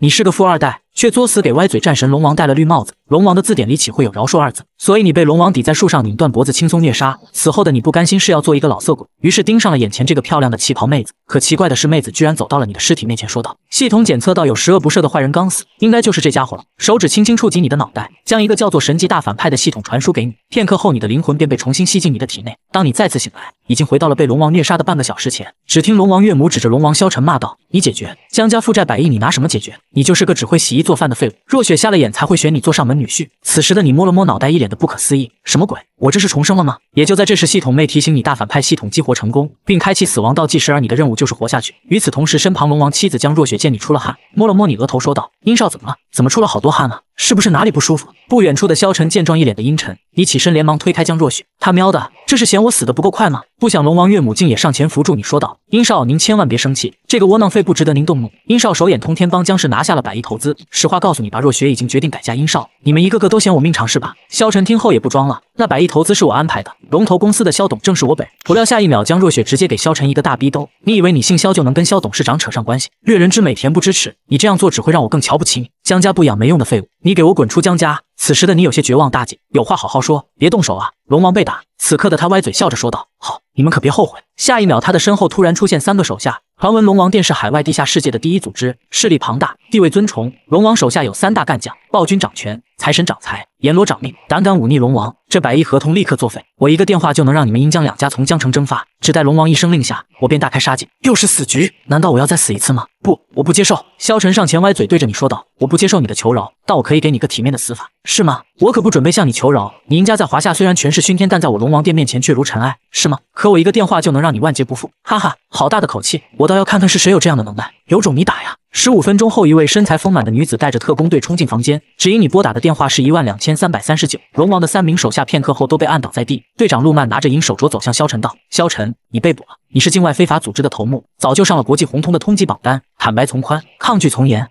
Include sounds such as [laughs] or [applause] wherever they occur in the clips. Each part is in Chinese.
你是个富二代，却作死给歪嘴战神龙王戴了绿帽子。龙王的字典里岂会有饶恕二字？所以你被龙王抵在树上拧断脖子，轻松虐杀。此后的你不甘心是要做一个老色鬼，于是盯上了眼前这个漂亮的旗袍妹子。可奇怪的是，妹子居然走到了你的尸体面前，说道：“系统检测到有十恶不赦的坏人刚死，应该就是这家伙了。”手指轻轻触及你的脑袋，将一个叫做神级大反派的系统传输给你。片刻后，你的灵魂便被重新吸进你的体内。当你再次醒来，已经回到了被龙王虐杀的半个小时前。只听龙王岳母指着龙王萧晨骂道：“你解决江家负债百亿，你拿什么解决？你就是个只会洗衣做饭的废物。若雪瞎了眼才会选你做上门女婿。”此时的你摸了摸脑袋，一脸的不可思议：“什么鬼？我这是重生了吗？”也就在这时，系统妹提醒你，大反派系统激活成功，并开启死亡倒计时，而你的任务就是活下去。与此同时，身旁龙王妻子江若雪见你出了汗，摸了摸你额头，说道：“殷少怎么了？怎么出了好多汗啊？是不是哪里不舒服？”不远处的萧晨见状，一脸的阴沉。你起身连忙推开江若雪，他喵的，这是嫌我死的不够快吗？不想龙王岳母竟也上前扶住你，说道：“殷少，您千万别生气，这个窝囊废不值得您动怒。”殷少手眼通天帮江氏拿下了百亿投资，实话告诉你吧，若雪已经决定改嫁殷少，你们一个个都嫌我命长是吧？萧晨听后也不装了，那百亿投资是我安排的，龙头公司的萧董正是我本。不料下一秒，江若雪直接给萧晨一个大逼兜，你以为你姓萧就能跟萧董事长扯上关系？掠人之美，恬不知耻，你这样做只会让我更瞧不起你。江家不养没用的废物，你给我滚出江家！此时的你有些绝望，大姐有话好好说，别动手啊！龙王被打，此刻的他歪嘴笑着说道：“好，你们可别后悔。”下一秒，他的身后突然出现三个手下。传闻龙王殿是海外地下世界的第一组织，势力庞大，地位尊崇。龙王手下有三大干将：暴君掌权，财神掌财，阎罗掌命。胆敢忤逆龙王，这百亿合同立刻作废！我一个电话就能让你们殷江两家从江城蒸发。只待龙王一声令下，我便大开杀戒。又是死局，难道我要再死一次吗？不，我不接受！萧晨上前歪嘴对着你说道：“我不接受你的求饶，但我可以给你个体面的死法，是吗？我可不准备向你求饶。你殷家在华夏虽然权势熏天，但在我龙王殿面前却如尘埃，是吗？可我一个电话就能让你万劫不复，哈哈，好大的口气！我倒要看看是谁有这样的能耐，有种你打呀！”十五分钟后，一位身材丰满的女子带着特工队冲进房间，只因你拨打的电话是一万两千三百三十九。龙王的三名手下片刻后都被按倒在地。队长陆曼拿着银手镯走向萧晨，道：“萧晨，你被捕了，你是境外非法组织的头目，早就上了国际红通的通缉榜单。坦白从宽，抗拒从严。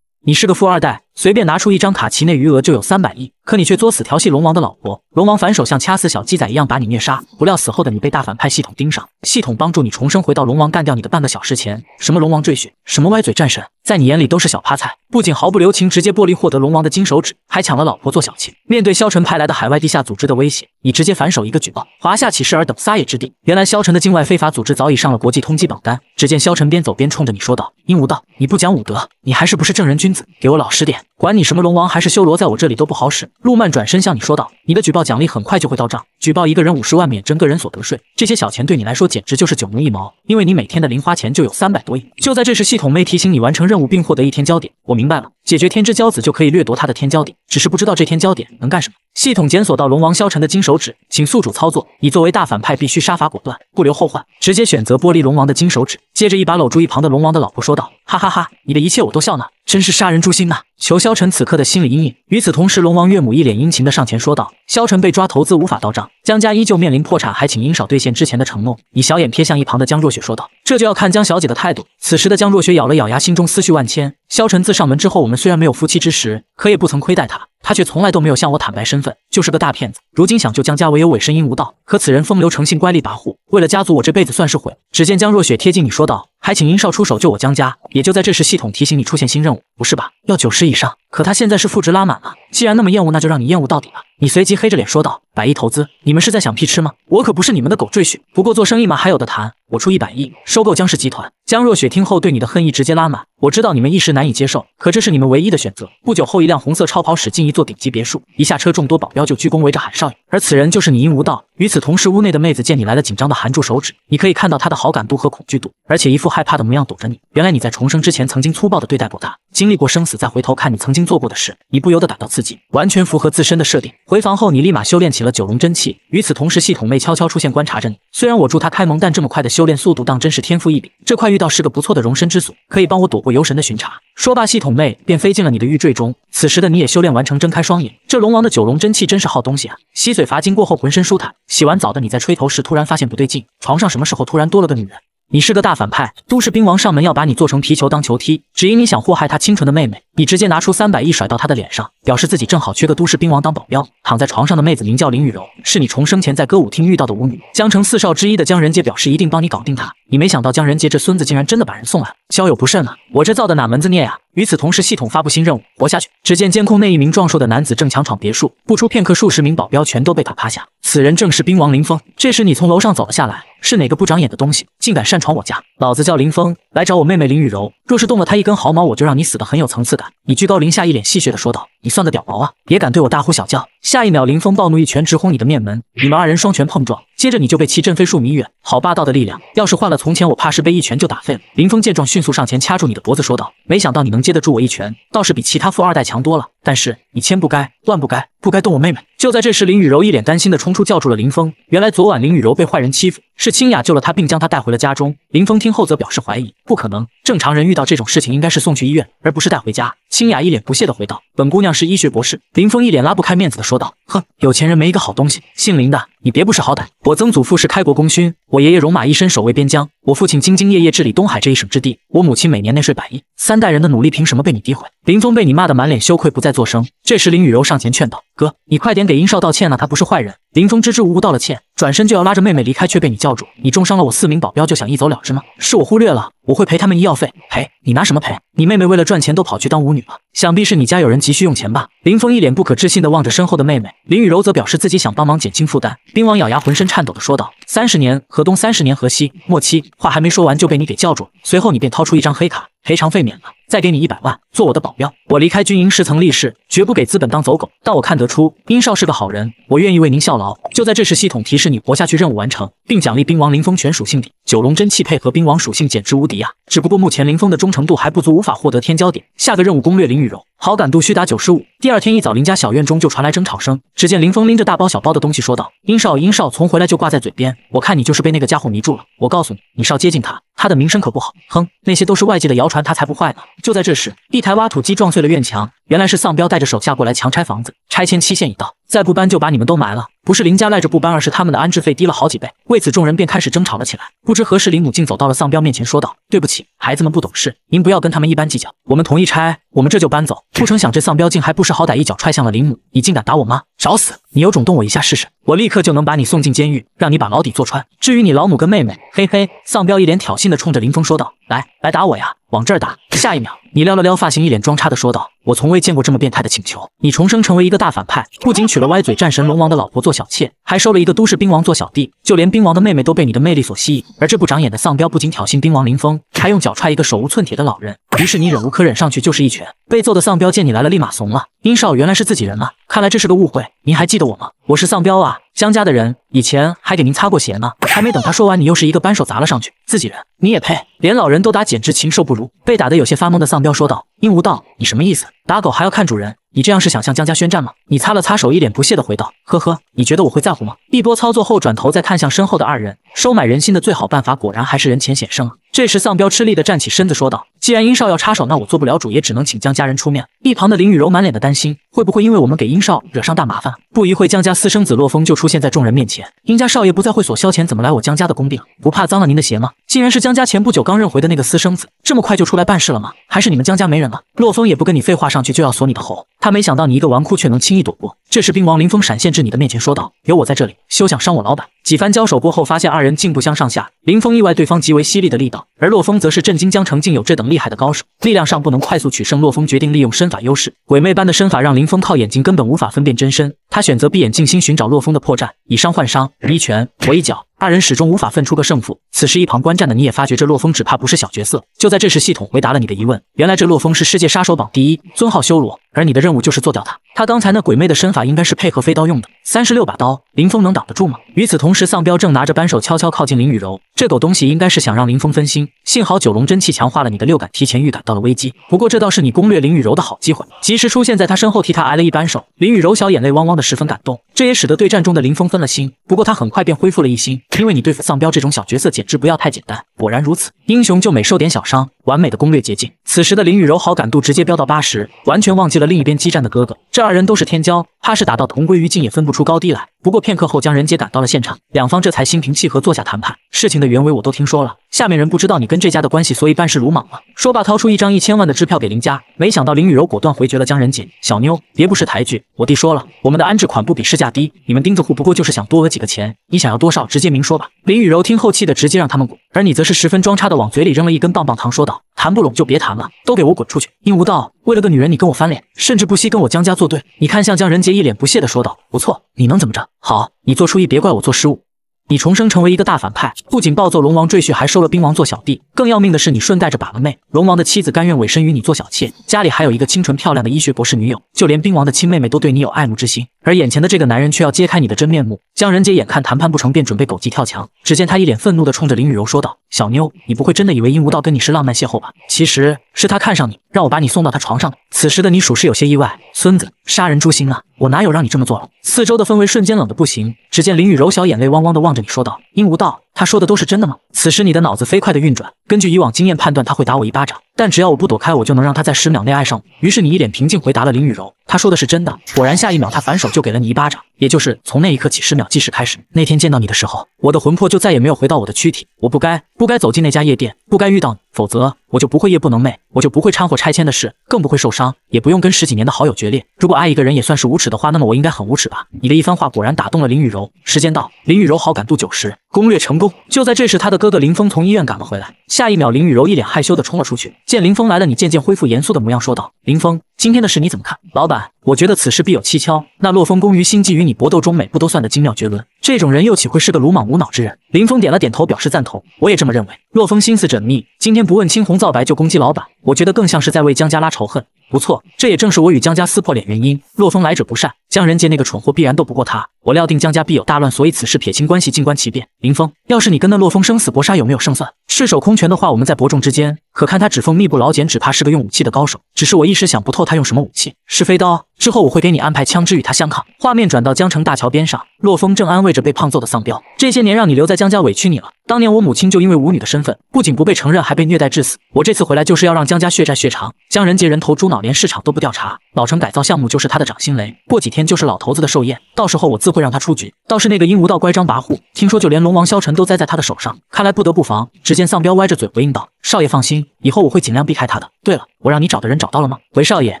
你是个富二代，随便拿出一张卡，其内余额就有三百亿。”可你却作死调戏龙王的老婆，龙王反手像掐死小鸡仔一样把你虐杀。不料死后的你被大反派系统盯上，系统帮助你重生，回到龙王干掉你的半个小时前。什么龙王赘婿，什么歪嘴战神，在你眼里都是小趴菜。不仅毫不留情，直接剥离获得龙王的金手指，还抢了老婆做小妾。面对萧晨派来的海外地下组织的威胁，你直接反手一个举报，华夏岂是尔等撒野之地。原来萧晨的境外非法组织早已上了国际通缉榜单。只见萧晨边走边冲着你说道：“殷无道，你不讲武德，你还是不是正人君子？给我老实点，管你什么龙王还是修罗，在我这里都不好使。”陆曼转身向你说道：“你的举报奖励很快就会到账，举报一个人五十万免征个人所得税，这些小钱对你来说简直就是九牛一毛，因为你每天的零花钱就有三百多亿。”就在这时，系统妹提醒你完成任务并获得一天焦点。我明白了，解决天之骄子就可以掠夺他的天焦点，只是不知道这天焦点能干什么。系统检索到龙王萧晨的金手指，请宿主操作。你作为大反派，必须杀伐果断，不留后患，直接选择剥离龙王的金手指。接着一把搂住一旁的龙王的老婆，说道：“哈哈哈，你的一切我都笑纳，真是杀人诛心呐！”求萧晨此刻的心理阴影。与此同时，龙王岳母一脸殷勤的上前说道：“萧晨被抓，投资无法到账，江家依旧面临破产，还请殷少兑现之前的承诺。”你小眼瞥向一旁的江若雪，说道：“这就要看江小姐的态度。”此时的江若雪咬了咬牙，心中思绪万千。萧晨自上门之后，我们虽然没有夫妻之实，可也不曾亏待他。他却从来都没有向我坦白身份，就是个大骗子。如今想救江家，唯有委身殷无道。可此人风流成性，乖戾跋扈，为了家族，我这辈子算是毁。只见江若雪贴近你说道：“还请殷少出手救我江家。”也就在这时，系统提醒你出现新任务，不是吧？要九十以上。可他现在是负值拉满了，既然那么厌恶，那就让你厌恶到底了。你随即黑着脸说道：“百亿投资，你们是在想屁吃吗？我可不是你们的狗赘婿。不过做生意嘛，还有的谈。我出一百亿收购江氏集团。”江若雪听后对你的恨意直接拉满。我知道你们一时难以接受，可这是你们唯一的选择。不久后，一辆红色超跑驶进一座顶级别墅，一下车，众多保镖就鞠躬围着喊少爷。而此人就是你殷无道。与此同时，屋内的妹子见你来了，紧张的含住手指。你可以看到她的好感度和恐惧度，而且一副害怕的模样躲着你。原来你在重生之前曾经粗暴的对待过她，经历过生死，再回头看你曾经做过的事，你不由得感到刺激，完全符合自身的设定。回房后，你立马修炼起了九龙真气。与此同时，系统妹悄悄出现观察着你。虽然我助她开蒙，但这么快的修修炼速度当真是天赋异禀。这块玉道是个不错的容身之所，可以帮我躲过游神的巡查。说罢，系统妹便飞进了你的玉坠中。此时的你也修炼完成，睁开双眼。这龙王的九龙真气真是好东西啊！吸髓伐精过后，浑身舒坦。洗完澡的你在吹头时，突然发现不对劲，床上什么时候突然多了个女人？你是个大反派，都市兵王上门要把你做成皮球当球踢，只因你想祸害他清纯的妹妹，你直接拿出三百亿甩到他的脸上，表示自己正好缺个都市兵王当保镖。躺在床上的妹子名叫林雨柔，是你重生前在歌舞厅遇到的舞女。江城四少之一的江仁杰表示一定帮你搞定她。你没想到江仁杰这孙子竟然真的把人送来了，交友不慎啊！我这造的哪门子孽啊！与此同时，系统发布新任务：活下去。只见监控内一名壮硕的男子正强闯别墅，不出片刻，数十名保镖全都被打趴下。此人正是兵王林峰。这时你从楼上走了下来。是哪个不长眼的东西，竟敢擅闯我家？老子叫林峰，来找我妹妹林雨柔。若是动了她一根毫毛，我就让你死得很有层次感。你居高临下，一脸戏谑的说道：“你算个屌毛啊！也敢对我大呼小叫！”下一秒，林峰暴怒，一拳直轰你的面门。你们二人双拳碰撞，接着你就被其震飞数米远。好霸道的力量，要是换了从前，我怕是被一拳就打废了。林峰见状，迅速上前掐住你的脖子，说道：“没想到你能接得住我一拳，倒是比其他富二代强多了。但是你千不该万不该，不该动我妹妹。”就在这时，林雨柔一脸担心的冲出，叫住了林峰。原来昨晚林雨柔被坏人欺负，是清雅救了她，并将她带回了家中。林峰听后则表示怀疑，不可能，正常人遇到这种事情应该是送去医院，而不是带回家。清雅一脸不屑的回道：“本姑娘是医学博士。”林峰一脸拉不开面子的说道：“哼，有钱人没一个好东西。姓林的，你别不识好歹。我曾祖父是开国功勋，我爷爷戎马一生守卫边疆，我父亲兢兢业业治理东海这一省之地，我母亲每年内税百亿，三代人的努力凭什么被你诋毁？”林峰被你骂得满脸羞愧，不再作声。这时林雨柔上前劝道：“哥，你快点给殷少道歉呐，他不是坏人。”林峰支支吾吾道了歉，转身就要拉着妹妹离开，却被你叫住。你重伤了我四名保镖，就想一走了之吗？是我忽略了，我会赔他们医药费。赔？你拿什么赔？你妹妹为了赚钱都跑去当舞女了，想必是你家有人急需用钱吧？林峰一脸不可置信的望着身后的妹妹，林雨柔则表示自己想帮忙减轻负担。兵王咬牙，浑身颤抖的说道：“三十年河东，三十年河西。”莫七，话还没说完就被你给叫住，随后你便掏出一张黑卡。赔偿费免了，再给你一百万，做我的保镖。我离开军营时曾立誓，绝不给资本当走狗。但我看得出殷少是个好人，我愿意为您效劳。就在这时，系统提示你活下去任务完成，并奖励兵王林峰全属性点。九龙真气配合兵王属性简直无敌啊！只不过目前林峰的忠诚度还不足，无法获得天骄点。下个任务攻略林雨柔。好感度需达九十五。第二天一早，林家小院中就传来争吵声。只见林峰拎着大包小包的东西说道：“殷少，殷少从回来就挂在嘴边，我看你就是被那个家伙迷住了。我告诉你，你少接近他，他的名声可不好。哼，那些都是外界的谣传，他才不坏呢。”就在这时，一一台挖土机撞碎了院墙，原来是丧彪带着手下过来强拆房子。拆迁期限已到，再不搬就把你们都埋了。不是林家赖着不搬，而是他们的安置费低了好几倍。为此，众人便开始争吵了起来。不知何时，林母竟走到了丧彪面前，说道：“对不起，孩子们不懂事，您不要跟他们一般计较。我们同意拆，我们这就搬走。”不成想，这丧彪竟还不识好歹，一脚踹向了林母。你竟敢打我妈，找死！你有种动我一下试试，我立刻就能把你送进监狱，让你把牢底坐穿。至于你老母跟妹妹，嘿嘿。丧彪一脸挑衅的冲着林峰说道：“来，来打我呀，往这儿打。”下一秒，你撩了撩发型，一脸装叉的说道：“我从未见过这么变态的请求。你重生成为一个大反派，不仅娶了歪嘴战神龙王的老婆做小妾，还收了一个都市兵王做小弟，就连兵王的妹妹都被你的魅力所吸引。而这不长眼的丧彪不仅挑衅兵王林峰，还用脚踹一个手无寸铁的老人。于是你忍无可忍，上去就是一拳。被揍的丧彪见你来了，立马怂了。殷少原来是自己人啊，看来这是个误会。您还记得我吗？我是丧彪啊，江家的人，以前还给您擦过鞋呢。还没等他说完，你又是一个扳手砸了上去。自己人，你也配？连老人都打，简直禽兽不如。被打得有些发懵的丧彪说道：“鹦鹉道，你什么意思？打狗还要看主人？你这样是想向江家宣战吗？”你擦了擦手，一脸不屑的回道：“呵呵，你觉得我会在乎吗？”一波操作后，转头再看向身后的二人，收买人心的最好办法，果然还是人前显圣。这时，丧彪吃力的站起身子，说道：“既然殷少要插手，那我做不了主，也只能请江家人出面。”一旁的林雨柔满脸的担心，会不会因为我们给殷少惹上大麻烦？不一会，江家私生子洛风就出现在众人面前。殷家少爷不在会所消遣，怎么来我江家的宫殿？不怕脏了您的鞋吗？竟然是江家前不久刚认回的那个私生子，这么快就出来办事了吗？还是你们江家没人了？洛风也不跟你废话，上去就要锁你的喉。他没想到你一个纨绔却能轻易躲过。这时，冰王林峰闪现至你的面前，说道：“有我在这里，休想伤我老板。”几番交手过后，发现二人竟不相上下。林峰意外对方极为犀利的力道，而洛风则是震惊江城竟有这等厉害的高手。力量上不能快速取胜，洛风决定利用身法优势。鬼魅般的身法让林峰靠眼睛根本无法分辨真身。他选择闭眼静心寻找洛风的破绽，以伤换伤，你一拳我一脚。二人始终无法分出个胜负。此时，一旁观战的你也发觉这洛风只怕不是小角色。就在这时，系统回答了你的疑问：原来这洛风是世界杀手榜第一，尊号修罗，而你的任务就是做掉他。他刚才那鬼魅的身法应该是配合飞刀用的，三十六把刀，林峰能挡得住吗？与此同时，丧彪正拿着扳手悄悄靠近林雨柔。这狗东西应该是想让林峰分心。幸好九龙真气强化了你的六感，提前预感到了危机。不过这倒是你攻略林雨柔的好机会，及时出现在他身后替他挨了一扳手。林雨柔小眼泪汪汪的，十分感动。这也使得对战中的林峰分了心。不过他很快便恢复了一心，因为你对付丧彪。这种小角色简直不要太简单。果然如此，英雄救美受点小伤，完美的攻略捷径。此时的林雨柔好感度直接飙到八十，完全忘记了另一边激战的哥哥。这二人都是天骄，怕是打到同归于尽也分不出高低来。不过片刻后，将人杰赶到了现场，两方这才心平气和坐下谈判。事情的原委我都听说了，下面人不知道你跟这家的关系，所以办事鲁莽了。说罢，掏出一张一千万的支票给林家。没想到林雨柔果断回绝了江仁杰。小妞，别不识抬举，我弟说了，我们的安置款不比市价价低，你们钉子户不过就是想多讹几个钱，你想要多少，直接明说吧。林雨柔听后气的直接让他们滚，而你则是十分装叉的往嘴里扔了一根棒棒糖，说道：“谈不拢就别谈了，都给我滚出去！”殷无道，为了个女人你跟我翻脸，甚至不惜跟我江家作对。你看向江仁杰一脸不屑的说道：“不错，你能怎么着？好，你做初一，别怪我做失误。”你重生成为一个大反派，不仅暴揍龙王赘婿，还收了兵王做小弟。更要命的是，你顺带着把了妹。龙王的妻子甘愿委身于你做小妾，家里还有一个清纯漂亮的医学博士女友。就连兵王的亲妹妹都对你有爱慕之心，而眼前的这个男人却要揭开你的真面目。江仁杰眼看谈判不成，便准备狗急跳墙。只见他一脸愤怒地冲着林雨柔说道：“小妞，你不会真的以为殷无道跟你是浪漫邂逅吧？其实是他看上你，让我把你送到他床上的。”此时的你属实有些意外，孙子，杀人诛心啊！我哪有让你这么做了？四周的氛围瞬间冷得不行。只见林雨柔小眼泪汪汪的望着你说道：“殷无道，他说的都是真的吗？”此时你的脑子飞快的运转，根据以往经验判断他会打我一巴掌，但只要我不躲开，我就能让他在十秒内爱上我。于是你一脸平静回答了林雨柔：“他说的是真的。”果然，下一秒他反手就给了你一巴掌。也就是从那一刻起，十秒计时开始。那天见到你的时候，我的魂魄就再也没有回到我的躯体。我不该，不该走进那家夜店，不该遇到你，否则我就不会夜不能寐，我就不会掺和拆迁的事，更不会受伤，也不用跟十几年的好友决裂。如果爱一个人也算是无耻的话，那么我应该很无耻吧？你的一番话果然打动了林雨柔。时间到，林雨柔好感度九十，攻略成功。就在这时，他的哥哥林峰从医院赶了回来。下一秒，林雨柔一脸害羞的冲了出去。见林峰来了，你渐渐恢复严肃的模样，说道：“林峰，今天的事你怎么看？”老板，我觉得此事必有蹊跷。那洛风公于心计与你搏斗中，每步都算得精妙绝伦。这种人又岂会是个鲁莽无脑之人？林峰点了点头，表示赞同。我也这么认为。洛风心思缜密，今天不问青红皂白就攻击老板，我觉得更像是在为江家拉仇恨。不错，这也正是我与江家撕破脸原因。洛风来者不善，江仁杰那个蠢货必然斗不过他。我料定江家必有大乱，所以此事撇清关系，静观其变。林峰，要是你跟那洛风生死搏杀，有没有胜算？赤手空拳的话，我们在伯仲之间。可看他指缝密不劳简，只怕是个用武器的高手。只是我一时想不透他用什么武器，是飞刀。之后我会给你安排枪支与他相抗。画面转到江城大桥边上，洛风正安慰着被胖揍的丧彪。这些年让你留在江家委屈你了。当年我母亲就因为舞女的身份，不仅不被承认，还被虐待致死。我这次回来就是要让江家血债血偿。江仁杰人头猪脑，连市场都不调查，老城改造项目就是他的掌心雷。过几天就是老头子的寿宴，到时候我自会让他出局。倒是那个阴无道乖张跋扈，听说就连龙王萧晨都栽在他的手上，看来不得不防。只见丧彪歪着嘴回应道：“少爷放心，以后我会尽量避开他的。对了，我让你找的人找到了吗？”回少爷，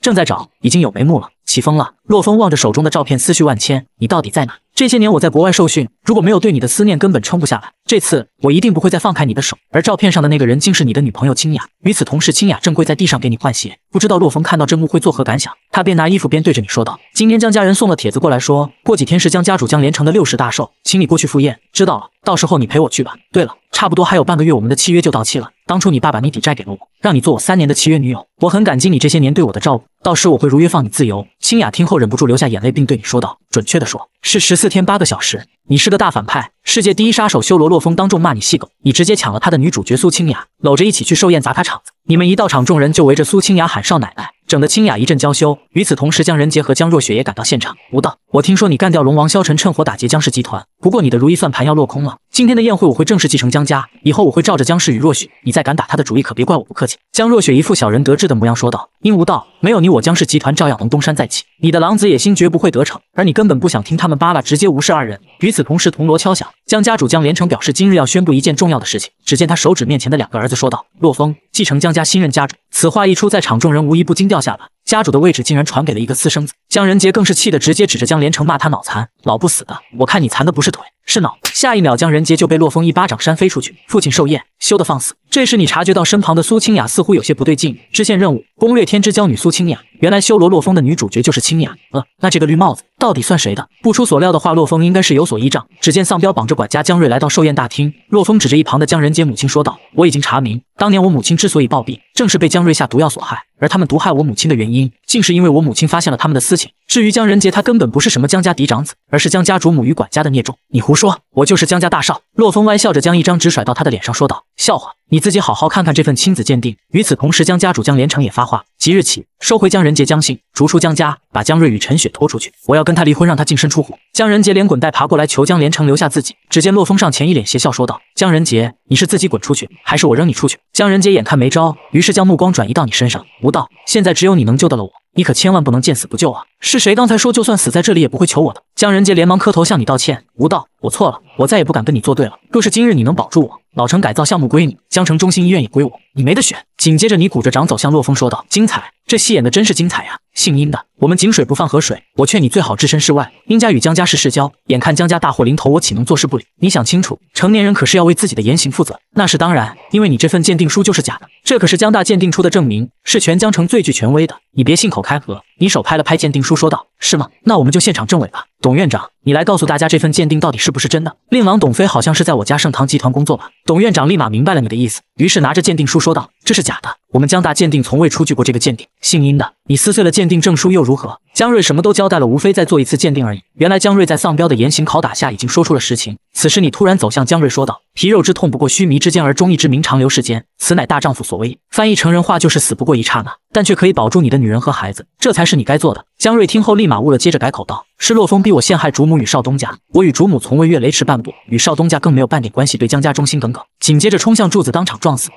正在找，已经有眉目了。起风了，洛风望着手中的照片，思绪万千。你到底在哪？这些年我在国外受训，如果没有对你的思念，根本撑不下来。这次我一定不会再放开你的手。而照片上的那个人，竟是你的女朋友清雅。与此同时，清雅正跪在地上给你换鞋。不知道洛风看到这幕会作何感想？他边拿衣服边对着你说道：“今天江家人送了帖子过来，说过几天是江家主江连城的六十大寿，请你过去赴宴。知道了，到时候你陪我去吧。对了，差不多还有半个月，我们的契约就到期了。当初你爸把你抵债给了我，让你做我三年的契约女友，我很感激你这些年对我的照顾。到时我会如约放你自由。”清雅听后忍不住流下眼泪，并对你说道：“准确的说，是十四天八个小时。你是个大反派，世界第一杀手修罗洛风当众骂你细狗，你直接抢了他的女主角苏清雅，搂着一起去寿宴砸他场子。你们一到场，众人就围着苏清雅喊少奶奶。”整得清雅一阵娇羞。与此同时，江仁杰和江若雪也赶到现场。吴道，我听说你干掉龙王萧晨，趁火打劫江氏集团。不过你的如意算盘要落空了。今天的宴会我会正式继承江家，以后我会罩着江氏与若雪。你再敢打他的主意，可别怪我不客气。江若雪一副小人得志的模样说道：“殷无道，没有你，我江氏集团照样能东山再起。你的狼子野心绝不会得逞，而你根本不想听他们扒拉，直接无视二人。”与此同时，铜锣敲响，江家主江连城表示今日要宣布一件重要的事情。只见他手指面前的两个儿子说道：“洛风继承江家新任家主。”此话一出，在场众人无一不惊掉下巴。家主的位置竟然传给了一个私生子，江仁杰更是气得直接指着江连城骂他脑残，老不死的，我看你残的不是腿是脑。下一秒，江仁杰就被洛风一巴掌扇飞出去。父亲寿宴，休得放肆！这时你察觉到身旁的苏清雅似乎有些不对劲，支线任务攻略天之娇女苏清雅。原来修罗洛风的女主角就是清雅。呃，那这个绿帽子到底算谁的？不出所料的话，洛风应该是有所依仗。只见丧彪绑着管家江瑞来到寿宴大厅，洛风指着一旁的江仁杰母亲说道：“我已经查明，当年我母亲之所以暴毙，正是被江瑞下毒药所害。而他们毒害我母亲的原因，竟是因为我母亲发现了他们的私情。至于江仁杰，他根本不是什么江家嫡长子，而是江家主母与管家的孽种。你胡说，我就是江家大少。”洛风歪笑着将一张纸甩到他的脸上，说道：“笑话，你自己好好看看这份亲子鉴定。”与此同时，江家主江连城也发话：即日起收回江仁杰江姓，逐出江家，把江瑞与陈雪拖出去。我要跟他离婚，让他净身出户。江仁杰连滚带爬过来求江连城留下自己。只见洛风上前一脸邪笑说道：“江仁杰，你是自己滚出去，还是我扔你出去？”江仁杰眼看没招，于是将目光转移到你身上。吴道，现在只有你能救得了我。你可千万不能见死不救啊！是谁刚才说就算死在这里也不会求我的？江仁杰连忙磕头向你道歉。吴道，我错了，我再也不敢跟你作对了。若是今日你能保住我，老城改造项目归你，江城中心医院也归我，你没得选。紧接着你鼓着掌走向洛风说道：“精彩，这戏演的真是精彩呀！”姓殷的，我们井水不犯河水，我劝你最好置身事外。殷家与江家是世交，眼看江家大祸临头，我岂能坐视不理？你想清楚，成年人可是要为自己的言行负责。那是当然，因为你这份鉴定书就是假的，这可是江大鉴定出的证明，是全江城最具权威的。你别信口开河。你手拍了拍鉴定书，说道：“是吗？那我们就现场证伪吧。”董院长，你来告诉大家，这份鉴定到底是不是真的？令郎董飞好像是在我家盛唐集团工作吧？董院长立马明白了你的意思，于是拿着鉴定书说道：“这是假的，我们江大鉴定从未出具过这个鉴定。姓殷的，你撕碎了鉴鉴定证书又如何？”江瑞什么都交代了，无非再做一次鉴定而已。原来江瑞在丧彪的严刑拷打下，已经说出了实情。此时你突然走向江瑞，说道：“皮肉之痛不过须弥之间，而忠义之名长留世间，此乃大丈夫所为。”翻译成人话就是死不过一刹那，但却可以保住你的女人和孩子，这才是你该做的。江瑞听后立马悟了，接着改口道：“是洛风逼我陷害主母与少东家，我与主母从未越雷池半步，与少东家更没有半点关系，对江家忠心耿耿。”紧接着冲向柱子，当场撞死。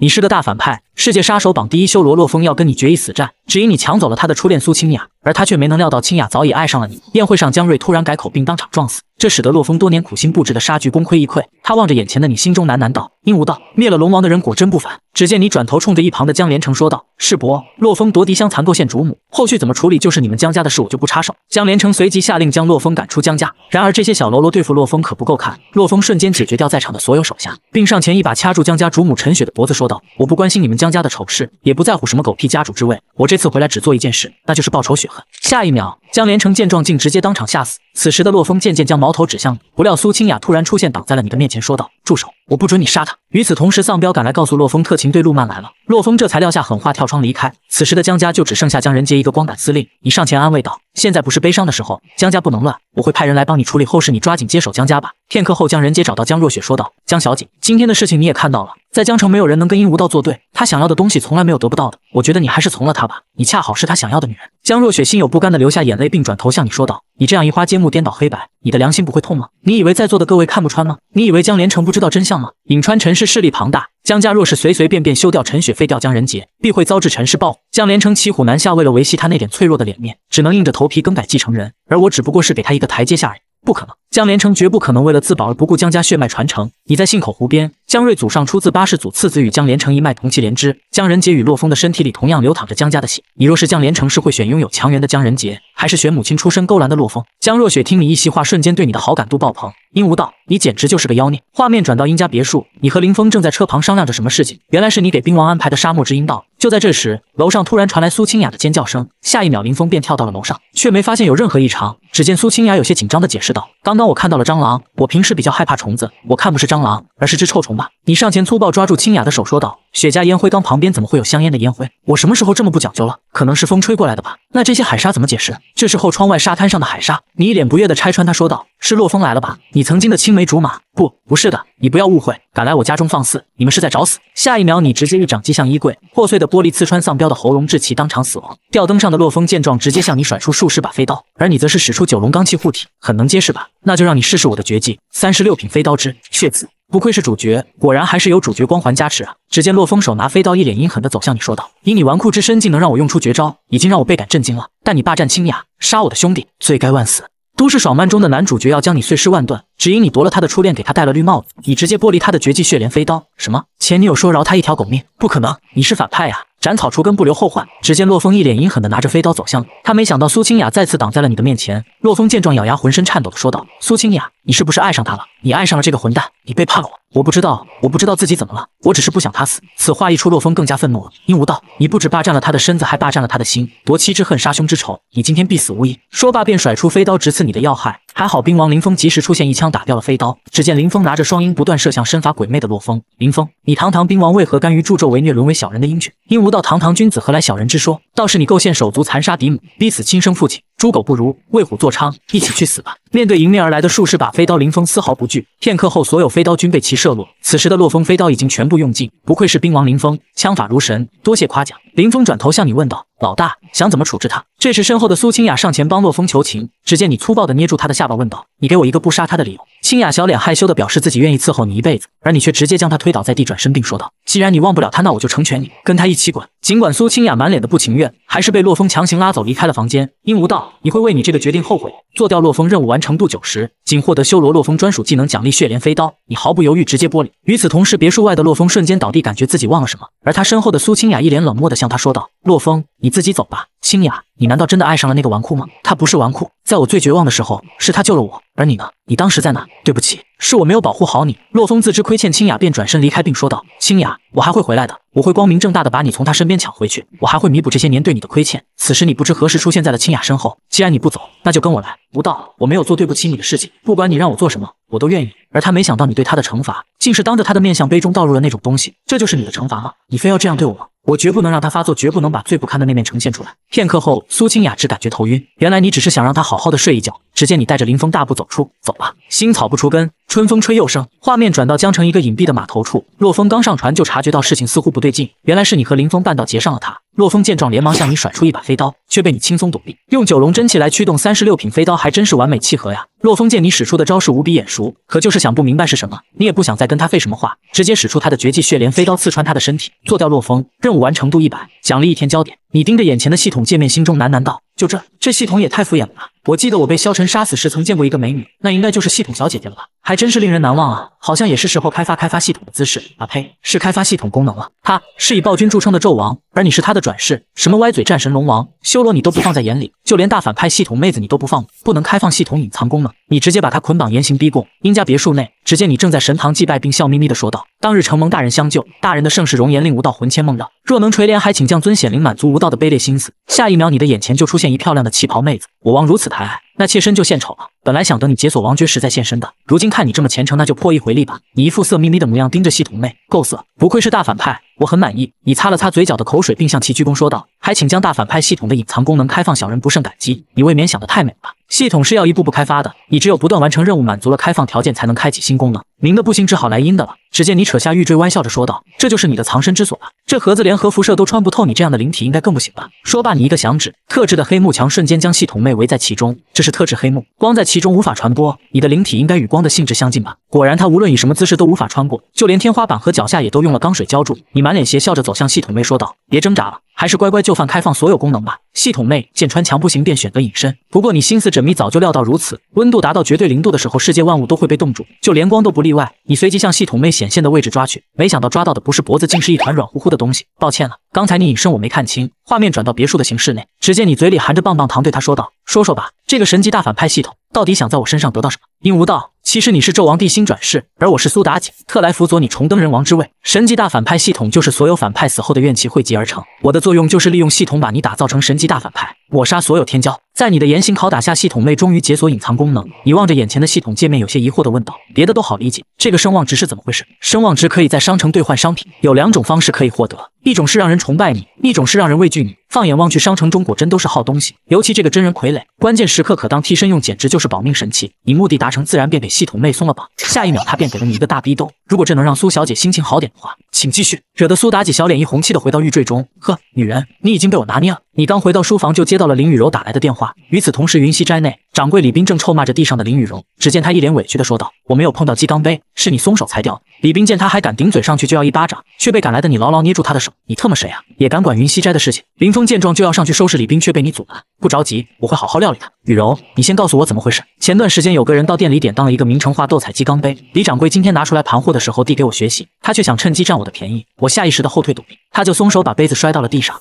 你是个大反派，世界杀手榜第一修罗洛风要跟你决一死战，只因你抢走了他的初恋苏清雅，而他却没能料到清雅早已爱上了你。宴会上，江瑞突然改口并当场撞死。这使得洛风多年苦心布置的杀局功亏一篑。他望着眼前的你，心中喃喃道：“鹦鹉道，灭了龙王的人果真不凡。”只见你转头冲着一旁的江连城说道：“世伯，洛风夺嫡香残构陷主母，后续怎么处理就是你们江家的事，我就不插手。”江连城随即下令将洛风赶出江家。然而这些小喽啰对付洛风可不够看，洛风瞬间解决掉在场的所有手下，并上前一把掐住江家主母陈雪的脖子，说道：“我不关心你们江家的丑事，也不在乎什么狗屁家主之位，我这次回来只做一件事，那就是报仇雪恨。”下一秒，江连城见状竟直接当场吓死。此时的洛风渐渐将矛头指向你，不料苏清雅突然出现，挡在了你的面前，说道：“住手，我不准你杀他。”与此同时，丧彪赶来告诉洛风，特勤队陆曼来了。洛风这才撂下狠话，跳窗离开。此时的江家就只剩下江仁杰一个光杆司令。你上前安慰道：“现在不是悲伤的时候，江家不能乱，我会派人来帮你处理后事，你抓紧接手江家吧。”片刻后，江仁杰找到江若雪，说道：“江小姐，今天的事情你也看到了，在江城没有人能跟殷无道作对，他想要的东西从来没有得不到的。我觉得你还是从了他吧，你恰好是他想要的女人。”江若雪心有不甘的流下眼泪，并转头向你说道：“你这样移花接木，颠倒黑白，你的良心不会痛吗？你以为在座的各位看不穿吗？你以为江连城不知道真相吗？颍川陈氏势力庞大，江家若是随随便便休掉陈雪，废掉江仁杰，必会遭致陈氏报复。江连城骑虎难下，为了维系他那点脆弱的脸面，只能硬着头皮更改继承人。而我只不过是给他一个台阶下而已。不可能，江连城绝不可能为了自保而不顾江家血脉传承。你在信口胡编。江瑞祖上出自八世祖次子，与江连城一脉同气连枝。江仁杰与洛风的身体里同样流淌着江家的血。你若是江连城，是会选拥有强援的江仁杰，还是选母亲出身勾栏的洛风？江若雪听你一席话，瞬间对你的好感度爆棚。殷无道，你简直就是个妖孽！画面转到殷家别墅，你和林峰正在车旁商量着什么事情。原来是你给兵王安排的沙漠之阴道。就在这时，楼上突然传来苏清雅的尖叫声，下一秒林峰便跳到了楼上，却没发现有任何异常。只见苏清雅有些紧张地解释道：“刚刚我看到了蟑螂，我平时比较害怕虫子，我看不是蟑螂，而是只臭虫吧？”你上前粗暴抓住清雅的手，说道：“雪茄烟灰缸旁边怎么会有香烟的烟灰？我什么时候这么不讲究了？可能是风吹过来的吧？那这些海沙怎么解释？这时候窗外沙滩上的海沙。”你一脸不悦地拆穿他，说道：“是洛风来了吧？你曾经的青梅竹马？不，不是的，你不要误会。敢来我家中放肆，你们是在找死！”下一秒，你直接一掌击向衣柜，破碎的玻璃刺穿丧彪的喉咙，致其当场死亡。吊灯上的洛风见状，直接向你甩出数十把飞刀，而你则是使出九龙罡气护体，很能结实吧？那就让你试试我的绝技——三十六品飞刀之血子。不愧是主角，果然还是有主角光环加持啊！只见洛风手拿飞刀，一脸阴狠的走向你，说道：“以你纨绔之身，竟能让我用出绝招，已经让我倍感震惊了。但你霸占清雅，杀我的兄弟，罪该万死。都市爽漫中的男主角要将你碎尸万段，只因你夺了他的初恋，给他戴了绿帽子，你直接剥离他的绝技血莲飞刀。什么？前女友说饶他一条狗命？不可能，你是反派呀！”斩草除根，不留后患。只见洛风一脸阴狠的拿着飞刀走向他，没想到苏清雅再次挡在了你的面前。洛风见状，咬牙，浑身颤抖的说道：“苏清雅，你是不是爱上他了？你爱上了这个混蛋，你背叛了我。我不知道，我不知道自己怎么了，我只是不想他死。”此话一出，洛风更加愤怒了。殷无道，你不止霸占了他的身子，还霸占了他的心，夺妻之恨，杀兄之仇，你今天必死无疑。说罢，便甩出飞刀直刺你的要害。还好兵王林峰及时出现，一枪打掉了飞刀。只见林峰拿着双鹰，不断射向身法鬼魅的洛风。林峰，你堂堂兵王，为何甘于助纣为虐，沦为小人的鹰犬？殷无道，堂堂君子，何来小人之说？倒是你构陷手足，残杀嫡母，逼死亲生父亲。猪狗不如，为虎作伥，一起去死吧！面对迎面而来的数十把飞刀，林峰丝毫不惧。片刻后，所有飞刀均被其射落。此时的洛风飞刀已经全部用尽，不愧是兵王林峰，枪法如神，多谢夸奖。林峰转头向你问道：“老大，想怎么处置他？”这时，身后的苏清雅上前帮洛风求情。只见你粗暴地捏住他的下巴，问道：“你给我一个不杀他的理由。”清雅小脸害羞地表示自己愿意伺候你一辈子，而你却直接将他推倒在地，转身并说道：“既然你忘不了他，那我就成全你，跟他一起滚。”尽管苏清雅满脸的不情愿，还是被洛风强行拉走，离开了房间。殷无道，你会为你这个决定后悔。做掉洛风任务完成度九十，仅获得修罗洛风专属技能奖励血莲飞刀。你毫不犹豫直接剥离。与此同时，别墅外的洛风瞬间倒地，感觉自己忘了什么。而他身后的苏清雅一脸冷漠地向他说道：“洛风，你自己走吧。”清雅。你难道真的爱上了那个纨绔吗？他不是纨绔，在我最绝望的时候，是他救了我。而你呢？你当时在哪？对不起，是我没有保护好你。洛风自知亏欠清雅，便转身离开，并说道：“清雅，我还会回来的，我会光明正大的把你从他身边抢回去，我还会弥补这些年对你的亏欠。”此时，你不知何时出现在了清雅身后。既然你不走，那就跟我来。不到，我没有做对不起你的事情。不管你让我做什么，我都愿意。而他没想到，你对他的惩罚，竟是当着他的面向杯中倒入了那种东西。这就是你的惩罚吗？你非要这样对我吗？我绝不能让他发作，绝不能把最不堪的那面呈现出来。片刻后，苏清雅只感觉头晕。原来你只是想让他好好的睡一觉。只见你带着林峰大步走出，走吧。新草不除根，春风吹又生。画面转到江城一个隐蔽的码头处，洛风刚上船就察觉到事情似乎不对劲。原来是你和林峰半道结上了他。洛风见状，连忙向你甩出一把飞刀，却被你轻松躲避。用九龙真气来驱动三十六品飞刀，还真是完美契合呀。洛风见你使出的招式无比眼熟，可就是想不明白是什么。你也不想再跟他废什么话，直接使出他的绝技血莲飞刀，刺穿他的身体，做掉洛风。任务完成度一百，奖励一天焦点。你盯着眼前的系统界面，心中喃喃道：“就这，这系统也太敷衍了吧！我记得我被萧晨杀死时，曾见过一个美女，那应该就是系统小姐姐了吧？还真是令人难忘啊！好像也是时候开发开发系统的姿势啊！呸，是开发系统功能了。他是以暴君著称的纣王，而你是他的转世，什么歪嘴战神龙王、修罗你都不放在眼里，就连大反派系统妹子你都不放，不能开放系统隐藏功能，你直接把他捆绑严刑逼供。殷家别墅内，只见你正在神堂祭拜，并笑眯眯地说道：“当日承蒙大人相救，大人的盛世容颜令无道魂牵梦绕，若能垂怜，还请降尊显灵，满足无道的卑劣心思。”下一秒，你的眼前就出现一漂亮的旗袍妹子，我王如此抬爱。那妾身就献丑了。本来想等你解锁王爵时再现身的，如今看你这么虔诚，那就破一回例吧。你一副色眯眯的模样，盯着系统妹，够色，不愧是大反派，我很满意。你擦了擦嘴角的口水，并向其鞠躬说道：“还请将大反派系统的隐藏功能开放，小人不胜感激。”你未免想得太美了吧。系统是要一步步开发的，你只有不断完成任务，满足了开放条件，才能开启新功能。明的不行，只好来阴的了。只见你扯下玉坠，歪笑着说道：“这就是你的藏身之所吧？这盒子连核辐射都穿不透，你这样的灵体应该更不行吧？”说罢，你一个响指，特制的黑幕墙瞬间将系统妹围在其中。这是特制黑幕，光在其中无法传播。你的灵体应该与光的性质相近吧？果然，它无论以什么姿势都无法穿过，就连天花板和脚下也都用了钢水浇筑。你满脸邪笑着走向系统妹，说道：“别挣扎了。”还是乖乖就范开放所有功能吧。系统妹见穿墙不行，便选择隐身。不过你心思缜密，早就料到如此。温度达到绝对零度的时候，世界万物都会被冻住，就连光都不例外。你随即向系统妹显现的位置抓去，没想到抓到的不是脖子，竟是一团软乎乎的东西。抱歉了，刚才你隐身我没看清。画面转到别墅的形室内，只见你嘴里含着棒棒糖，对他说道：“说说吧，这个神级大反派系统到底想在我身上得到什么？”鹦鹉道。其实你是纣王帝星转世，而我是苏妲己，特来辅佐你重登人王之位。神级大反派系统就是所有反派死后的怨气汇集而成，我的作用就是利用系统把你打造成神级大反派，抹杀所有天骄。在你的严刑拷打下，系统妹终于解锁隐藏功能。你望着眼前的系统界面，有些疑惑地问道：“别的都好理解，这个声望值是怎么回事？”声望值可以在商城兑换商品，有两种方式可以获得，一种是让人崇拜你，一种是让人畏惧你。放眼望去，商城中果真都是好东西，尤其这个真人傀儡，关键时刻可当替身用，简直就是保命神器。你目的达成，自然便给系统妹松了绑。下一秒，他便给了你一个大逼兜。如果这能让苏小姐心情好点的话，请继续。惹得苏妲己小脸一红，气的回到玉坠中。呵，女人，你已经被我拿捏了。你刚回到书房，就接到了林雨柔打来的电话。与此同时，云溪斋内。掌柜李斌正臭骂着地上的林雨柔，只见他一脸委屈的说道：“我没有碰到鸡缸杯，是你松手才掉。”李斌见他还敢顶嘴上去就要一巴掌，却被赶来的你牢牢捏住他的手。你特么谁啊？也敢管云溪斋的事情？林峰见状就要上去收拾李冰，却被你阻拦。不着急，我会好好料理他。雨柔，你先告诉我怎么回事？前段时间有个人到店里典当了一个明成化斗彩鸡缸杯，李掌柜今天拿出来盘货的时候递给我学习，他却想趁机占我的便宜，我下意识的后退躲避，他就松手把杯子摔到了地上。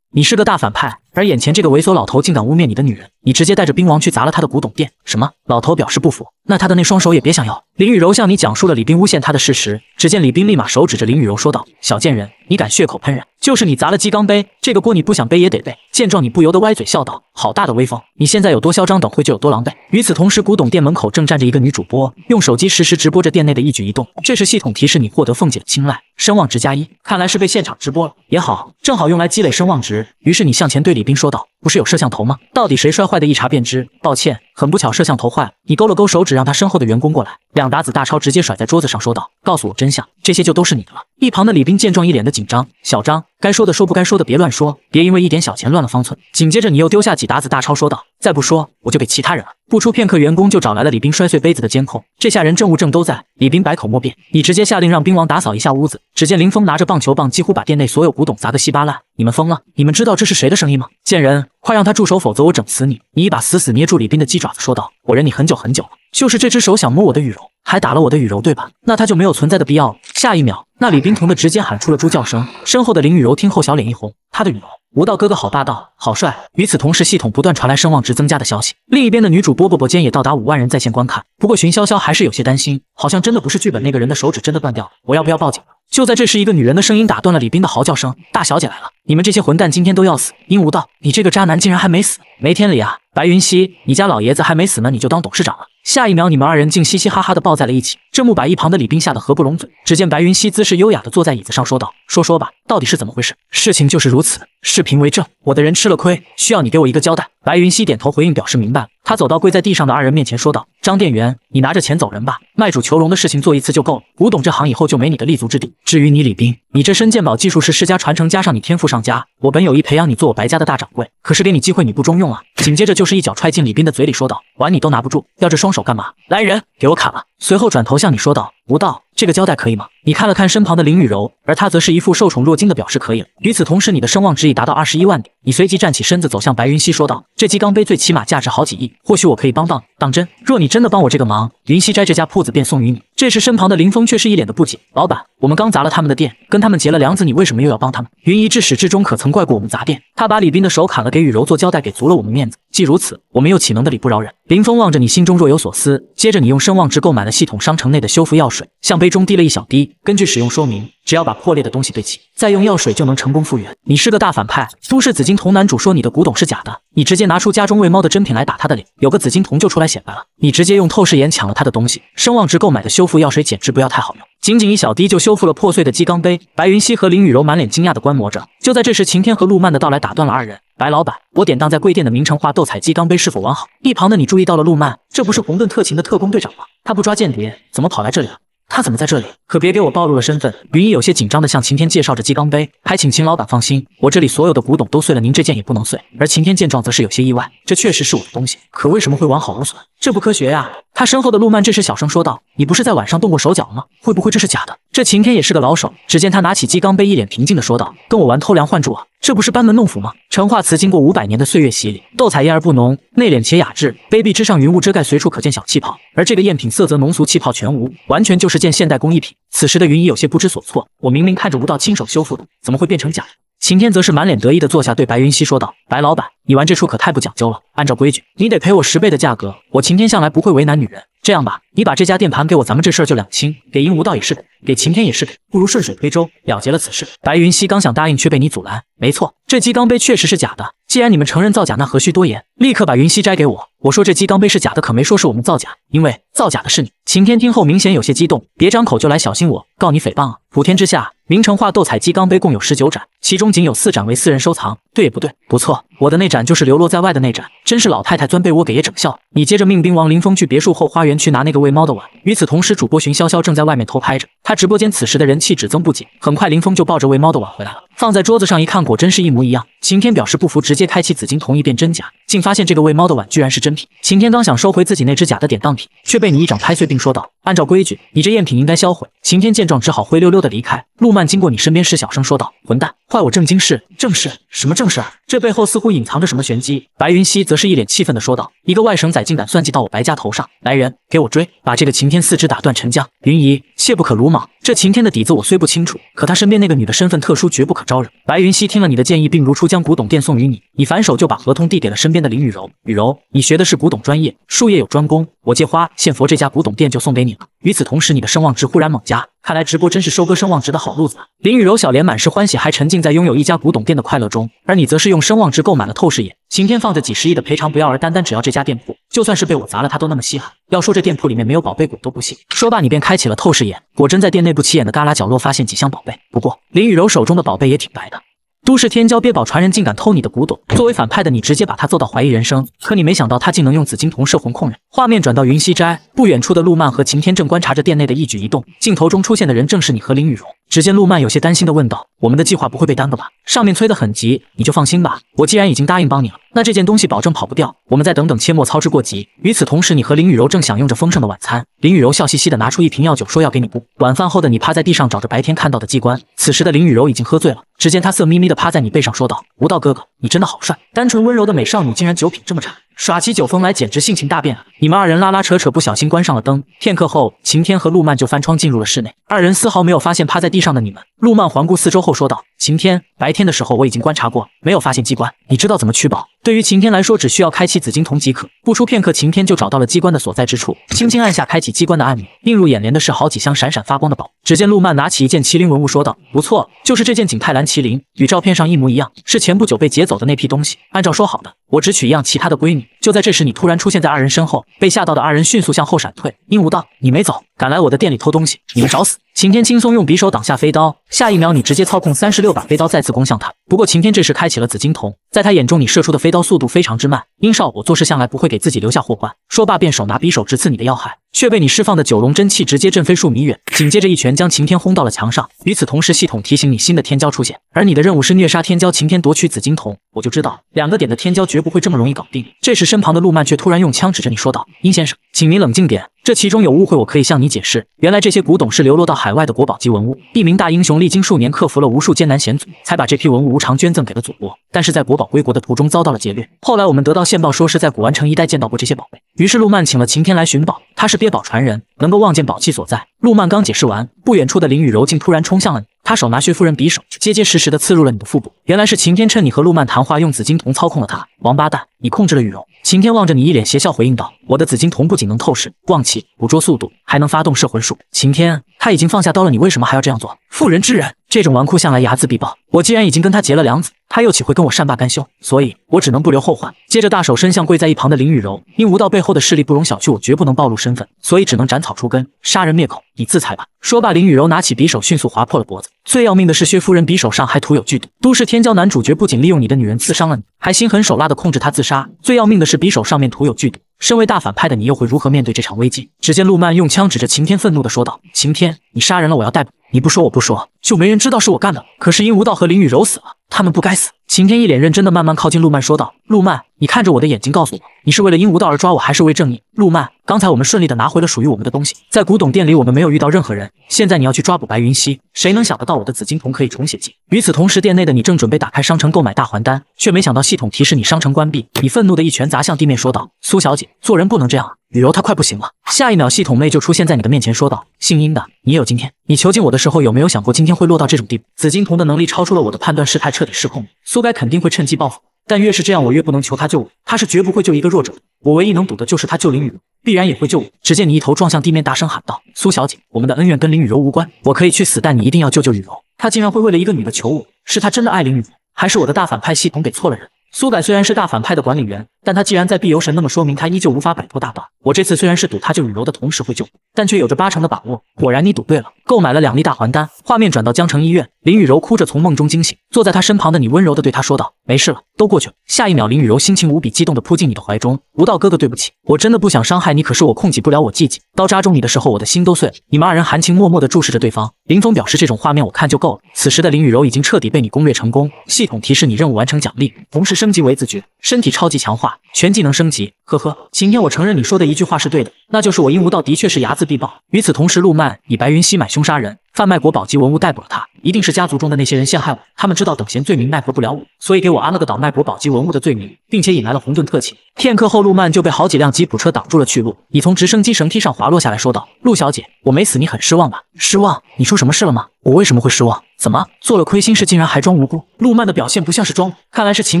你是个大反派，而眼前这个猥琐老头竟敢污蔑你的女人，你直接带着兵王去砸了他的古董店。什么？老头表示不服，那他的那双手也别想要。林雨柔向你讲述了李斌诬陷他的事实，只见李斌立马手指着林雨柔说道：“小贱人，你敢血口喷人，就是你砸了鸡缸杯，这个锅你不想背也得背。”见状，你不由得歪嘴笑道：“好大的威风！你现在有多嚣张，等会就有多狼狈。”与此同时，古董店门口正站着一个女主播，用手机实时直播着店内的一举一动。这时系统提示你获得凤姐的青睐，声望值加一，看来是被现场直播了。也好，正好用来积累声望值。于是你向前对李斌说道：“不是有摄像头吗？到底谁摔坏的？一查便知。抱歉，很不巧，摄像头坏了。”你勾了勾手指，让他身后的员工过来。两沓子大钞直接甩在桌子上，说道：“告诉我真相，这些就都是你的了。”一旁的李斌见状，一脸的紧张。小张，该说的说，不该说的别乱说，别因为一点小钱乱了方寸。紧接着，你又丢下几沓子大钞，说道：“再不说，我就给其他人了。”不出片刻，员工就找来了李斌摔碎杯子的监控。这下人证物证都在，李斌百口莫辩。你直接下令让兵王打扫一下屋子。只见林峰拿着棒球棒，几乎把店内所有古董砸个稀巴烂。你们疯了？你们知道这是谁的生意吗？贱人，快让他住手，否则我整死你！你一把死死捏住李斌的鸡爪子，说道：“我忍你很久很久了，就是这只手想摸我的羽柔，还打了我的羽柔，对吧？那他就没有存在的必要了。”下一秒，那李斌疼的直接喊出了猪叫声。身后的林雨柔听后，小脸一红，他的羽柔。吴道哥哥好霸道，好帅。与此同时，系统不断传来声望值增加的消息。另一边的女主波波波间也到达五万人在线观看。不过，寻潇潇还是有些担心，好像真的不是剧本那个人的手指真的断掉了。我要不要报警？就在这时，一个女人的声音打断了李斌的嚎叫声：“大小姐来了！你们这些混蛋今天都要死！”鹦鹉道：“你这个渣男竟然还没死，没天理啊！”白云溪，你家老爷子还没死呢，你就当董事长了。下一秒，你们二人竟嘻嘻哈哈的抱在了一起。这幕把一旁的李斌吓得合不拢嘴。只见白云溪姿势优雅的坐在椅子上，说道：“说说吧，到底是怎么回事？”事情就是如此，视频为证。我的人吃了亏，需要你给我一个交代。白云溪点头回应，表示明白了。他走到跪在地上的二人面前，说道：“张店员，你拿着钱走人吧。卖主求荣的事情做一次就够了。古董这行以后就没你的立足之地。至于你李斌，你这身鉴宝技术是世家传承，加上你天赋上佳，我本有意培养你做我白家的大掌柜，可是给你机会你不中用啊。”紧接着就是一脚踹进李斌的嘴里，说道：“碗你都拿不住，要这双手干嘛？来人，给我砍了！”随后转头向你说道：“吴道，这个交代可以吗？”你看了看身旁的林雨柔，而她则是一副受宠若惊的表示可以了。与此同时，你的声望值已达到二十一万点。你随即站起身子，走向白云溪，说道：“这鸡缸杯最起码价值好几亿，或许我可以帮到你。当真？若你真的帮我这个忙，云溪斋这家铺子便送与你。”这时，身旁的林峰却是一脸的不解：“老板，我们刚砸了他们的店，跟他们结了梁子，你为什么又要帮他们？”云姨至始至终可曾怪过我们砸店？他把李斌的手砍了，给雨柔做交代，给足了我们面子。既如此，我们又岂能的理不饶人？林峰望着你，心中若有所思。接着，你用声望值购买了系统商城内的修复药水，向杯中滴了一小滴。根据使用说明，只要把破裂的东西对齐，再用药水就能成功复原。你是个大反派。都市紫金童男主说你的古董是假的，你直接拿出家中喂猫的真品来打他的脸，有个紫金童就出来显摆了。你直接用透视眼抢了他的东西，声望值购买的修复药水简直不要太好用，仅仅一小滴就修复了破碎的鸡缸杯。白云溪和林雨柔满脸惊讶的观摩着。就在这时，晴天和陆曼的到来打断了二人。白老板，我典当在贵店的明成化斗彩鸡缸杯是否完好？一旁的你注意到了陆曼，这不是红盾特勤的特工队长吗？他不抓间谍，怎么跑来这里了？他怎么在这里？可别给我暴露了身份！云姨有些紧张的向晴天介绍着鸡缸杯，还请秦老板放心，我这里所有的古董都碎了，您这件也不能碎。而晴天见状则是有些意外，这确实是我的东西，可为什么会完好无损？这不科学呀！他身后的陆曼这时小声说道：“你不是在晚上动过手脚了吗？会不会这是假的？”这晴天也是个老手，只见他拿起鸡缸杯，一脸平静的说道：“跟我玩偷梁换柱啊？这不是班门弄斧吗？”陈化瓷经过五百年的岁月洗礼，斗彩艳而不浓，内敛且雅致。杯壁之上云雾遮盖，随处可见小气泡，而这个赝品色泽浓俗，气泡全无，完全就是件现代工艺品。此时的云姨有些不知所措，我明明看着吴道亲手修复的，怎么会变成假的？晴天则是满脸得意的坐下，对白云溪说道：“白老板，你玩这出可太不讲究了。按照规矩，你得赔我十倍的价格。我晴天向来不会为难女人。这样吧，你把这家店盘给我，咱们这事儿就两清。给银无道也是给，给晴天也是给，不如顺水推舟，了结了此事。”白云溪刚想答应，却被你阻拦。没错，这鸡缸杯确实是假的。既然你们承认造假，那何须多言？立刻把云溪摘给我。我说这鸡缸杯是假的，可没说是我们造假，因为造假的是你。晴天听后明显有些激动，别张口就来，小心我告你诽谤啊！普天之下，明成化斗彩鸡缸杯共有十九盏，其中仅有四盏为私人收藏。对也不对？不错，我的那盏就是流落在外的那盏。真是老太太钻被窝给爷整笑。你接着命兵王林峰去别墅后花园去拿那个喂猫的碗。与此同时，主播寻潇潇正在外面偷拍着，他直播间此时的人气只增不减。很快，林峰就抱着喂猫的碗回来了，放在桌子上一看，果真是一模一样。晴天表示不服，直接开启紫金铜一辨真假，竟发现这个喂猫的碗居然是真品。晴天刚想收回自己那只假的典当品，却被你一掌拍碎，并说道：“按照规矩，你这赝品应该销毁。”晴天见状，只好灰溜溜的离开。陆曼经过你身边时，小声说道：“混蛋，坏我正经事！正事？什么正事？这背后似乎隐藏着什么玄机。”白云溪则是一脸气愤的说道：“一个外省仔竟敢算计到我白家头上！来人，给我追，把这个晴天四肢打断沉江！”云姨，切不可鲁莽。这晴天的底子我虽不清楚，可他身边那个女的身份特殊，绝不可招惹。白云溪听了你的建议，并如初将古董店送与你，你反手就把合同递给了身边的林雨柔。雨柔，你学的是古董专业，术业有专攻，我借花献佛，这家古董店就送给你了。与此同时，你的声望值忽然猛加。看来直播真是收割声望值的好路子。林雨柔小脸满是欢喜，还沉浸在拥有一家古董店的快乐中，而你则是用声望值购买了透视眼。晴天放着几十亿的赔偿不要，而单单只要这家店铺，就算是被我砸了，他都那么稀罕。要说这店铺里面没有宝贝，鬼都不信。说罢，你便开启了透视眼，果真在店内不起眼的旮旯角落发现几箱宝贝。不过林雨柔手中的宝贝也挺白的。都市天骄憋宝传人竟敢偷你的古董，作为反派的你直接把他揍到怀疑人生。可你没想到他竟能用紫金瞳摄魂控人。画面转到云溪斋，不远处的陆曼和晴天正观察着店内的一举一动。镜头中出现的人正是你和林雨柔。只见陆曼有些担心的问道：“我们的计划不会被耽搁吧？上面催得很急，你就放心吧。我既然已经答应帮你了，那这件东西保证跑不掉。我们再等等，切莫操之过急。”与此同时，你和林雨柔正享用着丰盛的晚餐。林雨柔笑嘻嘻的拿出一瓶药酒，说要给你补。晚饭后的你趴在地上找着白天看到的机关。此时的林雨柔已经喝醉了，只见她色眯眯的趴在你背上说道：“吴道哥哥，你真的好帅！单纯温柔的美少女，竟然酒品这么差。”耍起酒疯来，简直性情大变啊！你们二人拉拉扯扯，不小心关上了灯。片刻后，晴天和陆曼就翻窗进入了室内，二人丝毫没有发现趴在地上的你们。陆曼环顾四周后说道：“晴天，白天的时候我已经观察过，没有发现机关。你知道怎么取宝？对于晴天来说，只需要开启紫金瞳即可。不出片刻，晴天就找到了机关的所在之处，轻轻按下开启机关的按钮，映入眼帘的是好几箱闪闪发光的宝。只见陆曼拿起一件麒麟文物，说道：“不错，就是这件景泰蓝麒麟，与照片上一模一样，是前不久被劫走的那批东西。按照说好的，我只取一样，其他的归你。”就在这时，你突然出现在二人身后，被吓到的二人迅速向后闪退。鹦鹉道：“你没走，敢来我的店里偷东西，你们找死！”晴天轻松用匕首挡下飞刀，下一秒你直接操控三十六把飞刀再次攻向他。不过晴天这时开启了紫金瞳，在他眼中你射出的飞刀速度非常之慢。殷少，我做事向来不会给自己留下祸患。说罢便手拿匕首直刺你的要害，却被你释放的九龙真气直接震飞数米远。紧接着一拳将晴天轰到了墙上。与此同时，系统提醒你新的天骄出现，而你的任务是虐杀天骄晴天夺取紫金瞳。我就知道两个点的天骄绝不会这么容易搞定。这时身旁的陆曼却突然用枪指着你说道：“殷先生，请您冷静点。”这其中有误会，我可以向你解释。原来这些古董是流落到海外的国宝级文物，一名大英雄历经数年克服了无数艰难险阻，才把这批文物无偿捐赠给了祖国。但是在国宝归国的途中遭到了劫掠。后来我们得到线报，说是在古玩城一带见到过这些宝贝。于是陆曼请了晴天来寻宝，他是鳖宝传人，能够望见宝器所在。陆曼刚解释完，不远处的林雨柔竟突然冲向了你。他手拿薛夫人匕首，结结实实的刺入了你的腹部。原来是晴天趁你和陆曼谈话，用紫金瞳操控了他。王八蛋，你控制了雨柔。晴天望着你，一脸邪笑回应道：“我的紫金瞳不仅能透视、望气、捕捉速度，还能发动摄魂术。”晴天，他已经放下刀了，你为什么还要这样做？妇人之仁，这种纨绔向来睚眦必报。我既然已经跟他结了梁子，他又岂会跟我善罢甘休？所以，我只能不留后患。接着，大手伸向跪在一旁的林雨柔，因无道背后的势力不容小觑，我绝不能暴露身份，所以只能斩草除根，杀人灭口。你自裁吧。说罢，林雨柔拿起匕首，迅速划破了脖子。最要命的是，薛夫人匕首上还涂有剧毒。都市天骄男主角不仅利用你的女人刺伤了你，还心狠手辣地控制她自杀。最要命的是，匕首上面涂有剧毒。身为大反派的你，又会如何面对这场危机？只见陆曼用枪指着晴天，愤怒的说道：“晴天，你杀人了，我要逮捕。你不说，我不说，就没人知道是我干的。可是殷无道和林雨柔死了，他们不该死。”晴天一脸认真的慢慢靠近陆曼，说道：“陆曼，你看着我的眼睛，告诉我，你是为了殷无道而抓我，还是为正义？”陆曼，刚才我们顺利的拿回了属于我们的东西，在古董店里我们没有遇到任何人。现在你要去抓捕白云溪，谁能想得到我的紫金瞳可以重写记？与此同时，店内的你正准备打开商城购买大还丹，却没想到系统提示你商城关闭。你愤怒的一拳砸向地面，说道：“苏小姐，做人不能这样。”雨柔她快不行了。下一秒，系统妹就出现在你的面前，说道：“姓殷的，你也有今天。你囚禁我的时候，有没有想过今天会落到这种地步？紫金瞳的能力超出了我的判断，事态彻底失控。苏该肯定会趁机报复，但越是这样，我越不能求他救我。他是绝不会救一个弱者的。我唯一能赌的就是他救林雨柔，必然也会救我。只见你一头撞向地面，大声喊道：‘苏小姐，我们的恩怨跟林雨柔无关，我可以去死，但你一定要救救雨柔。她竟然会为了一个女的求我，是她真的爱林雨柔，还是我的大反派系统给错了人？’苏改虽然是大反派的管理员，但他既然在碧游神，那么说明他依旧无法摆脱大道。我这次虽然是赌他救雨柔的同时会救但却有着八成的把握。果然，你赌对了。购买了两粒大还丹，画面转到江城医院，林雨柔哭着从梦中惊醒，坐在他身旁的你温柔的对他说道：“没事了，都过去了。”下一秒，林雨柔心情无比激动的扑进你的怀中。吴道哥哥，对不起，我真的不想伤害你，可是我控制不了我自己。刀扎中你的时候，我的心都碎了。你们二人含情脉脉的注视着对方。林峰表示，这种画面我看就够了。此时的林雨柔已经彻底被你攻略成功，系统提示你任务完成奖励，同时升级为子爵，身体超级强化，全技能升级。呵呵，晴天，我承认你说的一句话是对的，那就是我殷无道的确是睚眦必报。与此同时，陆曼以白云溪买凶杀人。贩卖国宝级文物逮捕了他，一定是家族中的那些人陷害我。他们知道等闲罪名奈何不了我，所以给我安了个倒卖国宝级文物的罪名，并且引来了红盾特勤。片刻后，陆曼就被好几辆吉普车挡住了去路。你从直升机绳梯上滑落下来说道：“陆小姐，我没死，你很失望吧？失望？你出什么事了吗？我为什么会失望？怎么做了亏心事，竟然还装无辜？”陆曼的表现不像是装，看来是晴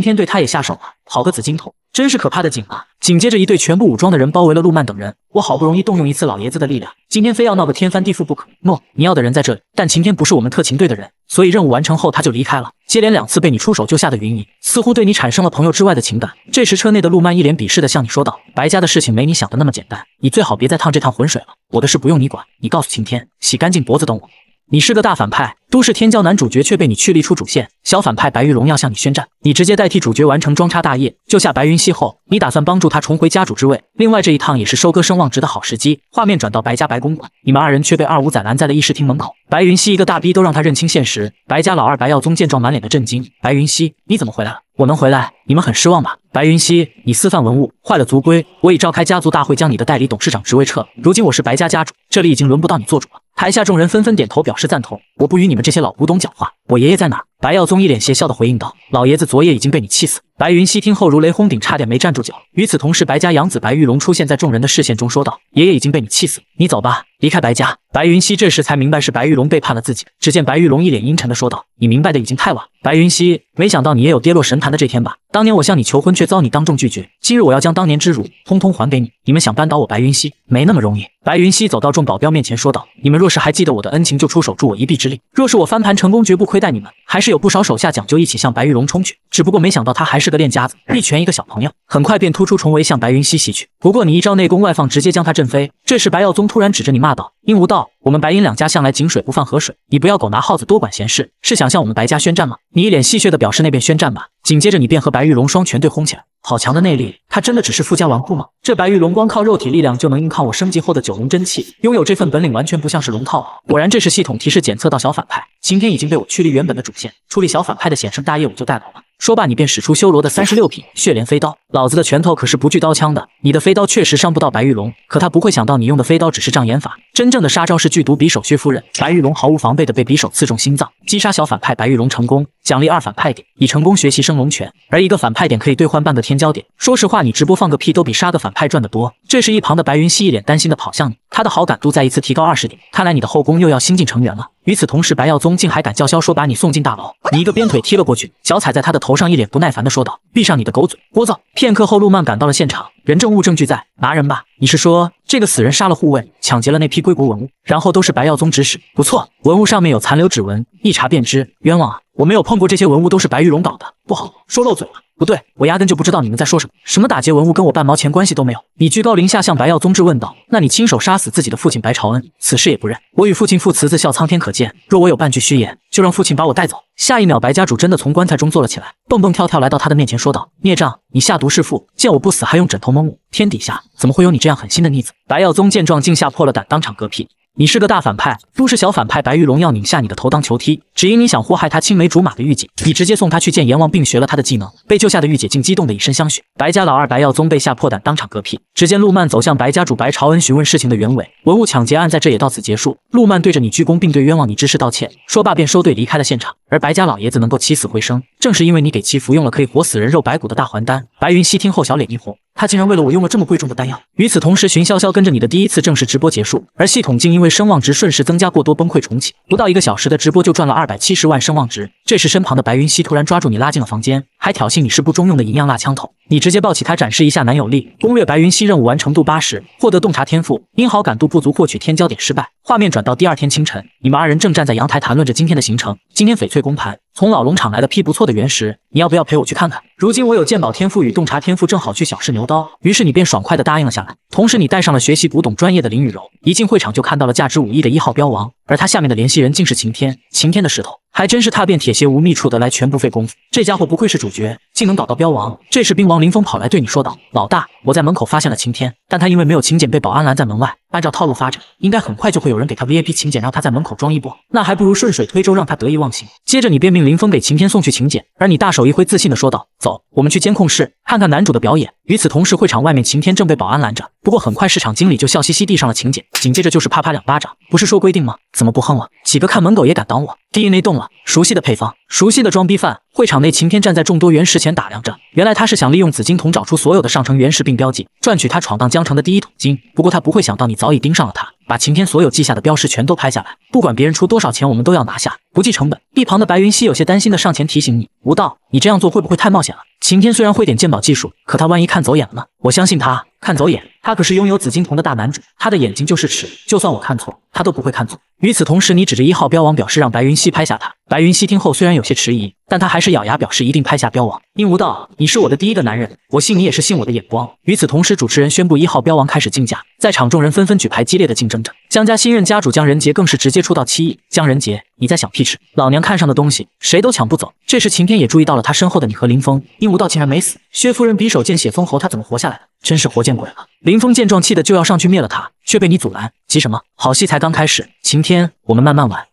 天对他也下手了。好个紫金头！真是可怕的景啊！紧接着，一队全部武装的人包围了陆曼等人。我好不容易动用一次老爷子的力量，今天非要闹个天翻地覆不可。诺，你要的人在这里，但晴天不是我们特勤队的人，所以任务完成后他就离开了。接连两次被你出手救下的云姨，似乎对你产生了朋友之外的情感。这时，车内的陆曼一脸鄙视的向你说道：“白家的事情没你想的那么简单，你最好别再趟这趟浑水了。我的事不用你管，你告诉晴天，洗干净脖子等我。”你是个大反派，都市天骄男主角却被你驱离出主线。小反派白玉龙要向你宣战，你直接代替主角完成装叉大业，救下白云溪后，你打算帮助他重回家主之位。另外这一趟也是收割声望值的好时机。画面转到白家白公馆，你们二人却被二五仔拦在了议事厅门口。白云溪一个大逼都让他认清现实。白家老二白耀宗见状满脸的震惊：白云溪，你怎么回来了？我能回来，你们很失望吧？白云溪，你私贩文物，坏了族规，我已召开家族大会，将你的代理董事长职位撤了。如今我是白家家主，这里已经轮不到你做主了。台下众人纷纷点头表示赞同。我不与你们这些老古董讲话，我爷爷在哪？白耀宗一脸邪笑的回应道：“老爷子昨夜已经被你气死。”白云溪听后如雷轰顶，差点没站住脚。与此同时，白家养子白玉龙出现在众人的视线中，说道：“爷爷已经被你气死，你走吧，离开白家。”白云溪这时才明白是白玉龙背叛了自己。只见白玉龙一脸阴沉的说道：“你明白的已经太晚。”白云溪，没想到你也有跌落神坛的这天吧？当年我向你求婚，却遭你当众拒绝。今日我要将当年之辱通通还给你。你们想扳倒我白云溪，没那么容易。白云溪走到众保镖面前，说道：“你们若是还记得我的恩情，就出手助我一臂之力。若是我翻盘成功，绝不亏待你们。还是有不少手下讲究，一起向白玉龙冲去。只不过没想到他还是个练家子，一拳一个小朋友，很快便突出重围向白云溪袭去。不过你一招内功外放，直接将他震飞。这时白耀宗突然指着你骂道：‘应无道，我们白银两家向来井水不犯河水，你不要狗拿耗子多管闲事，是想向我们白家宣战吗？’你一脸戏谑的表示那便宣战吧。紧接着你便和白玉龙双拳对轰起来。好强的内力，他真的只是富家纨绔吗？这白玉龙光靠肉体力量就能硬抗我升级后的九龙真气，拥有这份本领完全不像是龙套。果然，这是系统提示检测到小反派，晴天已经被我驱离原本的主线，处理小反派的险胜大业务就带走了。说罢，你便使出修罗的三十六品血莲飞刀。老子的拳头可是不惧刀枪的，你的飞刀确实伤不到白玉龙，可他不会想到你用的飞刀只是障眼法，真正的杀招是剧毒匕首。薛夫人，白玉龙毫无防备的被匕首刺中心脏，击杀小反派白玉龙成功，奖励二反派点，已成功学习升龙拳，而一个反派点可以兑换半个天骄点。说实话，你直播放个屁都比杀个反派赚得多。这时一旁的白云溪一脸担心的跑向你，他的好感度再一次提高二十点，看来你的后宫又要新进成员了。与此同时，白耀宗竟还敢叫嚣说把你送进大牢，你一个鞭腿踢了过去，脚踩在他的头上，一脸不耐烦的说道：“闭上你的狗嘴，聒噪！”片刻后，陆曼赶到了现场，人证物证俱在，拿人吧！你是说这个死人杀了护卫，抢劫了那批归国文物，然后都是白耀宗指使？不错，文物上面有残留指纹，一查便知。冤枉啊！我没有碰过这些文物，都是白玉龙搞的，不好，说漏嘴了。不对，我压根就不知道你们在说什么。什么打劫文物，跟我半毛钱关系都没有。你居高临下向白耀宗质问道：“那你亲手杀死自己的父亲白朝恩，此事也不认？我与父亲父慈子孝，苍天可见。若我有半句虚言，就让父亲把我带走。”下一秒，白家主真的从棺材中坐了起来，蹦蹦跳跳来到他的面前，说道：“孽障，你下毒弑父，见我不死还用枕头蒙我，天底下怎么会有你这样狠心的逆子？”白耀宗见状，竟吓破了胆，当场嗝屁。你是个大反派，都是小反派。白玉龙要拧下你的头当球踢，只因你想祸害他青梅竹马的玉姐，你直接送他去见阎王，并学了他的技能。被救下的御姐竟激动的以身相许。白家老二白耀宗被吓破胆，当场嗝屁。只见陆曼走向白家主白朝恩，询问事情的原委。文物抢劫案在这也到此结束。陆曼对着你鞠躬，并对冤枉你之事道歉。说罢便收队离开了现场。而白家老爷子能够起死回生，正是因为你给其服用了可以活死人肉白骨的大还丹。白云溪听后小脸一红。他竟然为了我用了这么贵重的丹药。与此同时，寻潇潇跟着你的第一次正式直播结束，而系统竟因为声望值瞬时增加过多崩溃重启，不到一个小时的直播就赚了二百七十万声望值。这时身旁的白云溪突然抓住你拉进了房间，还挑衅你是不中用的银样辣枪头。你直接抱起他展示一下男友力。攻略：白云溪任务完成度八十，获得洞察天赋，因好感度不足获取天骄点失败。画面转到第二天清晨，你们二人正站在阳台谈论着今天的行程。今天翡翠公盘从老龙场来了批不错的原石，你要不要陪我去看看？如今我有鉴宝天赋与洞察天赋，正好去小试牛刀。于是你便爽快的答应了下来。同时你带上了学习古董专业的林雨柔，一进会场就看到了价值五亿的一号标王，而他下面的联系人竟是晴天。晴天的石头还真是踏遍铁鞋无觅处得来，全不费功夫。这家伙不愧是主角，竟能搞到标王。这时兵王林峰跑来对你说道：“老大，我在门口发现了晴天，但他因为没有请柬，被保安拦在门外。按照套路发展，应该很快就会有人给他 VIP 请柬，让他在门口装一波。那还不如顺水推舟，让他得意忘形。”接着你便命林峰给晴天送去请柬，而你大手一挥，自信的说道：“走，我们去监控室看看男主的表演。”与此同时，会场外面晴天正被保安拦着，不过很快市场经理就笑嘻嘻递上了请柬，紧接着就是啪啪两巴掌。不是说规定吗？怎么不哼了？几个看门狗也敢挡我？DNA 动了，熟悉的配方，熟悉的装逼犯。会场内，晴天站在众多原石前打量着。原来他是想利用紫金桶找出所有的上乘原石并标记，赚取他闯荡江城的第一桶金。不过他不会想到你早已盯上了他，把晴天所有记下的标识全都拍下来，不管别人出多少钱，我们都要拿下，不计成本。一旁的白云溪有些担心的上前提醒你：吴道，你这样做会不会太冒险了？晴天虽然会点鉴宝技术，可他万一看走眼了呢？我相信他看走眼，他可是拥有紫金瞳的大男主，他的眼睛就是尺，就算我看错，他都不会看错。与此同时，你指着一号标王表示让白云溪拍下他。白云溪听后虽然有些迟疑，但他还是咬牙表示一定拍下标王。殷无道，你是我的第一个男人，我信你也是信我的眼光。与此同时，主持人宣布一号标王开始竞价，在场众人纷纷举牌激烈的竞争着。江家新任家主江仁杰更是直接出到七亿。江仁杰，你在想屁吃？老娘看上的东西谁都抢不走。这时秦天也注意到了他身后的你和林峰。殷无道竟然没死，薛夫人匕首见血封喉，他怎么活下来的？真是活见鬼了！林峰见状气得就要上去灭了他，却被你阻拦。急什么？好戏才刚开始，晴天，我们慢慢玩。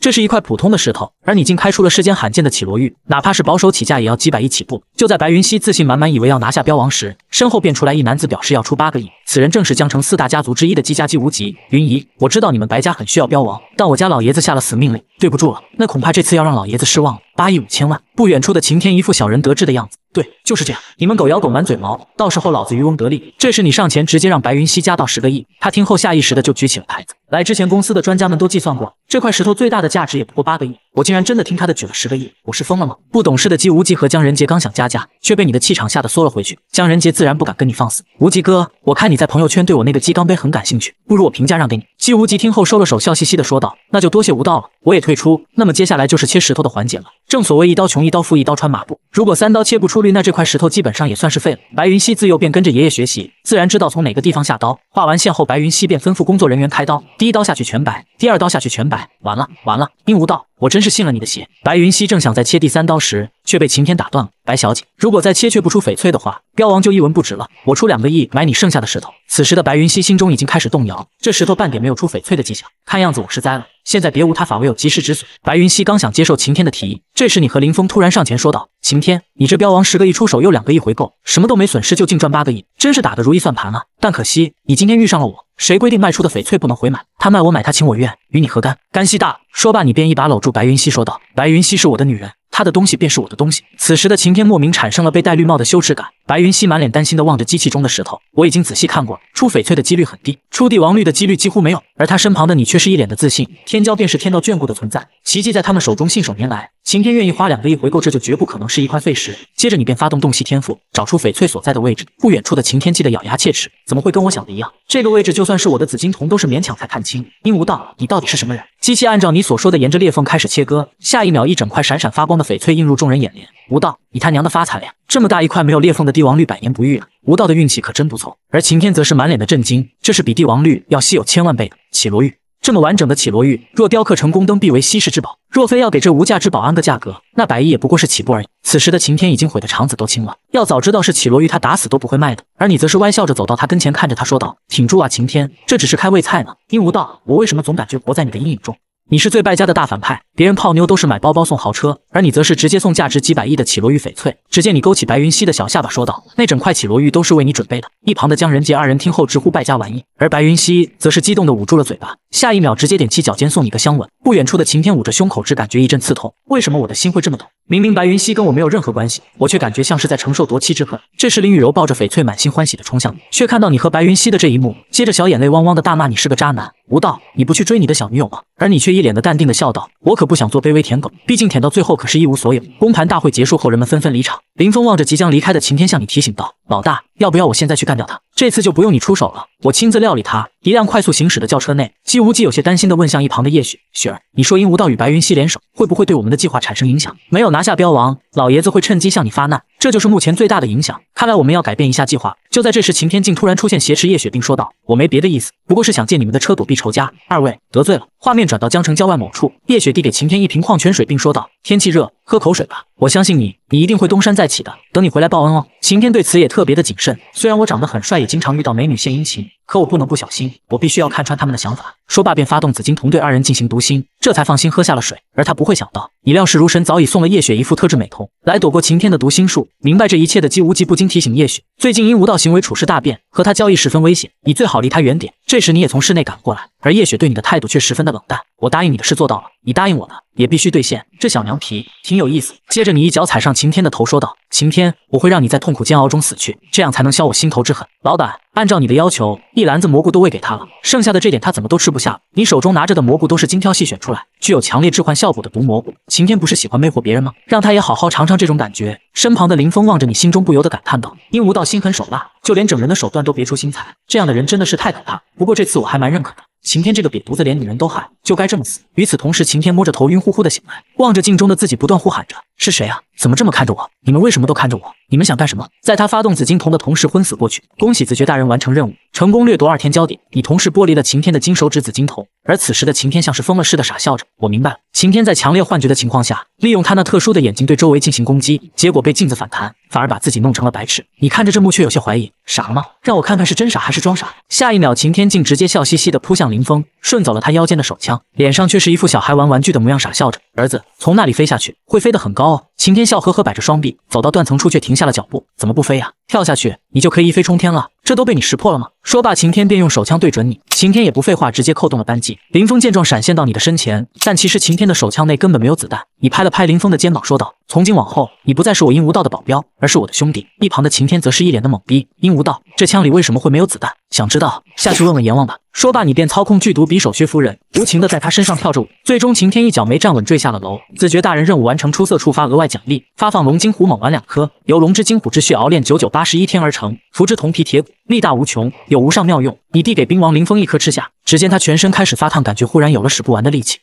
这是一块普通的石头，而你竟开出了世间罕见的绮罗玉，哪怕是保守起价也要几百亿起步。就在白云溪自信满满以为要拿下标王时，身后便出来一男子表示要出八个亿。此人正是江城四大家族之一的姬家姬无极。云姨，我知道你们白家很需要标王，但我家老爷子下了死命令，对不住了，那恐怕这次要让老爷子失望了。八亿五千万。不远处的晴天一副小人得志的样子。对，就是这样。你们狗咬狗，满嘴毛，到时候老子渔翁得利。这时你上前直接让白云溪加到十个亿。他听后下意识的就举起了牌子。来之前公司的专家们都计算过，这块石头最大的价值也不过八个亿。我竟然真的听他的举了十个亿，我是疯了吗？不懂事的姬无极和江仁杰刚想加价，却被你的气场吓得缩了回去。江仁杰自然不敢跟你放肆。无极哥，我看你在朋友圈对我那个鸡缸杯很感兴趣，不如我评价让给你。姬无极听后收了手，笑嘻嘻的说道：“那就多谢无道了，我也退出。那么接下来就是切石头的环节了。正所谓一刀穷一刀富，一刀穿马步。如果三刀切不出绿，那这块石头基本上也算是废了。”白云溪自幼便跟着爷爷学习，自然知道从哪个地方下刀。画完线后，白云溪便吩咐工作人员开刀，第一刀下去全白。第二刀下去全白，完了完了！鹦鹉道，我真是信了你的邪。白云溪正想再切第三刀时，却被晴天打断了。白小姐，如果再切却不出翡翠的话，标王就一文不值了。我出两个亿买你剩下的石头。此时的白云溪心中已经开始动摇，这石头半点没有出翡翠的迹象，看样子我是栽了。现在别无他法，唯有及时止损。白云溪刚想接受晴天的提议，这时你和林峰突然上前说道：“晴天，你这标王十个亿出手又两个亿回购，什么都没损失就净赚八个亿，真是打得如意算盘啊！但可惜你今天遇上了我，谁规定卖出的翡翠不能回买？他卖我买他情我愿，与你何干？干系大。”说罢，你便一把搂住白云溪，说道：“白云溪是我的女人。”他的东西便是我的东西。此时的晴天莫名产生了被戴绿帽的羞耻感。白云溪满脸担心的望着机器中的石头，我已经仔细看过，出翡翠的几率很低，出帝王绿的几率几乎没有。而他身旁的你却是一脸的自信，天骄便是天道眷顾的存在，奇迹在他们手中信手拈来。晴天愿意花两个亿回购，这就绝不可能是一块废石。接着你便发动洞悉天赋，找出翡翠所在的位置。不远处的晴天气得咬牙切齿，怎么会跟我想的一样？这个位置就算是我的紫金瞳都是勉强才看清。鹦鹉道，你到底是什么人？机器按照你所说的沿着裂缝开始切割，下一秒一整块闪闪发光的翡翠映入众人眼帘。吴道，你他娘的发财了呀！这么大一块没有裂缝的帝王绿，百年不遇啊！吴道的运气可真不错。而秦天则是满脸的震惊，这是比帝王绿要稀有千万倍的绮罗玉。这么完整的绮罗玉，若雕刻成功灯，必为稀世之宝。若非要给这无价之宝安个价格，那百亿也不过是起步而已。此时的晴天已经悔得肠子都青了。要早知道是绮罗玉，他打死都不会卖的。而你则是歪笑着走到他跟前，看着他说道：“挺住啊，晴天，这只是开胃菜呢。”鹦鹉道：“我为什么总感觉活在你的阴影中？”你是最败家的大反派，别人泡妞都是买包包送豪车，而你则是直接送价值几百亿的绮罗玉翡翠。只见你勾起白云溪的小下巴，说道：“那整块绮罗玉都是为你准备的。”一旁的江仁杰二人听后直呼败家玩意，而白云溪则是激动的捂住了嘴巴，下一秒直接踮起脚尖送你个香吻。不远处的晴天捂着胸口，只感觉一阵刺痛。为什么我的心会这么痛？明明白云溪跟我没有任何关系，我却感觉像是在承受夺妻之恨。这时林雨柔抱着翡翠，满心欢喜的冲向你，却看到你和白云溪的这一幕，接着小眼泪汪汪的大骂你是个渣男。吴道，你不去追你的小女友吗？而你却一脸的淡定的笑道：“我可不想做卑微舔狗，毕竟舔到最后可是一无所有。”公盘大会结束后，人们纷纷离场。林峰望着即将离开的晴天，向你提醒道：“老大，要不要我现在去干掉他？这次就不用你出手了，我亲自料理他。”一辆快速行驶的轿车内，姬无忌有些担心的问向一旁的叶雪：“雪儿，你说阴无道与白云溪联手，会不会对我们的计划产生影响？没有拿下标王，老爷子会趁机向你发难，这就是目前最大的影响。看来我们要改变一下计划。”就在这时，晴天竟突然出现，挟持叶雪，并说道：“我没别的意思，不过是想借你们的车躲避仇家。二位得罪了。”画面转到江城郊外某处，叶雪递给晴天一瓶矿泉水，并说道：“天气热，喝口水吧。我相信你，你一定会东山再起的。等你回来报恩哦。”晴天对此也特别的谨慎。虽然我长得很帅，也经常遇到美女献殷勤，可我不能不小心，我必须要看穿他们的想法。说罢，便发动紫金瞳对二人进行读心，这才放心喝下了水。而他不会想到，你料事如神，早已送了叶雪一副特制美瞳，来躲过晴天的读心术。明白这一切的姬无忌不禁提醒叶雪，最近因无道行为处事大变，和他交易十分危险，你最好离他远点。这时你也从室内赶过来，而叶雪对你的态度却十分的冷淡。我答应你的事做到了，你答应我的也必须兑现。这小娘皮挺有意思。接着你一脚踩上晴天的头，说道：“晴天，我会让你在痛苦煎熬中死去，这样才能消我心头之恨。”老板，按照你的要求，一篮子蘑菇都喂给他了，剩下的这点他怎么都吃不下。你手中拿着的蘑菇都是精挑细选出来，具有强烈致幻效果的毒蘑菇。晴天不是喜欢魅惑别人吗？让他也好好尝尝这种感觉。身旁的林峰望着你，心中不由得感叹道：“殷无道心狠手辣，就连整人的手段都别出心裁，这样的人真的是太可怕。不过这次我还蛮认可的。”晴天这个瘪犊子连女人都害，就该这么死。与此同时，晴天摸着头，晕乎乎的醒来，望着镜中的自己，不断呼喊着：“是谁啊？怎么这么看着我？你们为什么都看着我？你们想干什么？”在他发动紫金瞳的同时，昏死过去。恭喜子爵大人完成任务，成功掠夺二天焦点。你同时剥离了晴天的金手指紫金瞳。而此时的晴天像是疯了似的傻笑着。我明白了，晴天在强烈幻觉的情况下，利用他那特殊的眼睛对周围进行攻击，结果被镜子反弹，反而把自己弄成了白痴。你看着这幕，却有些怀疑：傻了吗？让我看看是真傻还是装傻。下一秒，晴天竟直接笑嘻嘻的扑向林峰，顺走了他腰间的手枪，脸上却是一副小孩玩玩具的模样，傻笑着。儿子，从那里飞下去，会飞得很高哦。晴天笑呵呵，摆着双臂走到断层处，却停下了脚步。怎么不飞呀？跳下去，你就可以一飞冲天了。这都被你识破了吗？说罢，晴天便用手枪对准你。晴天也不废话，直接扣动了扳机。林峰见状，闪现到你的身前，但其实晴天的手枪内根本没有子弹。你拍了拍林峰的肩膀，说道：“从今往后，你不再是我殷无道的保镖，而是我的兄弟。”一旁的晴天则是一脸的懵逼。殷无道，这枪里为什么会没有子弹？想知道？下去问问阎王吧。说罢，你便操控剧毒匕首薛夫人，无情的在他身上跳着舞。最终，晴天一脚没站稳，坠下了楼。自觉大人任务完成，出色触发额外奖励，发放龙金虎猛丸两颗，由龙之精虎之血熬炼九九八十一天而成，福之铜皮铁骨，力大无穷，有无上妙用。你递给兵王林峰一颗吃下，只见他全身开始发烫，感觉忽然有了使不完的力气。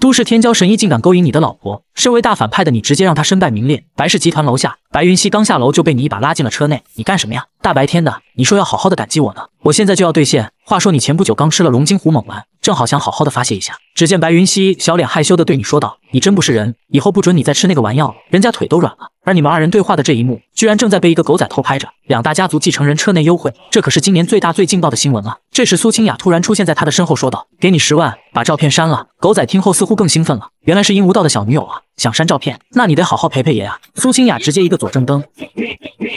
都市天骄神医竟敢勾引你的老婆，身为大反派的你直接让他身败名裂。白氏集团楼下，白云溪刚下楼就被你一把拉进了车内，你干什么呀？大白天的，你说要好好的感激我呢，我现在就要兑现。话说你前不久刚吃了龙金虎猛丸，正好想好好的发泄一下。只见白云溪小脸害羞的对你说道：“你真不是人，以后不准你再吃那个玩意了，人家腿都软了。”而你们二人对话的这一幕，居然正在被一个狗仔偷拍着。两大家族继承人车内幽会，这可是今年最大最劲爆的新闻了！这时苏清雅突然出现在他的身后，说道：“给你十万，把照片删了。”狗仔听后似乎更兴奋了，原来是殷无道的小女友啊！想删照片，那你得好好陪陪爷啊！苏清雅直接一个左正蹬，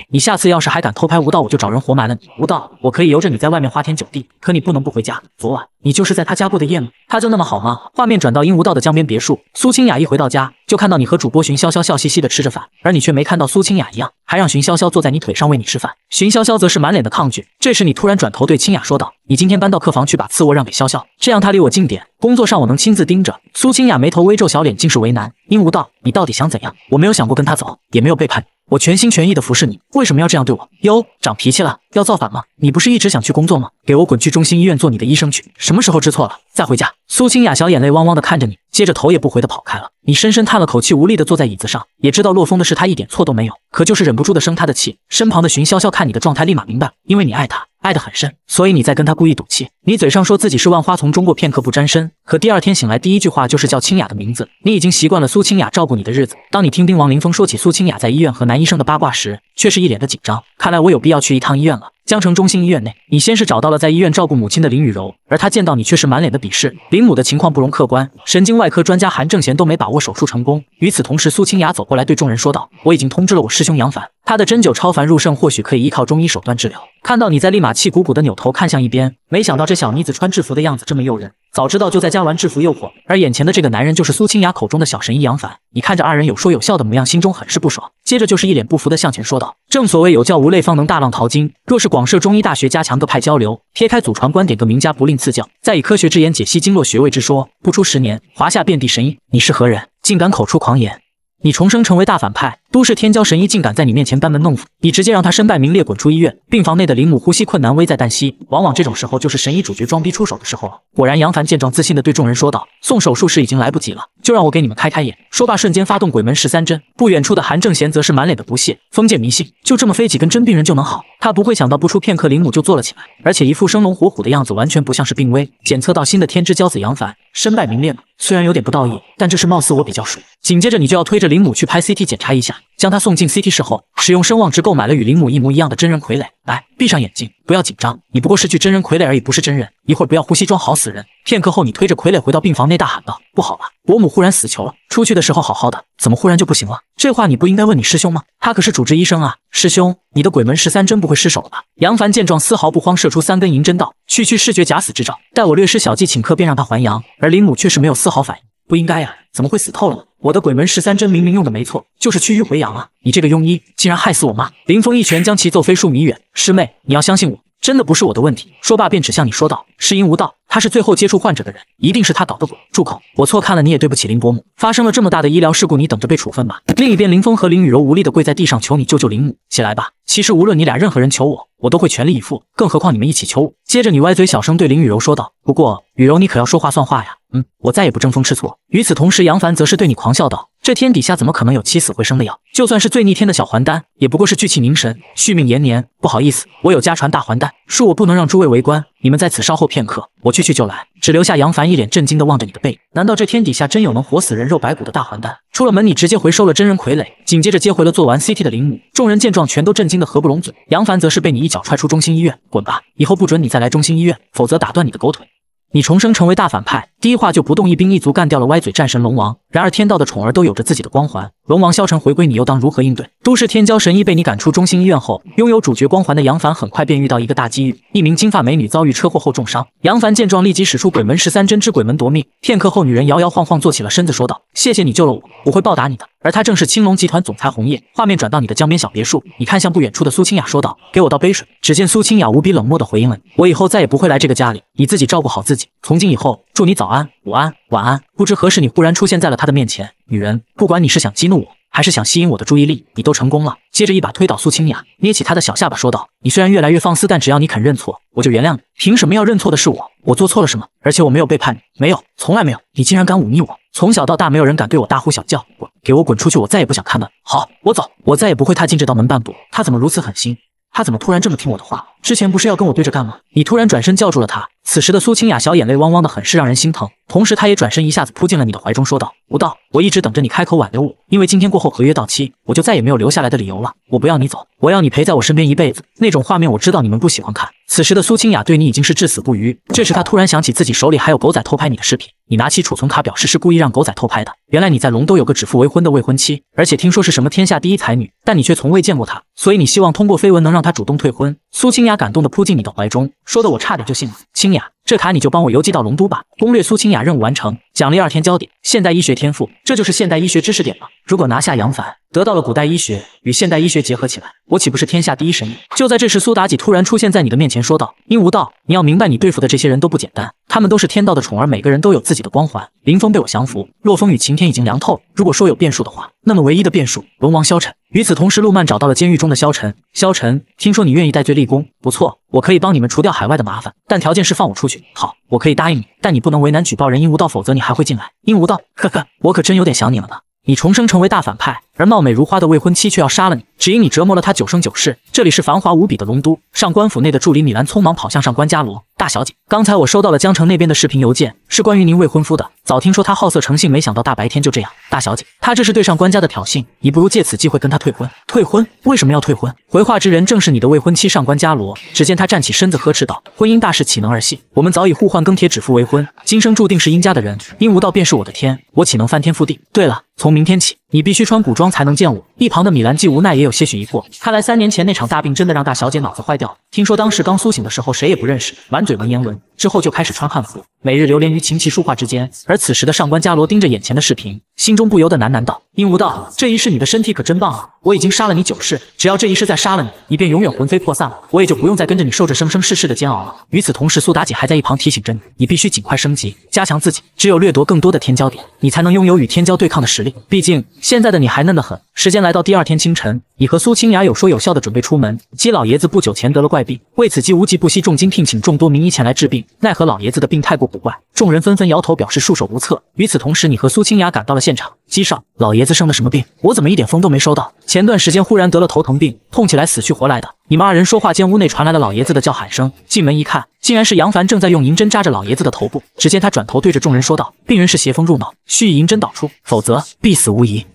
你下次要是还敢偷拍无道，我就找人活埋了你。无道，我可以由着你在外面花天酒地，可你不能不回家。昨晚你就是在他家过的夜吗？他就那么好吗？画面转到殷无道的江边别墅，苏清雅一回到家，就看到你和主播寻潇潇笑嘻嘻的吃着饭，而你却没看到苏清雅一样，还让寻潇潇坐在你腿上喂你吃饭。寻潇潇则是满脸的抗拒。这时你突然转头对清雅说道：“你今天搬到客房去，把次卧让给潇潇，这样他离我近点，工作上我能亲自盯着。”苏清雅眉头微皱，小脸尽是为难。殷无道，你到底想怎样？我没有想过跟他走，也没有背叛你。我全心全意的服侍你，为什么要这样对我？哟，长脾气了，要造反吗？你不是一直想去工作吗？给我滚去中心医院做你的医生去！什么时候知错了再回家？苏清雅小眼泪汪汪的看着你，接着头也不回的跑开了。你深深叹了口气，无力的坐在椅子上，也知道洛风的事他一点错都没有，可就是忍不住的生他的气。身旁的寻潇潇看你的状态，立马明白，因为你爱他。爱得很深，所以你在跟他故意赌气。你嘴上说自己是万花丛中过，片刻不沾身，可第二天醒来，第一句话就是叫清雅的名字。你已经习惯了苏清雅照顾你的日子。当你听兵王林峰说起苏清雅在医院和男医生的八卦时，却是一脸的紧张。看来我有必要去一趟医院了。江城中心医院内，你先是找到了在医院照顾母亲的林雨柔，而她见到你却是满脸的鄙视。林母的情况不容客观，神经外科专家韩正贤都没把握手术成功。与此同时，苏清雅走过来对众人说道：“我已经通知了我师兄杨凡，他的针灸超凡入圣，或许可以依靠中医手段治疗。”看到你在，立马气鼓鼓的扭头看向一边，没想到这小妮子穿制服的样子这么诱人。早知道就在家玩制服诱惑，而眼前的这个男人就是苏清雅口中的小神医杨凡。你看着二人有说有笑的模样，心中很是不爽。接着就是一脸不服的向前说道：“正所谓有教无类，方能大浪淘金。若是广设中医大学，加强各派交流，撇开祖传观点，各名家不吝赐教，再以科学之言解析经络穴位之说，不出十年，华夏遍地神医。你是何人，竟敢口出狂言？你重生成为大反派！”都市天骄神医竟敢在你面前班门弄斧，你直接让他身败名裂，滚出医院。病房内的林母呼吸困难，危在旦夕。往往这种时候就是神医主角装逼出手的时候了。果然，杨凡见状，自信的对众人说道：“送手术时已经来不及了，就让我给你们开开眼。”说罢，瞬间发动鬼门十三针。不远处的韩正贤则是满脸的不屑：“封建迷信，就这么飞几根真病人就能好？”他不会想到，不出片刻，林母就坐了起来，而且一副生龙活虎的样子，完全不像是病危。检测到新的天之骄子杨凡，身败名裂吗？虽然有点不道义，但这事貌似我比较熟。紧接着，你就要推着林母去拍 CT 检查一下，将他送进 CT。CT 室后，使用声望值购买了与林母一模一样的真人傀儡。来，闭上眼睛，不要紧张，你不过是具真人傀儡而已，不是真人。一会儿不要呼吸，装好死人。片刻后，你推着傀儡回到病房内，大喊道：“不好了，伯母忽然死球了。出去的时候好好的，怎么忽然就不行了？”这话你不应该问你师兄吗？他可是主治医生啊。师兄，你的鬼门十三针不会失手了吧？杨凡见状，丝毫不慌，射出三根银针道：“区区视觉假死之兆，待我略施小计，顷刻便让他还阳。”而林母却是没有丝毫反应。不应该呀，怎么会死透了呢？我的鬼门十三针明明用的没错，就是去瘀回阳啊！你这个庸医，竟然害死我妈！林峰一拳将其揍飞数米远。师妹，你要相信我，真的不是我的问题。说罢便指向你说道：“是殷无道，他是最后接触患者的人，一定是他捣的鬼。”住口！我错看了，你也对不起林伯母。发生了这么大的医疗事故，你等着被处分吧。另一边，林峰和林雨柔无力的跪在地上，求你救救林母，起来吧。其实无论你俩任何人求我，我都会全力以赴，更何况你们一起求我。接着你歪嘴小声对林雨柔说道：“不过雨柔，你可要说话算话呀。”嗯，我再也不争风吃醋。与此同时，杨凡则是对你狂笑道：“这天底下怎么可能有起死回生的药？就算是最逆天的小还丹，也不过是聚气凝神，续命延年。不好意思，我有家传大还丹，恕我不能让诸位围观。你们在此稍后片刻，我去去就来。”只留下杨凡一脸震惊的望着你的背影。难道这天底下真有能活死人肉白骨的大还丹？出了门，你直接回收了真人傀儡，紧接着接回了做完 CT 的灵母。众人见状，全都震惊的合不拢嘴。杨凡则是被你一脚踹出中心医院，滚吧！以后不准你再来中心医院，否则打断你的狗腿。你重生成为大反派，第一话就不动一兵一卒干掉了歪嘴战神龙王。然而天道的宠儿都有着自己的光环，龙王萧晨回归，你又当如何应对？都市天骄神医被你赶出中心医院后，拥有主角光环的杨凡很快便遇到一个大机遇。一名金发美女遭遇车祸后重伤，杨凡见状立即使出鬼门十三针之鬼门夺命。片刻后，女人摇摇晃晃坐起了身子，说道：“谢谢你救了我，我会报答你的。”而他正是青龙集团总裁红叶。画面转到你的江边小别墅，你看向不远处的苏清雅，说道：“给我倒杯水。”只见苏清雅无比冷漠的回应了你：“我以后再也不会来这个家里，你自己照顾好自己。从今以后，祝你早安、午安、晚安。”不知何时，你忽然出现在了他的面前。女人，不管你是想激怒我，还是想吸引我的注意力，你都成功了。接着一把推倒苏清雅，捏起她的小下巴，说道：“你虽然越来越放肆，但只要你肯认错，我就原谅你。凭什么要认错的是我？我做错了什么？而且我没有背叛你，没有，从来没有。你竟然敢忤逆我！从小到大，没有人敢对我大呼小叫。滚，给我滚出去！我再也不想看到。好，我走，我再也不会踏进这道门半步。他怎么如此狠心？他怎么突然这么听我的话？之前不是要跟我对着干吗？你突然转身叫住了他。此时的苏清雅小眼泪汪汪的，很是让人心疼。同时，她也转身一下子扑进了你的怀中，说道：“吴道，我一直等着你开口挽留我，因为今天过后合约到期，我就再也没有留下来的理由了。我不要你走，我要你陪在我身边一辈子。那种画面我知道你们不喜欢看。此时的苏清雅对你已经是至死不渝。这时她突然想起自己手里还有狗仔偷拍你的视频，你拿起储存卡表示是故意让狗仔偷拍的。原来你在龙都有个指腹为婚的未婚妻，而且听说是什么天下第一才女，但你却从未见过她，所以你希望通过绯闻能让她主动退婚。苏清雅感动的扑进你的怀中，说的我差点就信了。清雅。这卡你就帮我邮寄到龙都吧。攻略苏清雅任务完成，奖励二天焦点。现代医学天赋，这就是现代医学知识点吗。如果拿下杨凡，得到了古代医学与现代医学结合起来，我岂不是天下第一神医？就在这时，苏妲己突然出现在你的面前，说道：“殷无道，你要明白，你对付的这些人都不简单，他们都是天道的宠儿，每个人都有自己的光环。林峰被我降服，洛风与晴天已经凉透了。如果说有变数的话，那么唯一的变数，龙王萧晨。与此同时，陆曼找到了监狱中的萧晨。萧晨，听说你愿意戴罪立功，不错，我可以帮你们除掉海外的麻烦，但条件是放我出去。好，我可以答应你，但你不能为难举报人殷无道，否则你还会进来。殷无道，呵呵，我可真有点想你了呢。你重生成为大反派，而貌美如花的未婚妻却要杀了你，只因你折磨了她九生九世。这里是繁华无比的龙都，上官府内的助理米兰匆忙跑向上官家罗大小姐。刚才我收到了江城那边的视频邮件，是关于您未婚夫的。早听说他好色成性，没想到大白天就这样。大小姐，他这是对上官家的挑衅，你不如借此机会跟他退婚。退婚？为什么要退婚？回话之人正是你的未婚妻上官家罗。只见他站起身子呵斥道：“婚姻大事岂能儿戏？我们早已互换更帖，指腹为婚，今生注定是殷家的人。殷无道便是我的天，我岂能翻天覆地？对了。”从明天起，你必须穿古装才能见我。一旁的米兰既无奈，也有些许疑惑。看来三年前那场大病真的让大小姐脑子坏掉了。听说当时刚苏醒的时候谁也不认识，满嘴文言文，之后就开始穿汉服，每日流连于琴棋书画之间。而此时的上官家罗盯着眼前的视频，心中不由得喃喃道：“殷无道，这一世你的身体可真棒啊！我已经杀了你九世，只要这一世再杀了你，你便永远魂飞魄散了，我也就不用再跟着你受着生生世世的煎熬了。”与此同时，苏妲己还在一旁提醒着你：“你必须尽快升级，加强自己，只有掠夺更多的天骄点，你才能拥有与天骄对抗的实力。毕竟……”现在的你还能嫩得很。时间来到第二天清晨，你和苏清雅有说有笑的准备出门。姬老爷子不久前得了怪病，为此姬无忌不惜重金聘请众多名医前来治病，奈何老爷子的病太过古怪，众人纷纷摇头表示束手无策。与此同时，你和苏清雅赶到了现场。姬少，老爷子生的什么病？我怎么一点风都没收到？前段时间忽然得了头疼病，痛起来死去活来的。你们二人说话间，屋内传来了老爷子的叫喊声。进门一看，竟然是杨凡正在用银针扎着老爷子的头部。只见他转头对着众人说道：“病人是邪风入脑，需以银针导出，否则必死无疑。”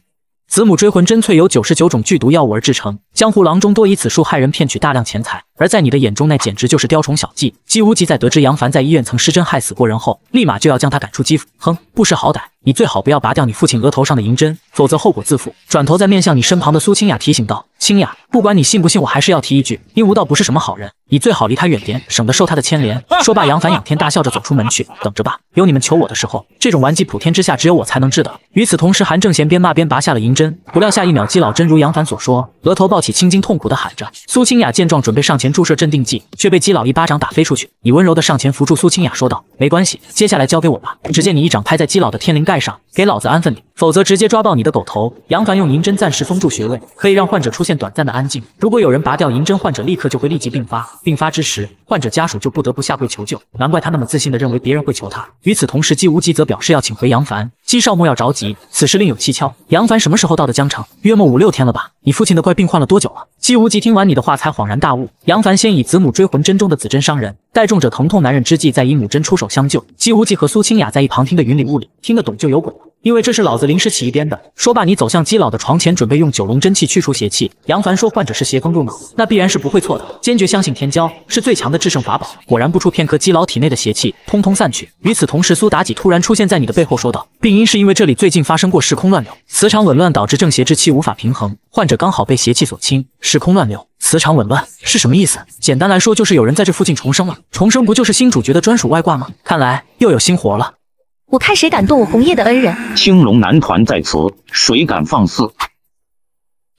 子母追魂针萃由九十九种剧毒药物而制成，江湖郎中多以此术害人，骗取大量钱财。而在你的眼中，那简直就是雕虫小技。姬无忌在得知杨凡在医院曾失针害死过人后，立马就要将他赶出姬府。哼，不识好歹！你最好不要拔掉你父亲额头上的银针，否则后果自负。转头再面向你身旁的苏清雅提醒道：“清雅，不管你信不信，我还是要提一句，殷无道不是什么好人，你最好离他远点，省得受他的牵连。[laughs] ”说罢，杨凡仰天大笑着走出门去。等着吧，有你们求我的时候，这种顽疾普天之下只有我才能治的。与此同时，韩正贤边骂边拔下了银针，不料下一秒，姬老真如杨凡所说，额头暴起，青筋痛苦的喊着。苏清雅见状，准备上前注射镇定剂，却被姬老一巴掌打飞出去。你温柔的上前扶住苏清雅，说道：“没关系，接下来交给我吧。”只见你一掌拍在姬老的天灵盖上，给老子安分点，否则直接抓爆你的狗头！杨凡用银针暂时封住穴位，可以让患者出现短暂的安静。如果有人拔掉银针，患者立刻就会立即病发，病发之时，患者家属就不得不下跪求救。难怪他那么自信的认为别人会求他。与此同时，姬无极则表示要请回杨凡。姬少莫要着急，此事另有蹊跷。杨凡什么时候到的江城？约莫五六天了吧？你父亲的怪病患了多多久了？姬无极听完你的话，才恍然大悟。杨凡先以子母追魂针中的子针伤人，待重者疼痛难忍之际，再以母针出手相救。姬无极和苏清雅在一旁听得云里雾里，听得懂就有鬼。因为这是老子临时起意编的。说罢，你走向姬老的床前，准备用九龙真气去除邪气。杨凡说，患者是邪风入脑，那必然是不会错的。坚决相信天骄是最强的制胜法宝。果然，不出片刻，姬老体。内的邪气通通散去。与此同时，苏妲己突然出现在你的背后，说道：“病因是因为这里最近发生过时空乱流，磁场紊乱导致正邪之气无法平衡，患者刚好被邪气所侵，时空乱流，磁场紊乱是什么意思？简单来说，就是有人在这附近重生了。重生不就是新主角的专属外挂吗？看来又有新活了。”我看谁敢动我红叶的恩人！青龙男团在此，谁敢放肆？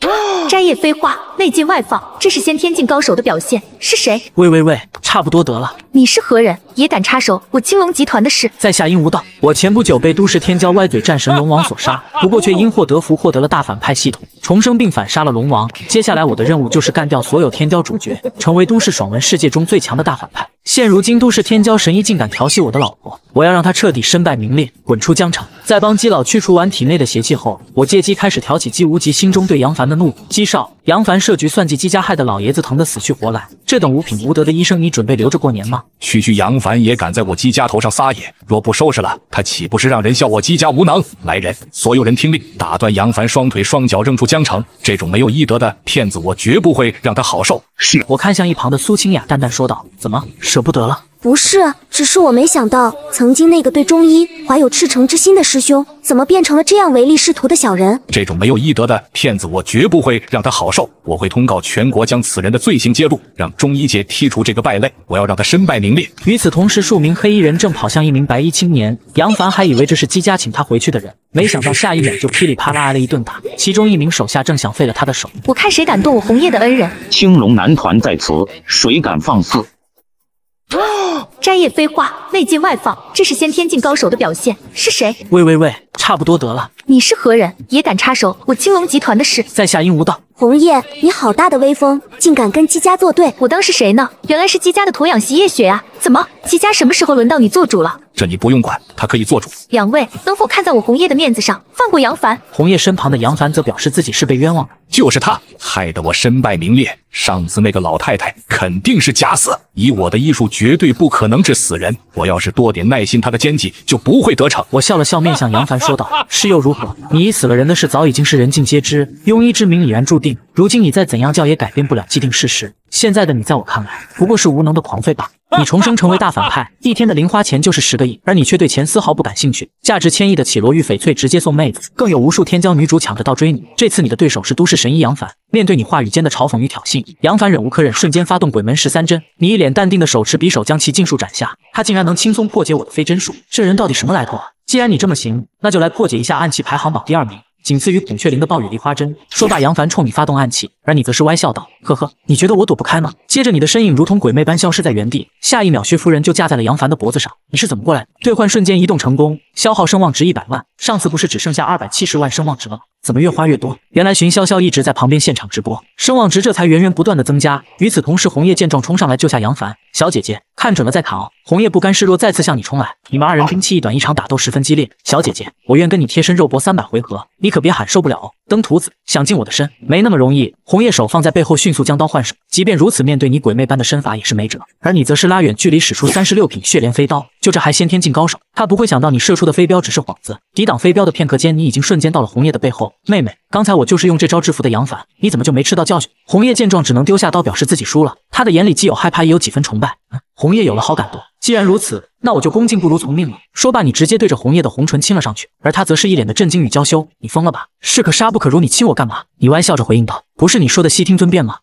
[gasps] 摘叶飞花，内劲外放，这是先天境高手的表现。是谁？喂喂喂，差不多得了。你是何人？也敢插手我青龙集团的事？在下鹦鹉道，我前不久被都市天骄歪嘴战神龙王所杀，不过却因祸得福，获得了大反派系统重生，并反杀了龙王。接下来我的任务就是干掉所有天骄主角，成为都市爽文世界中最强的大反派。现如今都市天骄神医竟敢调戏我的老婆，我要让他彻底身败名裂，滚出疆场。在帮姬老去除完体内的邪气后，我借机开始挑起姬无极心中对杨凡的怒火。姬少，杨凡设局算计姬家，害得老爷子疼得死去活来。这等无品无德的医生，你准备留着过年吗？区区杨凡也敢在我姬家头上撒野，若不收拾了他，岂不是让人笑我姬家无能？来人，所有人听令，打断杨凡双腿双脚，扔出江城。这种没有医德的骗子，我绝不会让他好受。是我看向一旁的苏清雅，淡淡说道：“怎么舍不得了？”不是，只是我没想到，曾经那个对中医怀有赤诚之心的师兄，怎么变成了这样唯利是图的小人？这种没有医德的骗子，我绝不会让他好受。我会通告全国，将此人的罪行揭露，让中医界剔除这个败类。我要让他身败名裂。与此同时，数名黑衣人正跑向一名白衣青年。杨凡还以为这是姬家请他回去的人，没想到 [laughs] 下一秒就噼里啪啦挨了一顿打。其中一名手下正想废了他的手。我看谁敢动我红叶的恩人！青龙男团在此，谁敢放肆？摘叶飞花，内劲外放，这是先天境高手的表现。是谁？喂喂喂，差不多得了。你是何人？也敢插手我青龙集团的事？在下应无道。红叶，你好大的威风，竟敢跟姬家作对！我当是谁呢？原来是姬家的驼养习叶雪啊！怎么，姬家什么时候轮到你做主了？这你不用管，他可以做主。两位能否看在我红叶的面子上，放过杨凡？红叶身旁的杨凡则表示自己是被冤枉的，就是他害得我身败名裂。上次那个老太太肯定是假死，以我的医术绝对不可能治死人。我要是多点耐心，他的奸计就不会得逞。我笑了笑，面向杨凡说道：“ [laughs] 是又如何？你已死了人的事早已经是人尽皆知，庸医之名已然注定。如今你再怎样叫也改变不了既定事实。现在的你，在我看来不过是无能的狂吠罢。”你重生成为大反派，一天的零花钱就是十个亿，而你却对钱丝毫不感兴趣。价值千亿的绮罗玉翡翠直接送妹子，更有无数天骄女主抢着倒追你。这次你的对手是都市神医杨凡，面对你话语间的嘲讽与挑衅，杨凡忍无可忍，瞬间发动鬼门十三针。你一脸淡定的手持匕首将其尽数斩下，他竟然能轻松破解我的飞针术，这人到底什么来头啊？既然你这么行，那就来破解一下暗器排行榜第二名。仅次于孔雀翎的暴雨梨花针。说罢，杨凡冲你发动暗器，而你则是歪笑道：“呵呵，你觉得我躲不开吗？”接着，你的身影如同鬼魅般消失在原地，下一秒，薛夫人就架在了杨凡的脖子上。你是怎么过来的？兑换瞬间移动成功，消耗声望值一百万。上次不是只剩下二百七十万声望值了吗？怎么越花越多？原来荀潇潇一直在旁边现场直播，声望值这才源源不断的增加。与此同时，红叶见状冲上来救下杨凡。小姐姐，看准了再砍哦！红叶不甘示弱，再次向你冲来。你们二人兵器一短，一长，打斗十分激烈。小姐姐，我愿跟你贴身肉搏三百回合，你可别喊受不了哦！登徒子想近我的身，没那么容易。红叶手放在背后，迅速将刀换手。即便如此，面对你鬼魅般的身法也是没辙。而你则是拉远距离使出三十六品血莲飞刀，就这还先天境高手。他不会想到你射出的飞镖只是幌子，抵挡飞镖的片刻间，你已经瞬间到了红叶的背后。妹妹，刚才我就是用这招制服的杨凡，你怎么就没吃到教训？红叶见状，只能丢下刀，表示自己输了。他的眼里既有害怕，也有几分崇拜。嗯红叶有了好感度。既然如此，那我就恭敬不如从命了。说罢，你直接对着红叶的红唇亲了上去，而他则是一脸的震惊与娇羞。你疯了吧？士可杀不可辱，你亲我干嘛？你歪笑着回应道：“不是你说的悉听尊便吗？”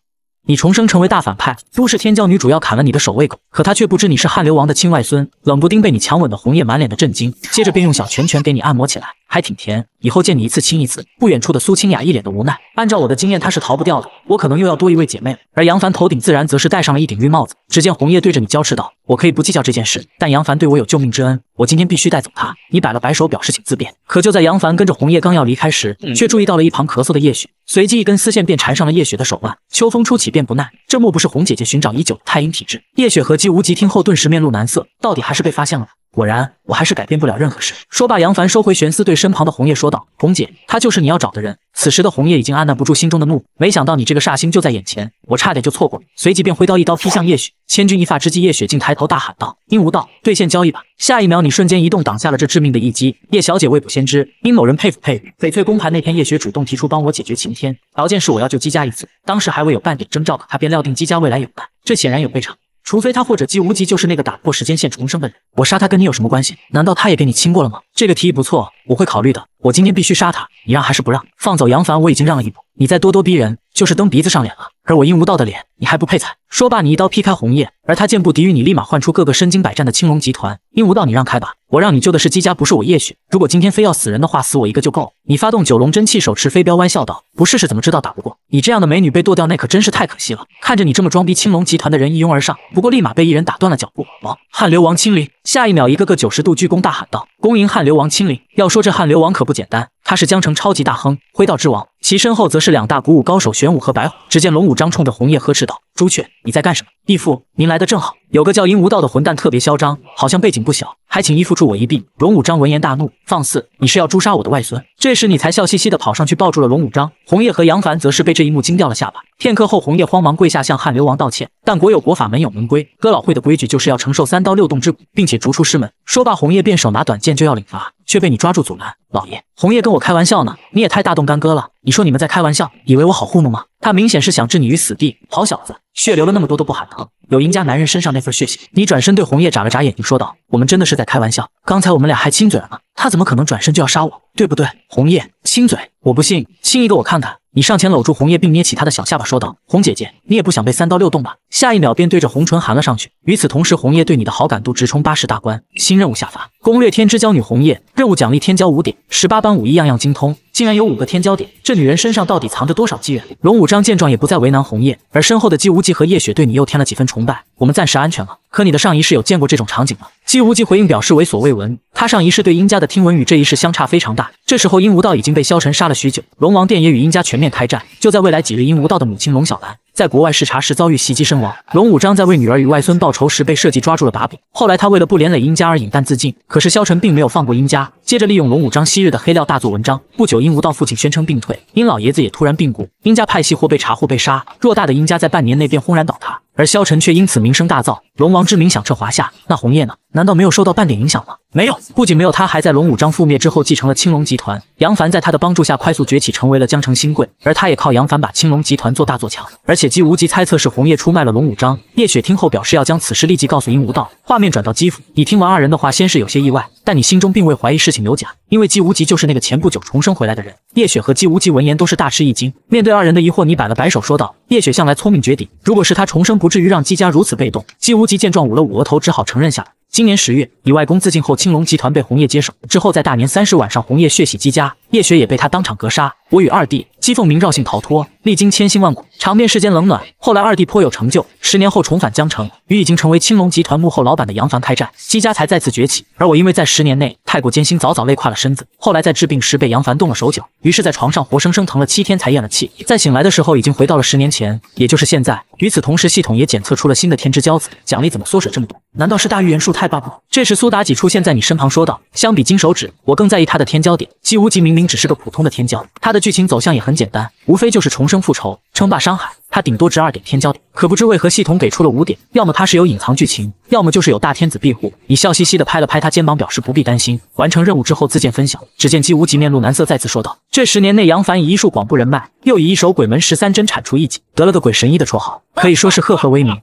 你重生成为大反派，都市天骄女主要砍了你的守卫狗，可她却不知你是汉流王的亲外孙。冷不丁被你强吻的红叶满脸的震惊，接着便用小拳拳给你按摩起来，还挺甜。以后见你一次亲一次。不远处的苏清雅一脸的无奈，按照我的经验，她是逃不掉的。我可能又要多一位姐妹了。而杨凡头顶自然则是戴上了一顶绿帽子。只见红叶对着你娇斥道：“我可以不计较这件事，但杨凡对我有救命之恩，我今天必须带走他。”你摆了摆手，表示请自便。可就在杨凡跟着红叶刚要离开时，却注意到了一旁咳嗽的叶雪，随即一根丝线便缠上了叶雪的手腕。秋风初起便不耐，这莫不是红姐姐寻找已久的太阴体质？叶雪和姬无极听后顿时面露难色，到底还是被发现了。果然，我还是改变不了任何事。说罢，杨凡收回玄丝，对身旁的红叶说道：“红姐，他就是你要找的人。”此时的红叶已经按捺不住心中的怒，没想到你这个煞星就在眼前，我差点就错过了。随即便挥刀一刀劈向叶雪。千钧一发之际，叶雪竟抬头大喊道：“殷无道，兑现交易吧！”下一秒，你瞬间移动，挡下了这致命的一击。叶小姐未卜先知，殷某人佩服佩服。翡翠公盘那天，叶雪主动提出帮我解决晴天，条件是我要救姬家一次。当时还未有半点征兆，可他便料定姬家未来有难，这显然有备场。除非他或者姬无极就是那个打破时间线重生的人，我杀他跟你有什么关系？难道他也给你亲过了吗？这个提议不错，我会考虑的。我今天必须杀他，你让还是不让？放走杨凡，我已经让了一步，你再咄咄逼人，就是蹬鼻子上脸了。而我殷无道的脸，你还不配踩。说罢，你一刀劈开红叶，而他健步抵御，你立马唤出各个身经百战的青龙集团。殷无道，你让开吧，我让你救的是姬家，不是我叶雪。如果今天非要死人的话，死我一个就够了。你发动九龙真气，手持飞镖，弯笑道：“不试试怎么知道打不过？你这样的美女被剁掉，那可真是太可惜了。”看着你这么装逼，青龙集团的人一拥而上，不过立马被一人打断了脚步。王汉流王青灵，下一秒，一个个九十度鞠躬，大喊道：“恭迎汉流王亲临！”要说这汉流王可不简单，他是江城超级大亨，灰道之王。其身后则是两大古武高手玄武和白虎。只见龙武章冲着红叶呵斥道：“朱雀，你在干什么？”义父，您来的正好。有个叫殷无道的混蛋特别嚣张，好像背景不小，还请义父助我一臂。龙武章闻言大怒，放肆！你是要诛杀我的外孙？这时你才笑嘻嘻的跑上去抱住了龙武章。红叶和杨凡则是被这一幕惊掉了下巴。片刻后，红叶慌忙跪下向汉流王道歉。但国有国法，门有门规，哥老会的规矩就是要承受三刀六洞之苦，并且逐出师门。说罢，红叶便手拿短剑就要领罚，却被你抓住阻拦。老爷，红叶跟我开玩笑呢，你也太大动干戈了。你说你们在开玩笑，以为我好糊弄吗？他明显是想置你于死地。好小子，血流了那么多都不喊疼，有赢家男人身上那份血性。你转身对红叶眨了眨眼睛，说道：“我们真的是在开玩笑，刚才我们俩还亲嘴了呢，他怎么可能转身就要杀我？对不对？”红叶亲嘴，我不信，亲一个我看看。你上前搂住红叶，并捏起她的小下巴，说道：“红姐姐，你也不想被三刀六洞吧？”下一秒便对着红唇含了上去。与此同时，红叶对你的好感度直冲八十大关。新任务下发：攻略天之娇女红叶，任务奖励天骄五点，十八般武艺样样精通，竟然有五个天骄点，这女人身上到底藏着多少机缘？龙武章见状也不再为难红叶，而身后的姬无忌和叶雪对你又添了几分崇拜。我们暂时安全了，可你的上一世有见过这种场景吗？姬无极回应表示为所未闻，他上一世对殷家的听闻与这一世相差非常大。这时候，殷无道已经被萧晨杀了许久，龙王殿也与殷家全面开战。就在未来几日，殷无道的母亲龙小兰。在国外视察时遭遇袭击身亡。龙武章在为女儿与外孙报仇时被设计抓住了把柄。后来他为了不连累殷家而饮弹自尽。可是萧晨并没有放过殷家，接着利用龙武章昔日的黑料大做文章。不久，殷无道父亲宣称病退，殷老爷子也突然病故，殷家派系或被查或被杀。偌大的殷家在半年内便轰然倒塌。而萧晨却因此名声大噪，龙王之名响彻华夏。那红叶呢？难道没有受到半点影响吗？没有，不仅没有，他还在龙武章覆灭之后继承了青龙集团。杨凡在他的帮助下快速崛起，成为了江城新贵，而他也靠杨凡把青龙集团做大做强。而且姬无极猜测是红叶出卖了龙武章。叶雪听后表示要将此事立即告诉殷无道。画面转到姬府，你听完二人的话，先是有些意外，但你心中并未怀疑事情有假，因为姬无极就是那个前不久重生回来的人。叶雪和姬无极闻言都是大吃一惊。面对二人的疑惑，你摆了摆手说道：“叶雪向来聪明绝顶，如果是他重生，不至于让姬家如此被动。”姬无极见状，捂了捂额头，只好承认下来。今年十月，以外公自尽后，青龙集团被红叶接手。之后，在大年三十晚上，红叶血洗姬家，叶雪也被他当场格杀。我与二弟姬凤鸣绕幸逃脱，历经千辛万苦，尝遍世间冷暖。后来二弟颇有成就，十年后重返江城，与已经成为青龙集团幕后老板的杨凡开战，姬家才再次崛起。而我因为在十年内太过艰辛，早早累垮了身子。后来在治病时被杨凡动了手脚，于是在床上活生生疼了七天才咽了气。在醒来的时候，已经回到了十年前，也就是现在。与此同时，系统也检测出了新的天之骄子，奖励怎么缩水这么多？难道是大预言术太爆不？这时苏妲己出现在你身旁，说道：“相比金手指，我更在意他的天骄点。姬无极明明只是个普通的天骄，他的剧情走向也很简单，无非就是重生复仇、称霸山海。他顶多值二点天骄点，可不知为何系统给出了五点，要么他是有隐藏剧情，要么就是有大天子庇护。”你笑嘻嘻的拍了拍他肩膀，表示不必担心。完成任务之后自荐分享。只见姬无极面露难色，再次说道：“这十年内，杨凡以医术广布人脉，又以一手鬼门十三针铲除异己，得了个鬼神医的绰号，可以说是赫赫威名。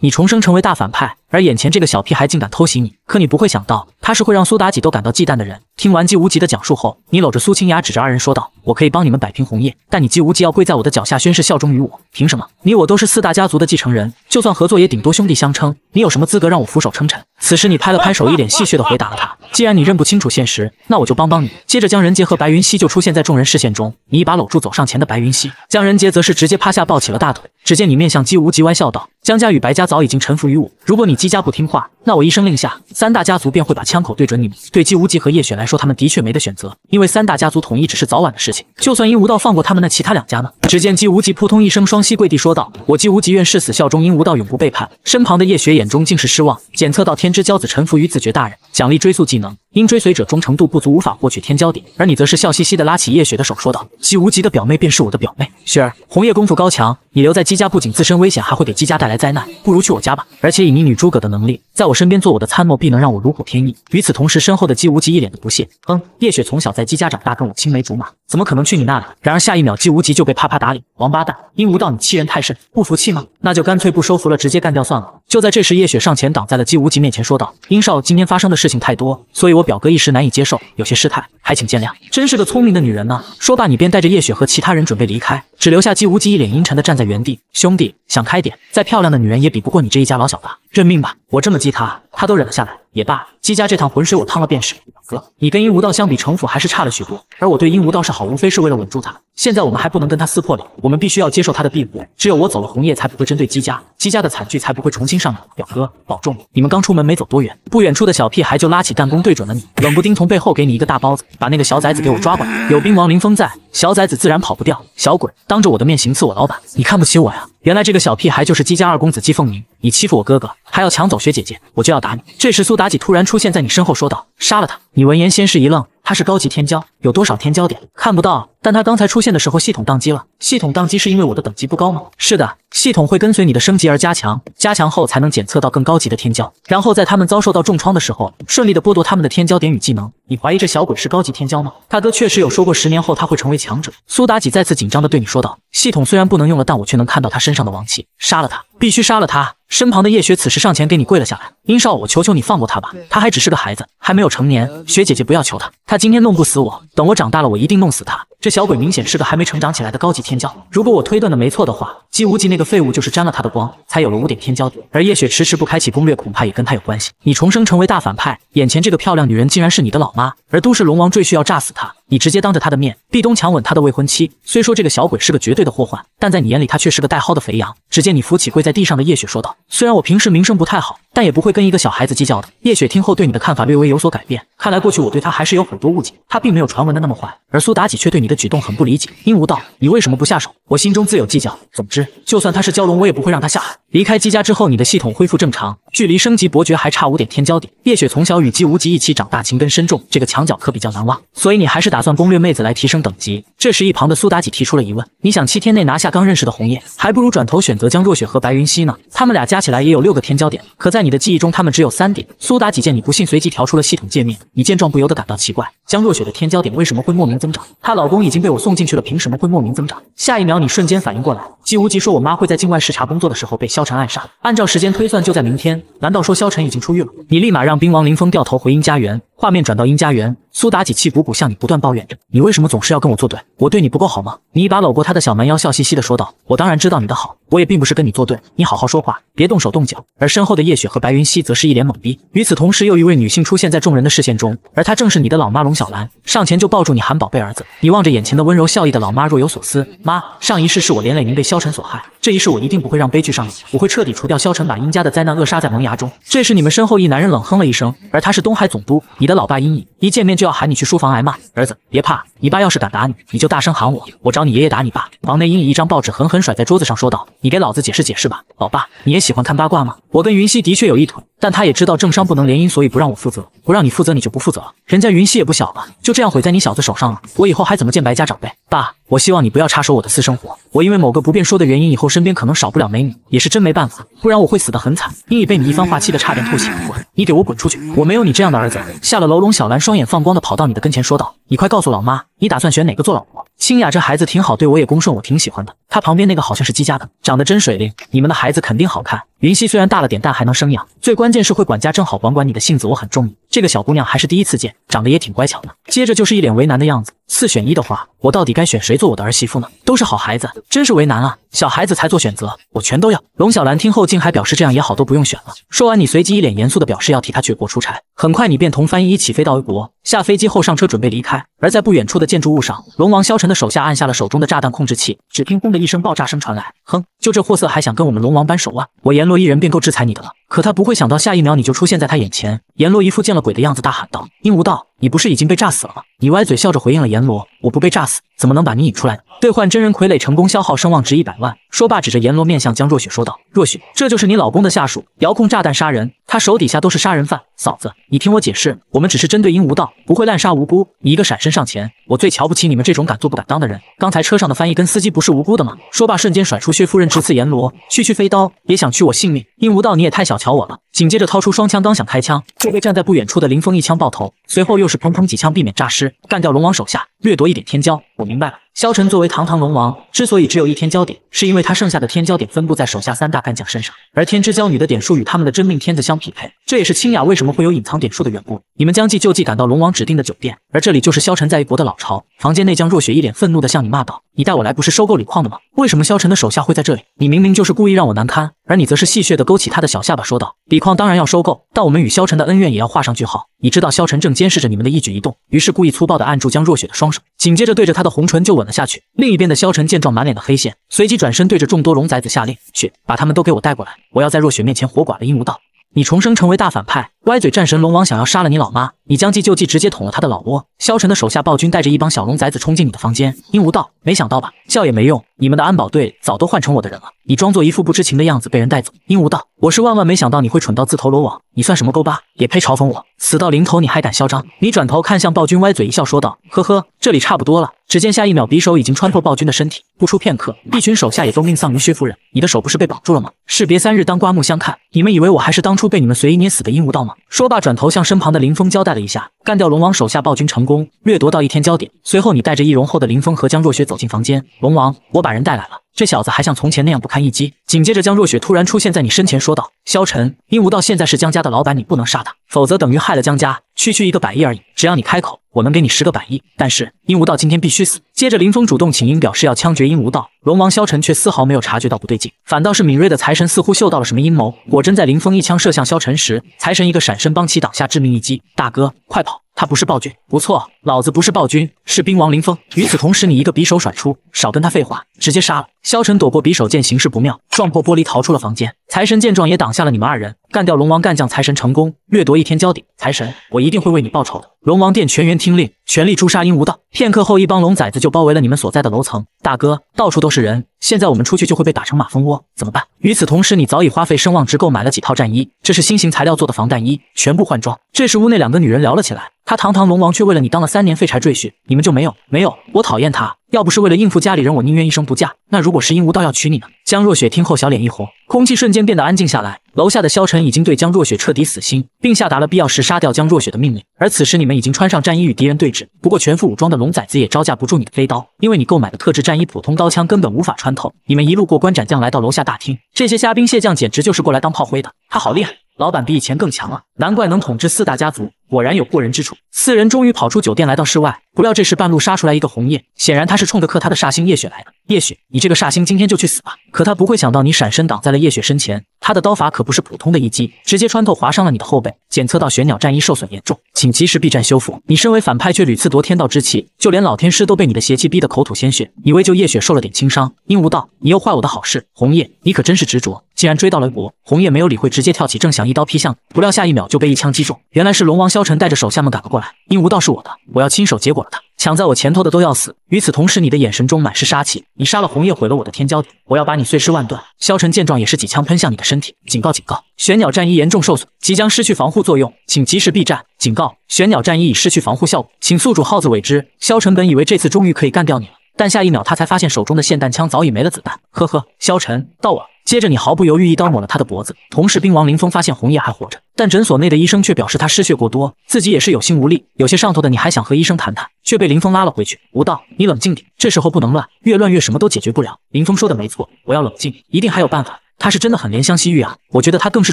你重生成为大反派。”而眼前这个小屁孩竟敢偷袭你，可你不会想到，他是会让苏妲己都感到忌惮的人。听完姬无极的讲述后，你搂着苏清雅，指着二人说道：“我可以帮你们摆平红叶，但你姬无极要跪在我的脚下宣誓效忠于我。凭什么？你我都是四大家族的继承人，就算合作也顶多兄弟相称。你有什么资格让我俯首称臣？”此时你拍了拍手，一脸戏谑的回答了他：“既然你认不清楚现实，那我就帮帮你。”接着江仁杰和白云溪就出现在众人视线中，你一把搂住走上前的白云溪，江仁杰则是直接趴下抱起了大腿。只见你面向姬无极，歪笑道：“江家与白家早已经臣服于我。如果你姬家不听话，那我一声令下，三大家族便会把枪口对准你们。对姬无极和叶雪来说，他们的确没得选择，因为三大家族统一只是早晚的事情。就算阴无道放过他们，那其他两家呢？只见姬无极扑通一声双膝跪地说道：“我姬无极愿誓死效忠阴无道，永不背叛。”身旁的叶雪眼中尽是失望。检测到天之骄子臣服于自觉大人，奖励追溯技能。因追随者忠诚度不足，无法获取天骄点。而你则是笑嘻嘻的拉起叶雪的手，说道：“姬无极的表妹便是我的表妹，雪儿。红叶功夫高强，你留在姬家不仅自身危险，还会给姬家带来灾难。不如去我家吧。而且以你女诸葛的能力，在我身边做我的参谋，必能让我如虎添翼。”与此同时，身后的姬无极一脸的不屑：“哼，叶雪从小在姬家长大，跟我青梅竹马，怎么可能去你那里？”然而下一秒，姬无极就被啪啪打脸：“王八蛋，殷无道，你欺人太甚，不服气吗？那就干脆不收服了，直接干掉算了。”就在这时，叶雪上前挡在了姬无极面前，说道：“殷少，今天发生的事情太多，所以我表哥一时难以接。”受有些失态，还请见谅。真是个聪明的女人呢。说罢，你便带着叶雪和其他人准备离开，只留下姬无极一脸阴沉的站在原地。兄弟，想开点，再漂亮的女人也比不过你这一家老小的。认命吧，我这么激他，他都忍了下来。也罢，姬家这趟浑水我趟了便是。表哥，你跟殷无道相比，城府还是差了许多。而我对殷无道是好，无非是为了稳住他。现在我们还不能跟他撕破脸，我们必须要接受他的庇护。只有我走了，红叶才不会针对姬家，姬家的惨剧才不会重新上演。表哥，保重。你们刚出门没走多远，不远处的小屁孩就拉起弹弓对准了你，冷不丁从背后给你一个大包子，把那个小崽子给我抓过来。有兵王林峰在，小崽子自然跑不掉。小鬼，当着我的面行刺我老板，你看不起我呀？原来这个小屁孩就是姬家二公子姬凤鸣，你欺负我哥哥，还要抢走雪姐姐，我就要打你。这时苏妲己突然出现在你身后，说道：“杀了他！”你闻言先是一愣。他是高级天骄，有多少天骄点？看不到。但他刚才出现的时候，系统宕机了。系统宕机是因为我的等级不高吗？是的，系统会跟随你的升级而加强，加强后才能检测到更高级的天骄，然后在他们遭受到重创的时候，顺利的剥夺他们的天骄点与技能。你怀疑这小鬼是高级天骄吗？大哥确实有说过，十年后他会成为强者。苏妲己再次紧张的对你说道：“系统虽然不能用了，但我却能看到他身上的王气。杀了他，必须杀了他！”身旁的叶雪此时上前给你跪了下来：“殷少，我求求你放过他吧，他还只是个孩子，还没有成年。雪姐姐不要求他，他今天弄不死我，等我长大了，我一定弄死他。”这小鬼明显是个还没成长起来的高级天骄。如果我推断的没错的话，姬无极那个废物就是沾了他的光，才有了五点天骄点。而叶雪迟迟不开启攻略，恐怕也跟他有关系。你重生成为大反派，眼前这个漂亮女人竟然是你的老妈，而都市龙王赘婿要炸死她，你直接当着他的面壁咚强吻他的未婚妻。虽说这个小鬼是个绝对的祸患，但在你眼里他却是个带薅的肥羊。只见你扶起跪在地上的叶雪，说道：“虽然我平时名声不太好，但也不会跟一个小孩子计较的。”叶雪听后对你的看法略微有所改变，看来过去我对他还是有很多误解，他并没有传闻的那么坏。而苏妲己却对你的举动很不理解。殷无道，你为什么不下手？我心中自有计较。总之，就算他是蛟龙，我也不会让他下海。离开姬家之后，你的系统恢复正常，距离升级伯爵还差五点天骄点。叶雪从小与姬无极一起长大，情根深重，这个墙角可比较难忘。所以你还是打算攻略妹子来提升等级？这时，一旁的苏妲己提出了疑问：你想七天内拿下刚认识的红叶，还不如转头选择江若雪和白云溪呢？他们俩加起来也有六个天骄点，可在你的记忆中，他们只有三点。苏妲己见你不信，随即调出了系统界面。你见状不由得感到奇怪：江若雪的天骄点为什么会莫名增长？她老公已经被我送进去了，凭什么会莫名增长？下一秒，你瞬间反应过来，姬无极说：“我妈会在境外视察工作的时候被萧晨暗杀。”按照时间推算，就在明天。难道说萧晨已经出狱了？你立马让兵王林峰掉头回殷家园。画面转到殷家园，苏妲己气鼓鼓向你不断抱怨着：“你为什么总是要跟我作对？我对你不够好吗？”你一把搂过她的小蛮腰，笑嘻嘻的说道：“我当然知道你的好，我也并不是跟你作对。你好好说话，别动手动脚。”而身后的叶雪和白云溪则是一脸懵逼。与此同时，又一位女性出现在众人的视线中，而她正是你的老妈龙小兰。上前就抱住你喊：“宝贝儿子！”你望着眼前的温柔笑意的老妈，若有所思：“妈，上一世是我连累您被萧晨所害，这一世我一定不会让悲剧上演，我会彻底除掉萧晨，把殷家的灾难扼杀在萌芽中。”这时，你们身后一男人冷哼了一声，而他是东海总督，你的老爸阴影。一见面就要喊你去书房挨骂，儿子别怕，你爸要是敢打你，你就大声喊我，我找你爷爷打你爸。房内，殷以一张报纸狠狠甩在桌子上，说道：“你给老子解释解释吧，老爸，你也喜欢看八卦吗？我跟云溪的确有一腿，但他也知道政商不能联姻，所以不让我负责，不让你负责，你就不负责了。人家云溪也不小了，就这样毁在你小子手上了，我以后还怎么见白家长辈？爸，我希望你不要插手我的私生活，我因为某个不便说的原因，以后身边可能少不了美女，也是真没办法，不然我会死得很惨。殷以被你一番话气得差点吐血，滚，你给我滚出去！我没有你这样的儿子。下了楼，龙小兰双眼放光的跑到你的跟前，说道：“你快告诉老妈，你打算选哪个做老婆？”清雅这孩子挺好，对我也恭顺，我挺喜欢的。她旁边那个好像是姬家的，长得真水灵。你们的孩子肯定好看。云溪虽然大了点，但还能生养。最关键是会管家，正好管管你的性子，我很中意。这个小姑娘还是第一次见，长得也挺乖巧的。接着就是一脸为难的样子。四选一的话，我到底该选谁做我的儿媳妇呢？都是好孩子，真是为难啊！小孩子才做选择，我全都要。龙小兰听后竟还表示这样也好，都不用选了。说完，你随即一脸严肃的表示要替他去国出差。很快，你便同翻译一起飞到 a 国。下飞机后上车准备离开，而在不远处的建筑物上，龙王萧晨的手下按下了手中的炸弹控制器，只听轰的一声爆炸声传来。哼，就这货色还想跟我们龙王扳手腕？我阎罗一人便够制裁你的了。可他不会想到，下一秒你就出现在他眼前。阎罗一副见了鬼的样子，大喊道：“鹦鹉道，你不是已经被炸死了吗？”你歪嘴笑着回应了阎罗：“我不被炸死，怎么能把你引出来呢？”兑换真人傀儡成功，消耗声望值一百万。说罢，指着阎罗面向江若雪说道：“若雪，这就是你老公的下属，遥控炸弹杀人，他手底下都是杀人犯。嫂子，你听我解释，我们只是针对鹦鹉道，不会滥杀无辜。你一个闪身上前，我最瞧不起你们这种敢做不敢当的人。刚才车上的翻译跟司机不是无辜的吗？”说罢，瞬间甩出薛夫人直刺阎罗，区区飞刀也想取我性命？鹦鹉道，你也太小瞧我了。紧接着掏出双枪，刚想开枪，就被站在不远处的林峰一枪爆头，随后又是砰砰几枪，避免诈尸，干掉龙王手下，掠夺一点天骄。我明白了。萧晨作为堂堂龙王，之所以只有一天骄点，是因为他剩下的天骄点分布在手下三大干将身上，而天之骄女的点数与他们的真命天子相匹配，这也是清雅为什么会有隐藏点数的缘故。你们将计就计，赶到龙王指定的酒店，而这里就是萧晨在一国的老巢。房间内，江若雪一脸愤怒地向你骂道：“你带我来不是收购锂矿的吗？为什么萧晨的手下会在这里？你明明就是故意让我难堪。”而你则是戏谑地勾起他的小下巴，说道：“锂矿当然要收购，但我们与萧晨的恩怨也要画上句号。你知道萧晨正监视着你们的一举一动，于是故意粗暴地按住江若雪的双手，紧接着对着她的红唇就吻了下去。另一边的萧晨见状，满脸的黑线，随即转身对着众多龙崽子下令：去把他们都给我带过来，我要在若雪面前活剐了阴无道。你重生成为大反派，歪嘴战神龙王想要杀了你老妈，你将计就计，直接捅了他的老窝。萧晨的手下暴君带着一帮小龙崽子冲进你的房间，鹦鹉道：没想到吧？笑也没用，你们的安保队早都换成我的人了。你装作一副不知情的样子被人带走。鹦鹉道：我是万万没想到你会蠢到自投罗网，你算什么勾巴？也配嘲讽我？死到临头你还敢嚣张？你转头看向暴君，歪嘴一笑说道：呵呵，这里差不多了。只见下一秒，匕首已经穿透暴君的身体，不出片刻，一群手下也都命丧于薛夫人。你的手不是被绑住了吗？士别三日，当刮目相看。你们以为我还是当初被你们随意捏死的鹦鹉道吗？说罢，转头向身旁的林峰交代了一下，干掉龙王手下暴君成功，掠夺到一天焦点。随后，你带着易容后的林峰和江若雪走进房间。龙王，我把人带来了。这小子还像从前那样不堪一击。紧接着，江若雪突然出现在你身前，说道：“萧晨，鹦鹉道现在是江家的老板，你不能杀他，否则等于害了江家。区区一个百亿而已，只要你开口，我能给你十个百亿。但是鹦鹉道今天必须死。”接着，林峰主动请缨，表示要枪决鹦鹉道。龙王萧晨却丝毫没有察觉到不对劲，反倒是敏锐的财神似乎嗅到了什么阴谋。果真，在林峰一枪射向萧晨时，财神一个闪身帮其挡下致命一击。大哥，快跑！他不是暴君，不错，老子不是暴君，是兵王林峰。与此同时，你一个匕首甩出，少跟他废话，直接杀了。萧晨躲过匕首，见形势不妙，撞破玻璃逃出了房间。财神见状也挡下了你们二人，干掉龙王干将财神成功，掠夺一天交顶。财神，我一定会为你报仇的。龙王殿全员听令，全力诛杀阴无道。片刻后，一帮龙崽子就包围了你们所在的楼层。大哥，到处都是人，现在我们出去就会被打成马蜂窝，怎么办？与此同时，你早已花费声望值购买了几套战衣，这是新型材料做的防弹衣，全部换装。这时屋内两个女人聊了起来，他堂堂龙王却为了你当了三年废柴赘婿，你们就没有？没有，我讨厌他。要不是为了应付家里人，我宁愿一生不嫁。那如果是鹦鹉道要娶你呢？江若雪听后小脸一红，空气瞬间变得安静下来。楼下的萧晨已经对江若雪彻底死心，并下达了必要时杀掉江若雪的命令。而此时你们已经穿上战衣与敌人对峙，不过全副武装的龙崽子也招架不住你的飞刀，因为你购买的特制战衣普通刀枪根本无法穿透。你们一路过关斩将来到楼下大厅，这些虾兵蟹将简直就是过来当炮灰的。他好厉害！老板比以前更强了，难怪能统治四大家族，果然有过人之处。四人终于跑出酒店，来到室外，不料这时半路杀出来一个红叶，显然他是冲着克他的煞星叶雪来的。叶雪，你这个煞星今天就去死吧！可他不会想到你闪身挡在了叶雪身前，他的刀法可不是普通的一击，直接穿透划伤了你的后背。检测到玄鸟战衣受损严重，请及时避战修复。你身为反派却屡次夺天道之气，就连老天师都被你的邪气逼得口吐鲜血，以为就叶雪受了点轻伤。鹦鹉道，你又坏我的好事。红叶，你可真是执着，竟然追到了我。红叶没有理会，直接跳起正想一刀劈向，不料下一秒就被一枪击中。原来是龙王萧晨带着手下们赶了过来。鹦鹉道是我的，我要亲手结果了他。抢在我前头的都要死。与此同时，你的眼神中满是杀气。你杀了红叶，毁了我的天骄点，我要把你碎尸万段。萧晨见状，也是几枪喷向你的身体。警告！警告！玄鸟战衣严重受损，即将失去防护作用，请及时避战。警告！玄鸟战衣已失去防护效果，请宿主耗子尾之。萧晨本以为这次终于可以干掉你了，但下一秒他才发现手中的霰弹枪早已没了子弹。呵呵，萧晨，到我。接着你毫不犹豫一刀抹了他的脖子。同时，兵王林峰发现红叶还活着，但诊所内的医生却表示他失血过多，自己也是有心无力。有些上头的你还想和医生谈谈，却被林峰拉了回去。吴道，你冷静点，这时候不能乱，越乱越什么都解决不了。林峰说的没错，我要冷静，一定还有办法。他是真的很怜香惜玉啊。我觉得他更是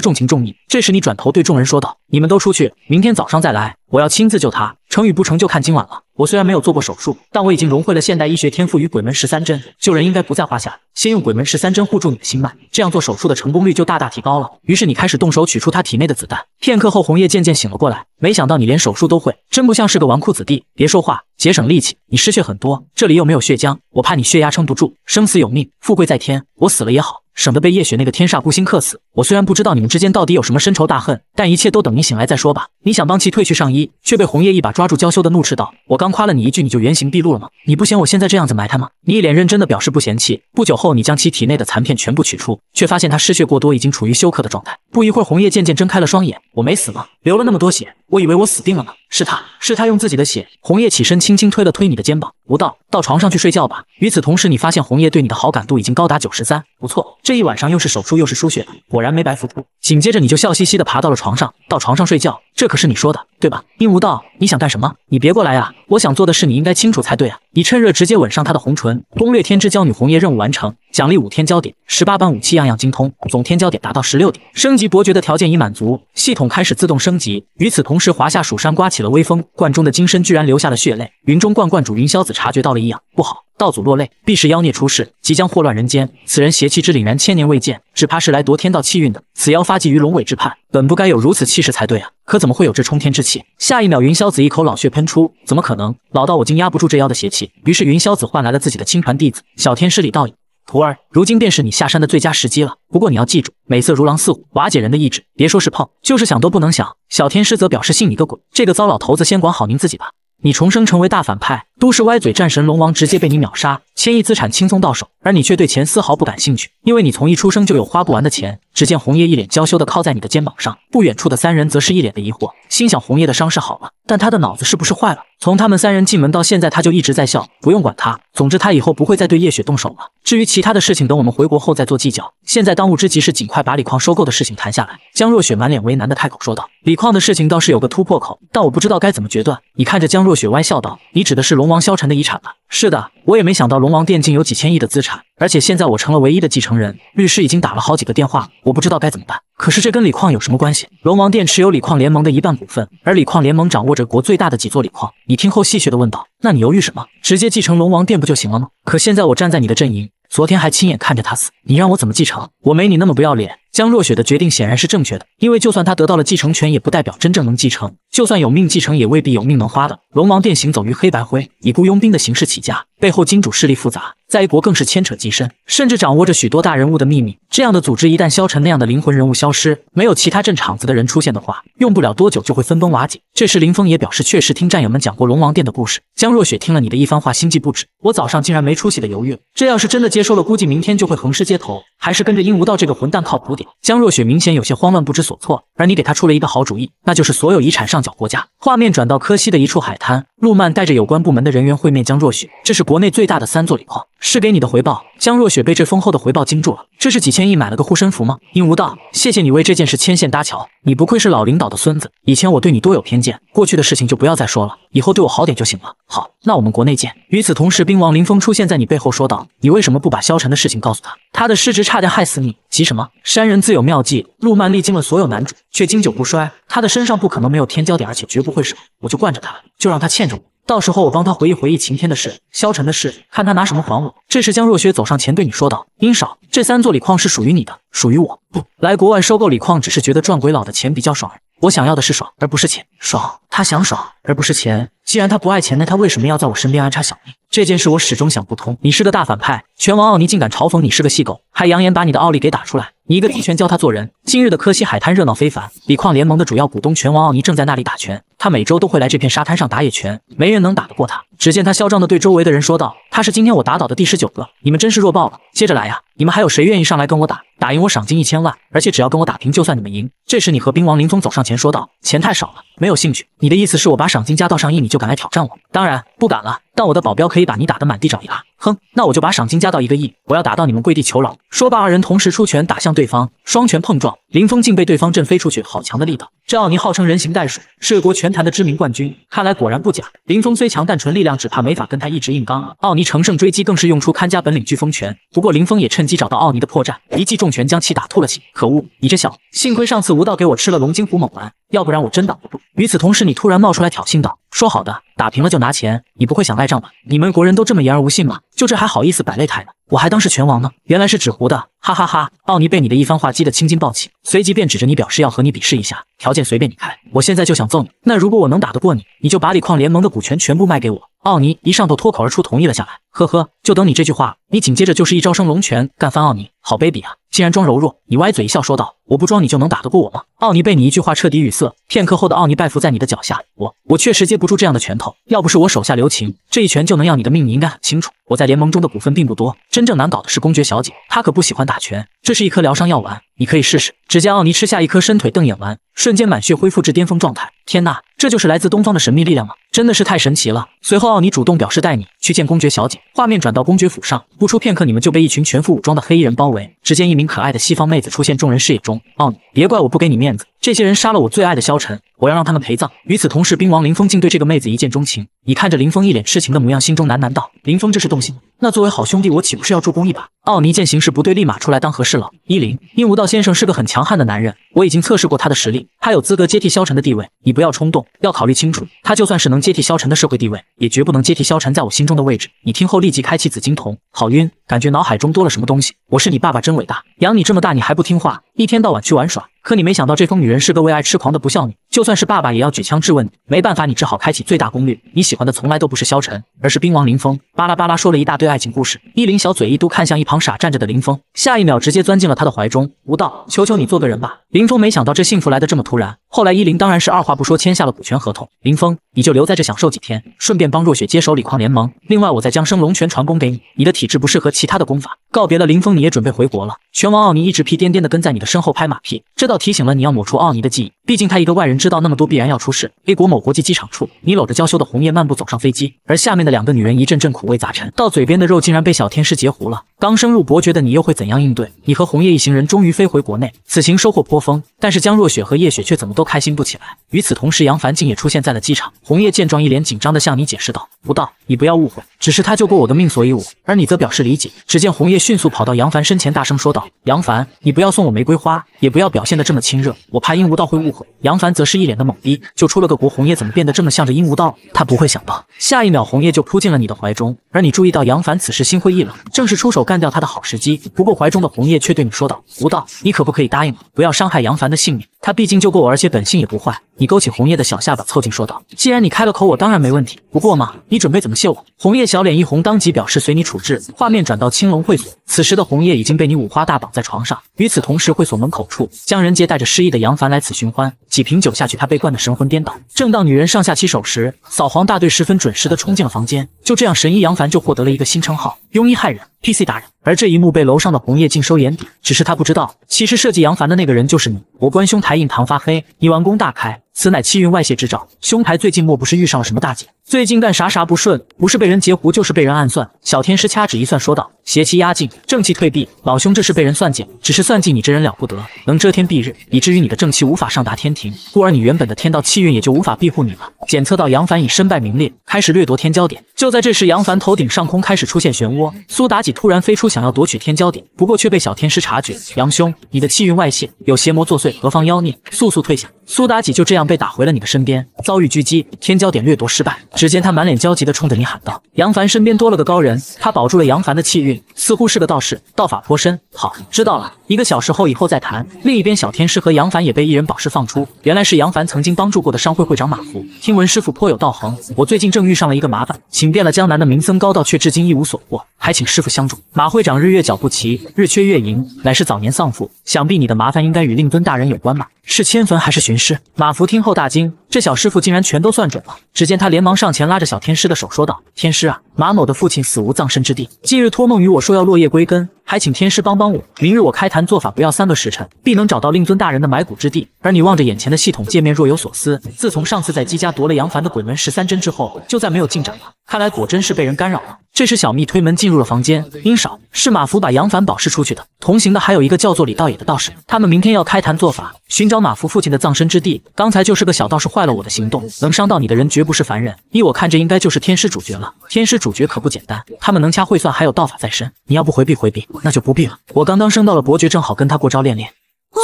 重情重义。这时你转头对众人说道：“你们都出去，明天早上再来，我要亲自救他。成与不成就看今晚了。我虽然没有做过手术，但我已经融会了现代医学天赋与鬼门十三针，救人应该不在话下。先用鬼门十三针护住你的心脉，这样做手术的成功率就大大提高了。”于是你开始动手取出他体内的子弹。片刻后，红叶渐渐醒了过来。没想到你连手术都会，真不像是个纨绔子弟。别说话，节省力气。你失血很多，这里又没有血浆，我怕你血压撑不住。生死有命，富贵在天，我死了也好。省得被叶雪那个天煞孤星克死。我虽然不知道你们之间到底有什么深仇大恨，但一切都等你醒来再说吧。你想帮其褪去上衣，却被红叶一把抓住，娇羞的怒斥道：“我刚夸了你一句，你就原形毕露了吗？你不嫌我现在这样子埋汰吗？”你一脸认真的表示不嫌弃。不久后，你将其体内的残片全部取出，却发现他失血过多，已经处于休克的状态。不一会儿，红叶渐渐睁开了双眼。我没死吗？流了那么多血，我以为我死定了呢。是他是他用自己的血。红叶起身，轻轻推了推你的肩膀，吴道，到床上去睡觉吧。与此同时，你发现红叶对你的好感度已经高达九十三，不错，这一晚上又是手术又是输血，果然然没白付出。紧接着你就笑嘻嘻的爬到了床上，到床上睡觉，这可是你说的，对吧？鹦鹉道，你想干什么？你别过来啊！我想做的事你应该清楚才对啊！你趁热直接吻上她的红唇。攻略天之娇女红叶任务完成，奖励五天焦点，十八般武器样样精通，总天焦点达到十六点，升级伯爵的条件已满足，系统开始自动升级。与此同时，华夏蜀山刮起了微风，罐中的金身居然流下了血泪。云中罐罐主云霄子察觉到了异样，不好！道祖落泪，必是妖孽出世，即将祸乱人间。此人邪气之凛然千年未见，只怕是来夺天道气运的。此妖发迹于龙尾之畔，本不该有如此气势才对啊！可怎么会有这冲天之气？下一秒，云霄子一口老血喷出，怎么可能？老道我竟压不住这妖的邪气。于是云霄子唤来了自己的亲传弟子小天师李道隐，徒儿，如今便是你下山的最佳时机了。不过你要记住，美色如狼似虎，瓦解人的意志，别说是碰，就是想都不能想。小天师则表示信你个鬼！这个糟老头子，先管好您自己吧。你重生成为大反派，都市歪嘴战神龙王直接被你秒杀，千亿资产轻松到手，而你却对钱丝毫不感兴趣，因为你从一出生就有花不完的钱。只见红叶一脸娇羞的靠在你的肩膀上，不远处的三人则是一脸的疑惑，心想红叶的伤势好了，但他的脑子是不是坏了？从他们三人进门到现在，他就一直在笑，不用管他。总之，他以后不会再对叶雪动手了。至于其他的事情，等我们回国后再做计较。现在当务之急是尽快把李矿收购的事情谈下来。江若雪满脸为难的开口说道：“李矿的事情倒是有个突破口，但我不知道该怎么决断。”你看着江若雪歪笑道：“你指的是龙王王萧晨的遗产吧？”是的，我也没想到龙王殿竟有几千亿的资产，而且现在我成了唯一的继承人。律师已经打了好几个电话，我不知道该怎么办。可是这跟锂矿有什么关系？龙王殿持有锂矿联盟的一半股份，而锂矿联盟掌握着国最大的几座锂矿。你听后戏谑的问道：“那你犹豫什么？直接继承龙王殿不就行了吗？”可现在我站在你的阵营，昨天还亲眼看着他死，你让我怎么继承？我没你那么不要脸。江若雪的决定显然是正确的，因为就算她得到了继承权，也不代表真正能继承；就算有命继承，也未必有命能花的。龙王殿行走于黑白灰，以雇佣兵的形式起家，背后金主势力复杂，在一国更是牵扯极深，甚至掌握着许多大人物的秘密。这样的组织一旦萧晨那样的灵魂人物消失，没有其他镇场子的人出现的话，用不了多久就会分崩瓦解。这时林峰也表示确实听战友们讲过龙王殿的故事。江若雪听了你的一番话，心悸不止。我早上竟然没出息的犹豫，这要是真的接受了，估计明天就会横尸街头。还是跟着鹦鹉道这个混蛋靠谱点。江若雪明显有些慌乱，不知所措。而你给他出了一个好主意，那就是所有遗产上缴国家。画面转到科西的一处海滩，陆曼带着有关部门的人员会面江若雪。这是国内最大的三座锂矿，是给你的回报。江若雪被这丰厚的回报惊住了。这是几千亿买了个护身符吗？鹦鹉道，谢谢你为这件事牵线搭桥。你不愧是老领导的孙子。以前我对你多有偏见，过去的事情就不要再说了，以后对我好点就行了。好，那我们国内见。与此同时，兵王林峰出现在你背后，说道：“你为什么不把萧晨的事情告诉他？他的失职差点害死你，急什么？山人自有妙计。陆曼历经了所有难主，却经久不衰。他的身上不可能没有天骄点，而且绝不会少。我就惯着他，就让他欠着我。到时候我帮他回忆回忆晴天的事，萧晨的事，看他拿什么还我。”这时，江若雪走上前对你说道：“殷少，这三座锂矿是属于你的，属于我。不来国外收购锂矿，只是觉得赚鬼佬的钱比较爽。我想要的是爽，而不是钱。爽，他想爽，而不是钱。既然他不爱钱，那他为什么要在我身边安插小命？这件事我始终想不通。你是个大反派，拳王奥尼竟敢嘲讽你是个细狗，还扬言把你的奥利给打出来。你一个踢拳教他做人。今日的科西海滩热闹非凡，锂矿联盟的主要股东拳王奥尼正在那里打拳。他每周都会来这片沙滩上打野拳，没人能打得过他。只见他嚣张的对周围的人说道：“他是今天我打倒的第十九个，你们真是弱爆了！接着来呀，你们还有谁愿意上来跟我打？打赢我赏金一千万，而且只要跟我打平，就算你们赢。”这时，你和兵王林峰走上前说道：“钱太少了，没有兴趣。你的意思是我把赏金加到上亿，你就敢来挑战我？当然不敢了。但我的保镖可以把你打得满地找牙。哼，那我就把赏金加到一个亿，我要打到你们跪地求饶。”说罢，二人同时出拳打向对方，双拳碰撞，林峰竟被对方震飞出去，好强的力道！这奥尼号称人形袋鼠，是国拳坛的知名冠军，看来果然不假。林峰虽强，但纯力量只怕没法跟他一直硬刚。奥尼乘胜追击，更是用出看家本领——飓风拳。不过林峰也趁机找到奥尼的破绽，一记重拳将其打吐了血。可恶，你这小子……幸亏上次吴道给我吃了龙精虎猛丸，要不然我真挡不住。与此同时，你突然冒出来挑衅道：“说好的打平了就拿钱，你不会想赖账吧？你们国人都这么言而无信吗？就这还好意思摆擂台呢？我还当是拳王呢，原来是纸糊的！哈哈哈！”奥尼被你的一番话激得青筋暴起，随即便指着你表示要和你比试一下，条件随便你开。我现在就想揍你，那如果我能打得过你，你就把锂矿联盟的股权全部卖给我。奥尼一上头脱口而出同意了下来。呵呵，就等你这句话，你紧接着就是一招升龙拳干翻奥尼，好卑鄙啊！竟然装柔弱，你歪嘴一笑说道：“我不装你就能打得过我吗？”奥尼被你一句话彻底语塞，片刻后的奥尼拜伏在你的脚下。我我确实接不住这样的拳头，要不是我手下留情，这一拳就能要你的命，你应该很清楚。我在联盟中的股份并不多，真正难搞的是公爵小姐，她可不喜欢打拳。这是一颗疗伤药丸，你可以试试。只见奥尼吃下一颗伸腿瞪眼丸，瞬间满血恢复至巅峰状态。天呐，这就是来自东方的神秘力量吗？真的是太神奇了。随后，奥尼主动表示带你去见公爵小姐。画面转到公爵府上，不出片刻，你们就被一群全副武装的黑衣人包围。只见一名可爱的西方妹子出现众人视野中。哦，别怪我不给你面子，这些人杀了我最爱的萧晨，我要让他们陪葬。与此同时，兵王林峰竟对这个妹子一见钟情。你看着林峰一脸痴情的模样，心中喃喃道：林峰这是动心了。那作为好兄弟，我岂不是要助攻一把？奥尼见形势不对，立马出来当和事佬。依林，殷无道先生是个很强悍的男人，我已经测试过他的实力，他有资格接替萧晨的地位。你不要冲动，要考虑清楚。他就算是能接替萧晨的社会地位，也绝不能接替萧晨在我心中的位置。你听后立即开启紫金瞳。好晕，感觉脑海中多了什么东西。我是你爸爸，真伟大，养你这么大你还不听话，一天到晚去玩耍。可你没想到，这疯女人是个为爱痴狂的不孝女。就算是爸爸，也要举枪质问你。没办法，你只好开启最大功率。你喜欢的从来都不是萧晨，而是冰王林峰。巴拉巴拉说了一大堆爱情故事。依林小嘴一嘟，看向一旁傻站着的林峰，下一秒直接钻进了他的怀中。吴道，求求你做个人吧。林峰没想到这幸福来得这么突然。后来依林当然是二话不说签下了股权合同。林峰，你就留在这享受几天，顺便帮若雪接手锂矿联盟。另外，我再将升龙拳传功给你。你的体质不适合其他的功法。告别了林峰，你也准备回国了。拳王奥尼一直屁颠颠的跟在你的身后拍马屁，这倒提醒了你要抹除奥尼的记忆。毕竟他一个外人知道那么多，必然要出事。A 国某国际机场处，你搂着娇羞的红叶漫步走上飞机，而下面的两个女人一阵阵苦味杂陈，到嘴边的肉竟然被小天师截胡了。刚升入伯爵的你又会怎样应对？你和红叶一行人终于飞回国内，此行收获颇丰，但是江若雪和叶雪却怎么都开心不起来。与此同时，杨凡竟也出现在了机场。红叶见状，一脸紧张的向你解释道：“不道，你不要误会，只是他救过我的命，所以我……而你则表示理解。”只见红叶迅速跑到杨凡身前，大声说道：“杨凡，你不要送我玫瑰花，也不要表现得这么亲热，我怕殷无道会误会。”杨凡则是一脸的懵逼，就出了个国，红叶怎么变得这么像着殷无道？他不会想到，下一秒红叶就扑进了你的怀中，而你注意到杨凡此时心灰意冷，正是出手干掉他的好时机。不过怀中的红叶却对你说道：“吴道，你可不可以答应我，不要伤害杨凡的性命？他毕竟救过我，而且本性也不坏。”你勾起红叶的小下巴，凑近说道：“既然你开了口，我当然没问题。不过嘛，你准备怎么谢我？”红叶小脸一红，当即表示随你处置。画面转到青龙会所，此时的红叶已经被你五花大绑在床上。与此同时，会所门口处，江仁杰带着失忆的杨凡来此寻欢。几瓶酒下去，他被灌得神魂颠倒。正当女人上下其手时，扫黄大队十分准时的冲进了房间。就这样，神医杨凡就获得了一个新称号——庸医害人 PC 达人。而这一幕被楼上的红叶尽收眼底，只是他不知道，其实设计杨凡的那个人就是你。我观兄台印堂发黑，你完功大开。此乃气运外泄之兆，兄台最近莫不是遇上了什么大劫？最近干啥啥不顺，不是被人截胡，就是被人暗算。小天师掐指一算，说道：“邪气压境，正气退避。老兄这是被人算计，只是算计你这人了不得，能遮天蔽日，以至于你的正气无法上达天庭，故而你原本的天道气运也就无法庇护你了。”检测到杨凡已身败名裂，开始掠夺天骄点。就在这时，杨凡头顶上空开始出现漩涡，苏妲己突然飞出，想要夺取天骄点，不过却被小天师察觉。杨兄，你的气运外泄，有邪魔作祟，何方妖孽？速速退下！苏妲己就这样被打回了你的身边，遭遇狙击，天骄点掠夺失败。只见他满脸焦急地冲着你喊道：“杨凡身边多了个高人，他保住了杨凡的气运，似乎是个道士，道法颇深。好，知道了，一个小时后以后再谈。”另一边，小天师和杨凡也被一人保释放出，原来是杨凡曾经帮助过的商会会长马福。听闻师傅颇有道行，我最近正遇上了一个麻烦，请遍了江南的名僧高道，却至今一无所获，还请师傅相助。马会长日月脚不齐，日缺月盈，乃是早年丧父，想必你的麻烦应该与令尊大人有关吧？是迁坟还是寻尸？马福听后大惊，这小师傅竟然全都算准了。只见他连忙上前拉着小天师的手说道：“天师啊，马某的父亲死无葬身之地，近日托梦与我说要落叶归根，还请天师帮帮我。明日我开坛做法，不要三个时辰，必能找到令尊大人的埋骨之地。而你望着眼前的系统界面，若有所思。自从上次在姬家夺了杨凡的鬼门十三针之后，就再没有进展了。看来果真是被人干扰了。这时，小蜜推门进入了房间。殷少，是马福把杨凡保释出去的。同行的还有一个叫做李道野的道士，他们明天要开坛做法，寻找马福父亲的葬身之地。刚才就是个小道士坏了我的行动，能伤到你的人绝不是凡人。依我看，这应该就是天师主角了。天师主角可不简单，他们能掐会算，还有道法在身。你要不回避回避，那就不必了。我刚刚升到了伯爵，正好跟他过招练练。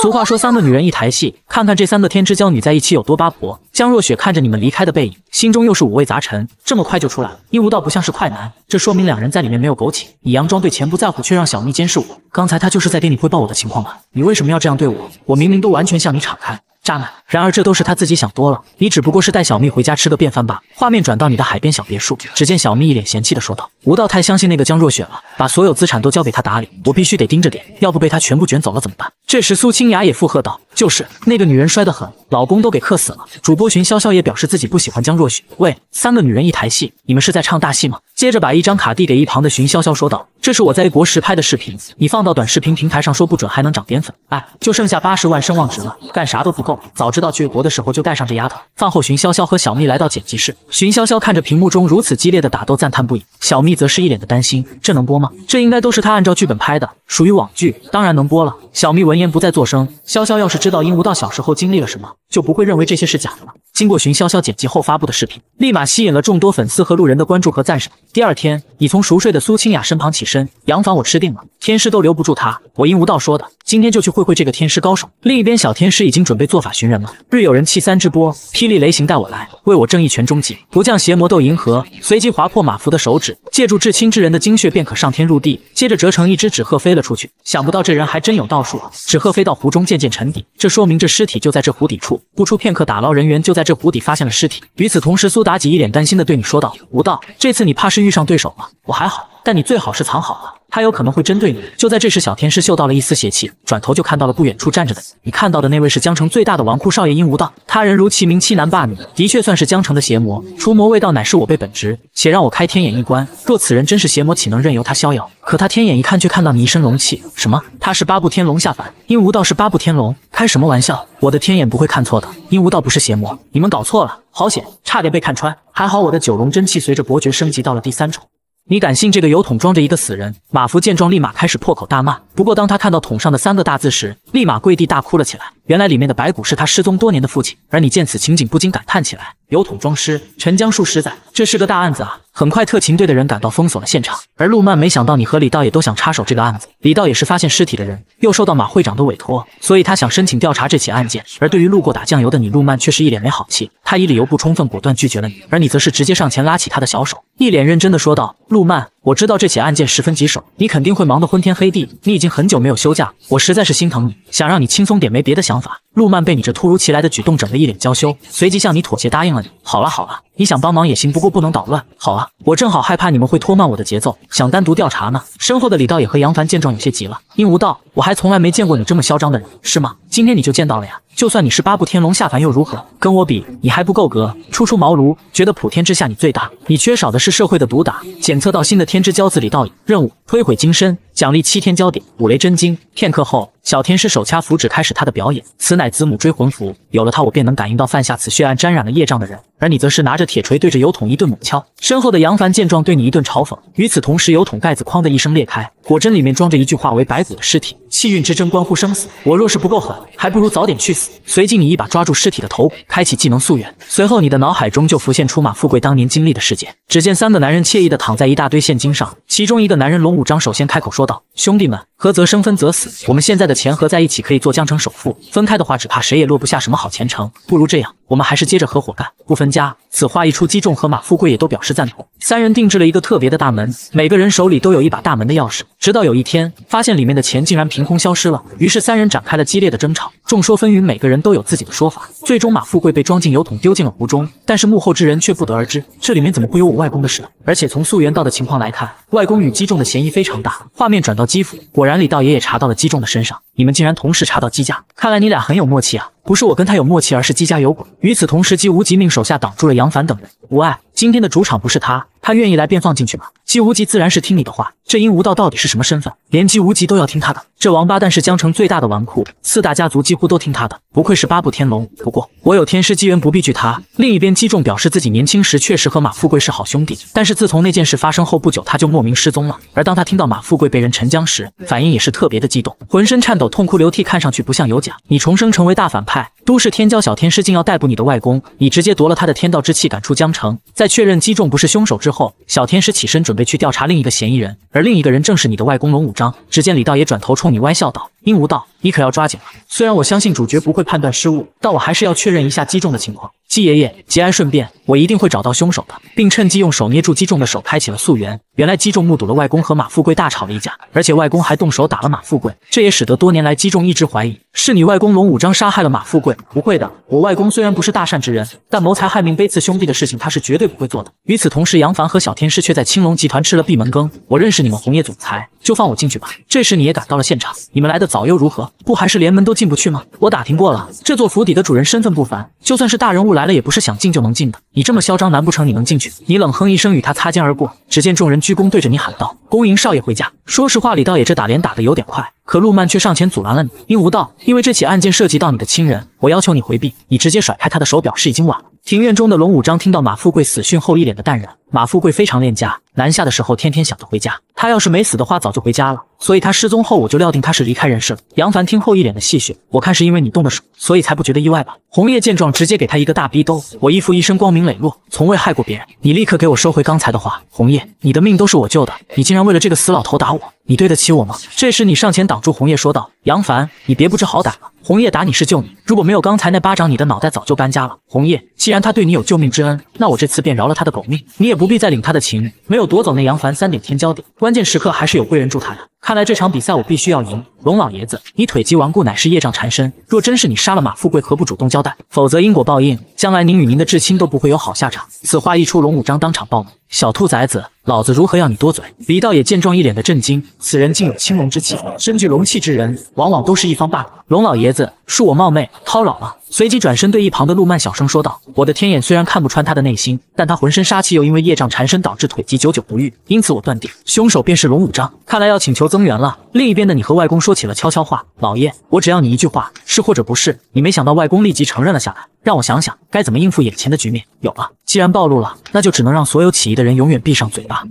俗话说，三个女人一台戏，看看这三个天之骄女在一起有多八婆。江若雪看着你们离开的背影，心中又是五味杂陈。这么快就出来了，殷无道不像是快男，这说明两人在里面没有苟且。你佯装对钱不在乎，却让小蜜监视我。刚才他就是在给你汇报我的情况吧？你为什么要这样对我？我明明都完全向你敞开。渣男！然而这都是他自己想多了，你只不过是带小蜜回家吃个便饭罢。画面转到你的海边小别墅，只见小蜜一脸嫌弃的说道：“吴道太相信那个江若雪了，把所有资产都交给他打理，我必须得盯着点，要不被他全部卷走了怎么办？”这时苏清雅也附和道：“就是那个女人衰得很，老公都给克死了。”主播寻潇潇也表示自己不喜欢江若雪。喂，三个女人一台戏，你们是在唱大戏吗？接着把一张卡递给一旁的寻潇潇说道：“这是我在 A 国时拍的视频，你放到短视频平台上，说不准还能涨点粉。哎，就剩下八十万声望值了，干啥都不够。早知道去。”国的时候就带上这丫头。饭后，寻潇潇和小蜜来到剪辑室。寻潇潇看着屏幕中如此激烈的打斗，赞叹不已。小蜜则是一脸的担心：这能播吗？这应该都是他按照剧本拍的，属于网剧，当然能播了。小蜜闻言不再作声。潇潇要是知道殷无道小时候经历了什么，就不会认为这些是假的了。经过寻潇潇剪辑后发布的视频，立马吸引了众多粉丝和路人的关注和赞赏。第二天，你从熟睡的苏清雅身旁起身，杨凡我吃定了，天师都留不住他。我殷无道说的，今天就去会会这个天师高手。另一边，小天师已经准备做法寻人了。日有人气三之波，霹雳雷行带我来，为我正义全终极。不降邪魔斗银河，随即划破马符的手指，借助至亲之人的精血便可上天入地。接着折成一只纸鹤飞了出去。想不到这人还真有道术，纸鹤飞到湖中渐渐沉底，这说明这尸体就在这湖底处。不出片刻，打捞人员就在这湖底发现了尸体。与此同时，苏妲己一脸担心的对你说道：“吴道，这次你怕是遇上对手了。我还好，但你最好是藏好了。”他有可能会针对你。就在这时，小天师嗅到了一丝邪气，转头就看到了不远处站着的你。你看到的那位是江城最大的纨绔少爷殷无道，他人如其名，欺男霸女，的确算是江城的邪魔。除魔卫道乃是我辈本职，且让我开天眼一关。若此人真是邪魔，岂能任由他逍遥？可他天眼一看，却看到你一身龙气。什么？他是八部天龙下凡？殷无道是八部天龙？开什么玩笑？我的天眼不会看错的。殷无道不是邪魔，你们搞错了。好险，差点被看穿。还好我的九龙真气随着伯爵升级到了第三重。你敢信这个油桶装着一个死人？马福见状，立马开始破口大骂。不过当他看到桶上的三个大字时，立马跪地大哭了起来。原来里面的白骨是他失踪多年的父亲。而你见此情景，不禁感叹起来：油桶装尸，陈江树尸在，这是个大案子啊！很快，特勤队的人赶到，封锁了现场。而陆曼没想到你和李道也都想插手这个案子。李道也是发现尸体的人，又受到马会长的委托，所以他想申请调查这起案件。而对于路过打酱油的你，陆曼却是一脸没好气。他以理由不充分，果断拒绝了你。而你则是直接上前拉起他的小手，一脸认真的说道：“陆曼，我知道这起案件十分棘手，你肯定会忙得昏天黑地。你已经很久没有休假，我实在是心疼你，想让你轻松点，没别的想法。”陆曼被你这突如其来的举动整得一脸娇羞，随即向你妥协，答应了你。好了好了，你想帮忙也行，不过不能捣乱。好啊，我正好害怕你们会拖慢我的节奏，想单独调查呢。身后的李道也和杨凡见状有些急了。殷无道，我还从来没见过你这么嚣张的人，是吗？今天你就见到了呀。就算你是八部天龙下凡又如何？跟我比，你还不够格。初出茅庐，觉得普天之下你最大，你缺少的是社会的毒打。检测到新的天之骄子李道隐，任务摧毁金身，奖励七天焦点五雷真经。片刻后，小天师手掐符纸开始他的表演。此乃子母追魂符，有了它，我便能感应到犯下此血案沾染了业障的人。而你则是拿着铁锤对着油桶一顿猛敲。身后的杨凡见状，对你一顿嘲讽。与此同时，油桶盖子哐的一声裂开，果真里面装着一具化为白骨的尸体。气运之争关乎生死，我若是不够狠，还不如早点去死。随即，你一把抓住尸体的头骨，开启技能溯源。随后，你的脑海中就浮现出马富贵当年经历的事件。只见三个男人惬意地躺在一大堆现金上，其中一个男人龙五章首先开口说道：“兄弟们，合则生，分则死。我们现在的钱合在一起可以做江城首富，分开的话，只怕谁也落不下什么好前程。不如这样，我们还是接着合伙干，不分家。”此话一出，击中和马富贵也都表示赞同。三人定制了一个特别的大门，每个人手里都有一把大门的钥匙。直到有一天，发现里面的钱竟然平凭空消失了，于是三人展开了激烈的争吵。众说纷纭，每个人都有自己的说法。最终，马富贵被装进油桶，丢进了湖中。但是幕后之人却不得而知，这里面怎么会有我外公的事？而且从溯源道的情况来看，外公与姬仲的嫌疑非常大。画面转到姬府，果然李道爷也查到了姬仲的身上。你们竟然同时查到姬家，看来你俩很有默契啊！不是我跟他有默契，而是姬家有鬼。与此同时，姬无极命手下挡住了杨凡等人。无碍。今天的主场不是他，他愿意来便放进去吧。姬无极自然是听你的话。这阴无道到底是什么身份？连姬无极都要听他的？这王八蛋是江城最大的纨绔，四大家族几乎都听他的，不愧是八部天龙。不过我有天师机缘，不必惧他。另一边，姬仲表示自己年轻时确实和马富贵是好兄弟，但是自从那件事发生后不久，他就莫名失踪了。而当他听到马富贵被人沉江时，反应也是特别的激动，浑身颤抖，痛哭流涕，看上去不像有假。你重生成为大反派，都市天骄小天师竟要逮捕你的外公，你直接夺了他的天道之气，赶出江城。在确认击中不是凶手之后，小天师起身准备去调查另一个嫌疑人，而另一个人正是你的外公龙武章。只见李道爷转头冲你歪笑道：“殷无道，你可要抓紧了。虽然我相信主角不会判断失误，但我还是要确认一下击中的情况。”姬爷爷，节哀顺变，我一定会找到凶手的，并趁机用手捏住击中的手，开启了溯源。原来击中目睹了外公和马富贵大吵了一架，而且外公还动手打了马富贵，这也使得多年来击中一直怀疑是你外公龙武章杀害了马富贵。不会的，我外公虽然不是大善之人，但谋财害命、背刺兄弟的事情他是绝对不会做的。与此同时，杨凡和小天师却在青龙集团吃了闭门羹。我认识你们红叶总裁，就放我进去吧。这时你也赶到了现场，你们来的早又如何？不还是连门都进不去吗？我打听过了，这座府邸的主人身份不凡，就算是大人物来来了，也不是想进就能进的。你这么嚣张，难不成你能进去？你冷哼一声，与他擦肩而过。只见众人鞠躬，对着你喊道：“恭迎少爷回家。”说实话，李道也这打脸打得有点快。可陆曼却上前阻拦了你。应无道，因为这起案件涉及到你的亲人，我要求你回避。你直接甩开他的手，表示已经晚了。庭院中的龙武章听到马富贵死讯后，一脸的淡然。马富贵非常恋家，南下的时候天天想着回家。他要是没死的话，早就回家了。所以他失踪后，我就料定他是离开人世了。杨凡听后一脸的戏谑，我看是因为你动的手，所以才不觉得意外吧？红叶见状，直接给他一个大逼兜。我义父一生光明磊落，从未害过别人。你立刻给我收回刚才的话。红叶，你的命都是我救的，你竟然为了这个死老头打我，你对得起我吗？这时你上前挡住红叶，说道：“杨凡，你别不知好歹了。红叶打你是救你，如果没有刚才那巴掌，你的脑袋早就搬家了。红叶，既然他对你有救命之恩，那我这次便饶了他的狗命，你也不必再领他的情。没有又夺走那杨凡三点天骄点，关键时刻还是有贵人助他呀。看来这场比赛我必须要赢。龙老爷子，你腿疾顽固乃是业障缠身，若真是你杀了马富贵，何不主动交代？否则因果报应，将来您与您的至亲都不会有好下场。此话一出，龙武章当场暴怒。小兔崽子，老子如何要你多嘴？李道也见状，一脸的震惊。此人竟有青龙之气，身具龙气之人，往往都是一方霸主。龙老爷子，恕我冒昧，叨扰了。随即转身对一旁的陆曼小声说道：“我的天眼虽然看不穿他的内心，但他浑身杀气又因为业障缠身，导致腿疾久久不愈，因此我断定凶手便是龙武章。看来要请求增援了。”另一边的你和外公说起了悄悄话：“老爷，我只要你一句话，是或者不是。”你没想到外公立即承认了下来。让我想想该怎么应付眼前的局面。有了，既然暴露了，那就只能让所有起义的人永远闭上嘴巴。